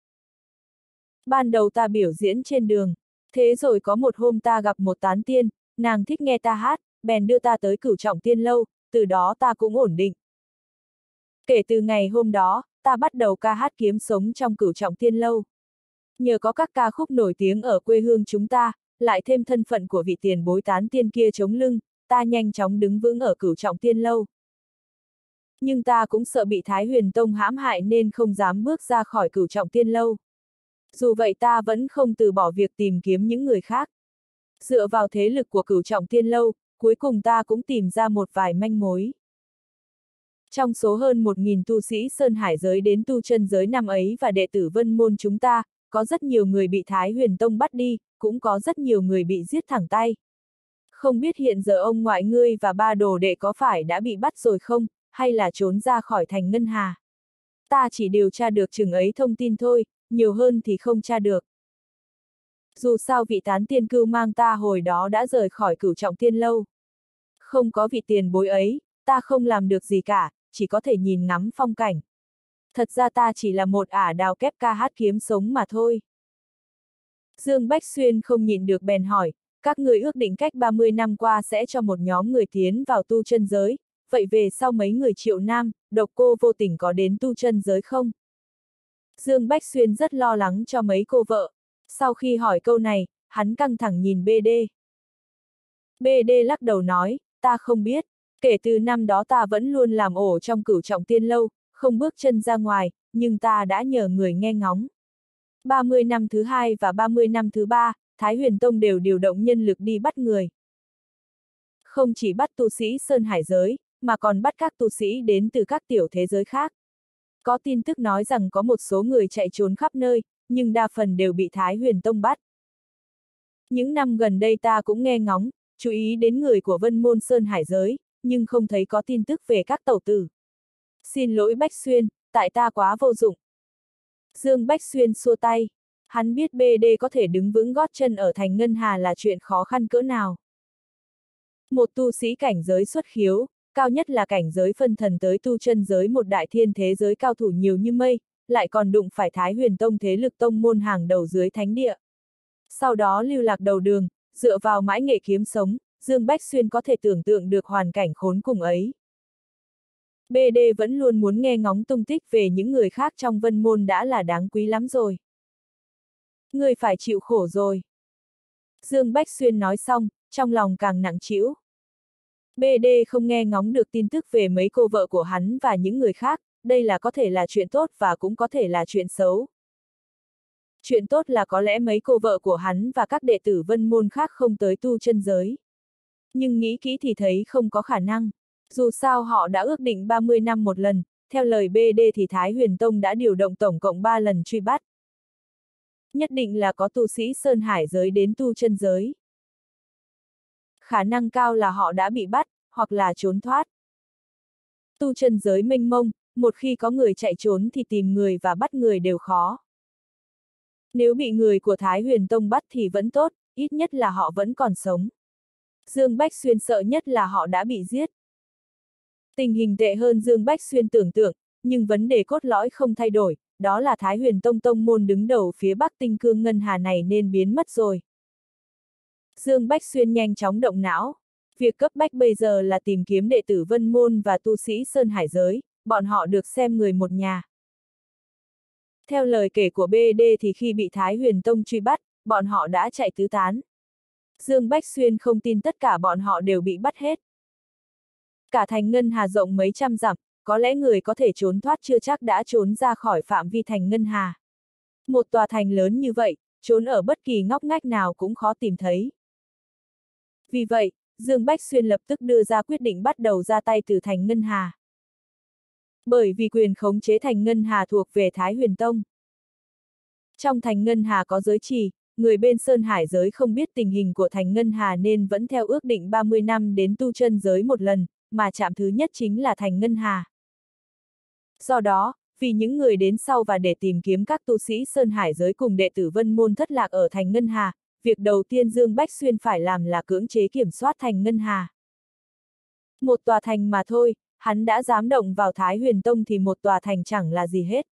Ban đầu ta biểu diễn trên đường, thế rồi có một hôm ta gặp một tán tiên, nàng thích nghe ta hát, bèn đưa ta tới cửu trọng tiên lâu, từ đó ta cũng ổn định. Kể từ ngày hôm đó, ta bắt đầu ca hát kiếm sống trong cửu trọng tiên lâu. Nhờ có các ca khúc nổi tiếng ở quê hương chúng ta, lại thêm thân phận của vị tiền bối tán tiên kia chống lưng, ta nhanh chóng đứng vững ở cửu trọng tiên lâu. Nhưng ta cũng sợ bị Thái Huyền Tông hãm hại nên không dám bước ra khỏi cửu trọng tiên lâu. Dù vậy ta vẫn không từ bỏ việc tìm kiếm những người khác. Dựa vào thế lực của cửu trọng tiên lâu, cuối cùng ta cũng tìm ra một vài manh mối. Trong số hơn 1.000 tu sĩ Sơn Hải giới đến tu chân giới năm ấy và đệ tử vân môn chúng ta, có rất nhiều người bị Thái Huyền Tông bắt đi, cũng có rất nhiều người bị giết thẳng tay. Không biết hiện giờ ông ngoại ngươi và ba đồ đệ có phải đã bị bắt rồi không, hay là trốn ra khỏi thành ngân hà. Ta chỉ điều tra được chừng ấy thông tin thôi, nhiều hơn thì không tra được. Dù sao vị tán tiên cưu mang ta hồi đó đã rời khỏi cửu trọng tiên lâu. Không có vị tiền bối ấy, ta không làm được gì cả, chỉ có thể nhìn ngắm phong cảnh. Thật ra ta chỉ là một ả đào kép ca hát kiếm sống mà thôi. Dương Bách Xuyên không nhìn được bèn hỏi, các người ước định cách 30 năm qua sẽ cho một nhóm người tiến vào tu chân giới, vậy về sau mấy người triệu nam, độc cô vô tình có đến tu chân giới không? Dương Bách Xuyên rất lo lắng cho mấy cô vợ. Sau khi hỏi câu này, hắn căng thẳng nhìn BD. BD lắc đầu nói, ta không biết. Kể từ năm đó ta vẫn luôn làm ổ trong cửu trọng tiên lâu, không bước chân ra ngoài, nhưng ta đã nhờ người nghe ngóng. 30 năm thứ hai và 30 năm thứ ba, Thái Huyền Tông đều điều động nhân lực đi bắt người. Không chỉ bắt tu sĩ Sơn Hải giới, mà còn bắt các tu sĩ đến từ các tiểu thế giới khác. Có tin tức nói rằng có một số người chạy trốn khắp nơi, nhưng đa phần đều bị Thái Huyền Tông bắt. Những năm gần đây ta cũng nghe ngóng, chú ý đến người của Vân Môn Sơn Hải giới, nhưng không thấy có tin tức về các tàu tử. Xin lỗi Bách Xuyên, tại ta quá vô dụng. Dương Bách Xuyên xua tay. Hắn biết BD có thể đứng vững gót chân ở thành Ngân Hà là chuyện khó khăn cỡ nào. Một tu sĩ cảnh giới xuất khiếu, cao nhất là cảnh giới phân thần tới tu chân giới một đại thiên thế giới cao thủ nhiều như mây, lại còn đụng phải Thái huyền tông thế lực tông môn hàng đầu dưới thánh địa. Sau đó lưu lạc đầu đường, dựa vào mãi nghệ kiếm sống, Dương Bách Xuyên có thể tưởng tượng được hoàn cảnh khốn cùng ấy. BD vẫn luôn muốn nghe ngóng tung tích về những người khác trong vân môn đã là đáng quý lắm rồi. Người phải chịu khổ rồi. Dương Bách Xuyên nói xong, trong lòng càng nặng chịu. BD không nghe ngóng được tin tức về mấy cô vợ của hắn và những người khác, đây là có thể là chuyện tốt và cũng có thể là chuyện xấu. Chuyện tốt là có lẽ mấy cô vợ của hắn và các đệ tử vân môn khác không tới tu chân giới. Nhưng nghĩ kỹ thì thấy không có khả năng. Dù sao họ đã ước định 30 năm một lần, theo lời BD thì Thái Huyền Tông đã điều động tổng cộng 3 lần truy bắt. Nhất định là có tu sĩ Sơn Hải giới đến tu chân giới. khả năng cao là họ đã bị bắt, hoặc là trốn thoát. Tu chân giới mênh mông, một khi có người chạy trốn thì tìm người và bắt người đều khó. Nếu bị người của Thái Huyền Tông bắt thì vẫn tốt, ít nhất là họ vẫn còn sống. Dương Bách Xuyên sợ nhất là họ đã bị giết. Tình hình tệ hơn Dương Bách Xuyên tưởng tượng, nhưng vấn đề cốt lõi không thay đổi, đó là Thái Huyền Tông Tông môn đứng đầu phía Bắc Tinh Cương Ngân Hà này nên biến mất rồi. Dương Bách Xuyên nhanh chóng động não. Việc cấp bách bây giờ là tìm kiếm đệ tử Vân Môn và tu sĩ Sơn Hải Giới, bọn họ được xem người một nhà. Theo lời kể của BD thì khi bị Thái Huyền Tông truy bắt, bọn họ đã chạy tứ tán. Dương Bách Xuyên không tin tất cả bọn họ đều bị bắt hết. Cả thành ngân hà rộng mấy trăm dặm, có lẽ người có thể trốn thoát chưa chắc đã trốn ra khỏi phạm vi thành ngân hà. Một tòa thành lớn như vậy, trốn ở bất kỳ ngóc ngách nào cũng khó tìm thấy. Vì vậy, Dương Bách Xuyên lập tức đưa ra quyết định bắt đầu ra tay từ thành ngân hà. Bởi vì quyền khống chế thành ngân hà thuộc về Thái Huyền Tông. Trong thành ngân hà có giới trì, người bên Sơn Hải giới không biết tình hình của thành ngân hà nên vẫn theo ước định 30 năm đến tu chân giới một lần, mà chạm thứ nhất chính là thành ngân hà. Do đó, vì những người đến sau và để tìm kiếm các tu sĩ Sơn Hải giới cùng đệ tử Vân Môn thất lạc ở thành Ngân Hà, việc đầu tiên Dương Bách Xuyên phải làm là cưỡng chế kiểm soát thành Ngân Hà. Một tòa thành mà thôi, hắn đã dám động vào Thái Huyền Tông thì một tòa thành chẳng là gì hết.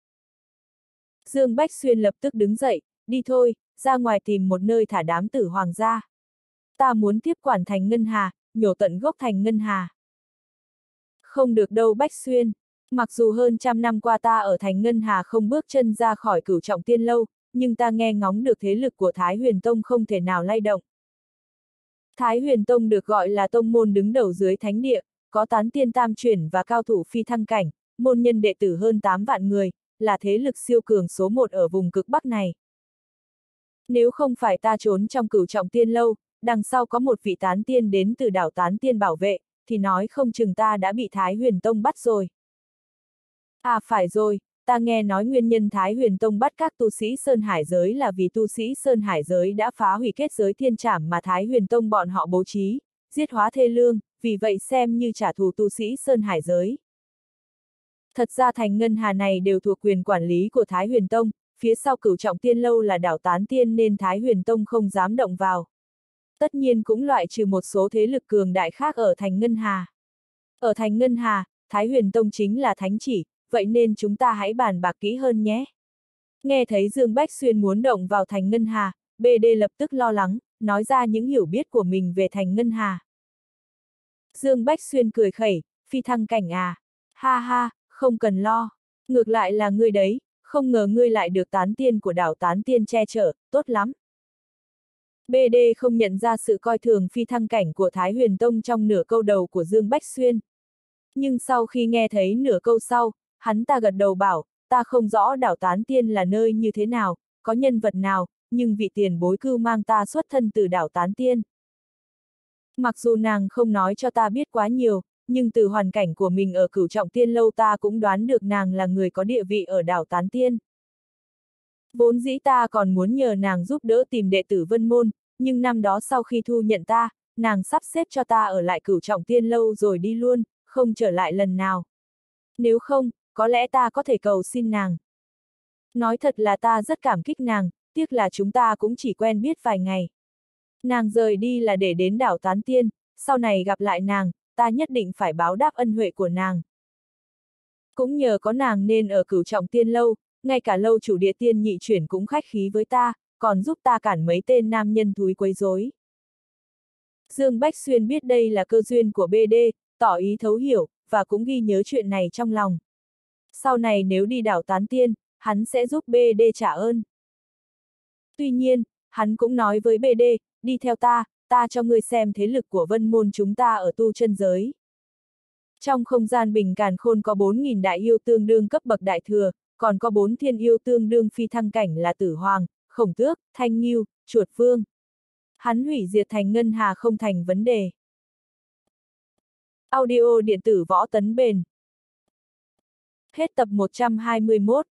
Dương Bách Xuyên lập tức đứng dậy, đi thôi, ra ngoài tìm một nơi thả đám tử hoàng gia. Ta muốn tiếp quản thành Ngân Hà, nhổ tận gốc thành Ngân Hà. Không được đâu Bách Xuyên. Mặc dù hơn trăm năm qua ta ở thành Ngân Hà không bước chân ra khỏi cửu trọng tiên lâu, nhưng ta nghe ngóng được thế lực của Thái Huyền Tông không thể nào lay động. Thái Huyền Tông được gọi là tông môn đứng đầu dưới thánh địa, có tán tiên tam chuyển và cao thủ phi thăng cảnh, môn nhân đệ tử hơn 8 vạn người, là thế lực siêu cường số 1 ở vùng cực Bắc này. Nếu không phải ta trốn trong cửu trọng tiên lâu, đằng sau có một vị tán tiên đến từ đảo tán tiên bảo vệ, thì nói không chừng ta đã bị Thái Huyền Tông bắt rồi. À phải rồi, ta nghe nói nguyên nhân Thái Huyền Tông bắt các tu sĩ Sơn Hải giới là vì tu sĩ Sơn Hải giới đã phá hủy kết giới thiên trảm mà Thái Huyền Tông bọn họ bố trí, giết hóa thê lương, vì vậy xem như trả thù tu sĩ Sơn Hải giới. Thật ra thành ngân hà này đều thuộc quyền quản lý của Thái Huyền Tông, phía sau cửu trọng tiên lâu là đảo tán tiên nên Thái Huyền Tông không dám động vào. Tất nhiên cũng loại trừ một số thế lực cường đại khác ở thành ngân hà. Ở thành ngân hà, Thái Huyền Tông chính là thánh chỉ, vậy nên chúng ta hãy bàn bạc kỹ hơn nhé. Nghe thấy Dương Bách Xuyên muốn động vào thành Ngân Hà, BD lập tức lo lắng, nói ra những hiểu biết của mình về thành Ngân Hà. Dương Bách Xuyên cười khẩy, phi thăng cảnh à. Ha ha, không cần lo. Ngược lại là ngươi đấy, không ngờ ngươi lại được tán tiên của đảo tán tiên che chở, tốt lắm. BD không nhận ra sự coi thường phi thăng cảnh của Thái Huyền Tông trong nửa câu đầu của Dương Bách Xuyên. Nhưng sau khi nghe thấy nửa câu sau, hắn ta gật đầu bảo, ta không rõ đảo tán tiên là nơi như thế nào, có nhân vật nào, nhưng vị tiền bối cưu mang ta xuất thân từ đảo tán tiên. Mặc dù nàng không nói cho ta biết quá nhiều, nhưng từ hoàn cảnh của mình ở cửu trọng tiên lâu ta cũng đoán được nàng là người có địa vị ở đảo tán tiên. Vốn dĩ ta còn muốn nhờ nàng giúp đỡ tìm đệ tử vân môn, nhưng năm đó sau khi thu nhận ta, nàng sắp xếp cho ta ở lại cửu trọng tiên lâu rồi đi luôn, không trở lại lần nào. Nếu không, có lẽ ta có thể cầu xin nàng. Nói thật là ta rất cảm kích nàng, tiếc là chúng ta cũng chỉ quen biết vài ngày. Nàng rời đi là để đến đảo Tán Tiên, sau này gặp lại nàng, ta nhất định phải báo đáp ân huệ của nàng. Cũng nhờ có nàng nên ở cửu trọng tiên lâu, ngay cả lâu chủ địa tiên nhị chuyển cũng khách khí với ta, còn giúp ta cản mấy tên nam nhân thúi quấy rối. Dương Bách Xuyên biết đây là cơ duyên của BD, tỏ ý thấu hiểu, và cũng ghi nhớ chuyện này trong lòng sau này nếu đi đảo tán tiên, hắn sẽ giúp BD trả ơn. Tuy nhiên, hắn cũng nói với BD, đi theo ta, ta cho ngươi xem thế lực của vân môn chúng ta ở tu chân giới. Trong không gian bình càn khôn có 4.000 đại yêu tương đương cấp bậc đại thừa, còn có 4 thiên yêu tương đương phi thăng cảnh là tử hoàng, khổng tước, thanh nghiêu, chuột vương. Hắn hủy diệt thành ngân hà không thành vấn đề. Audio điện tử võ tấn bền Hết tập 121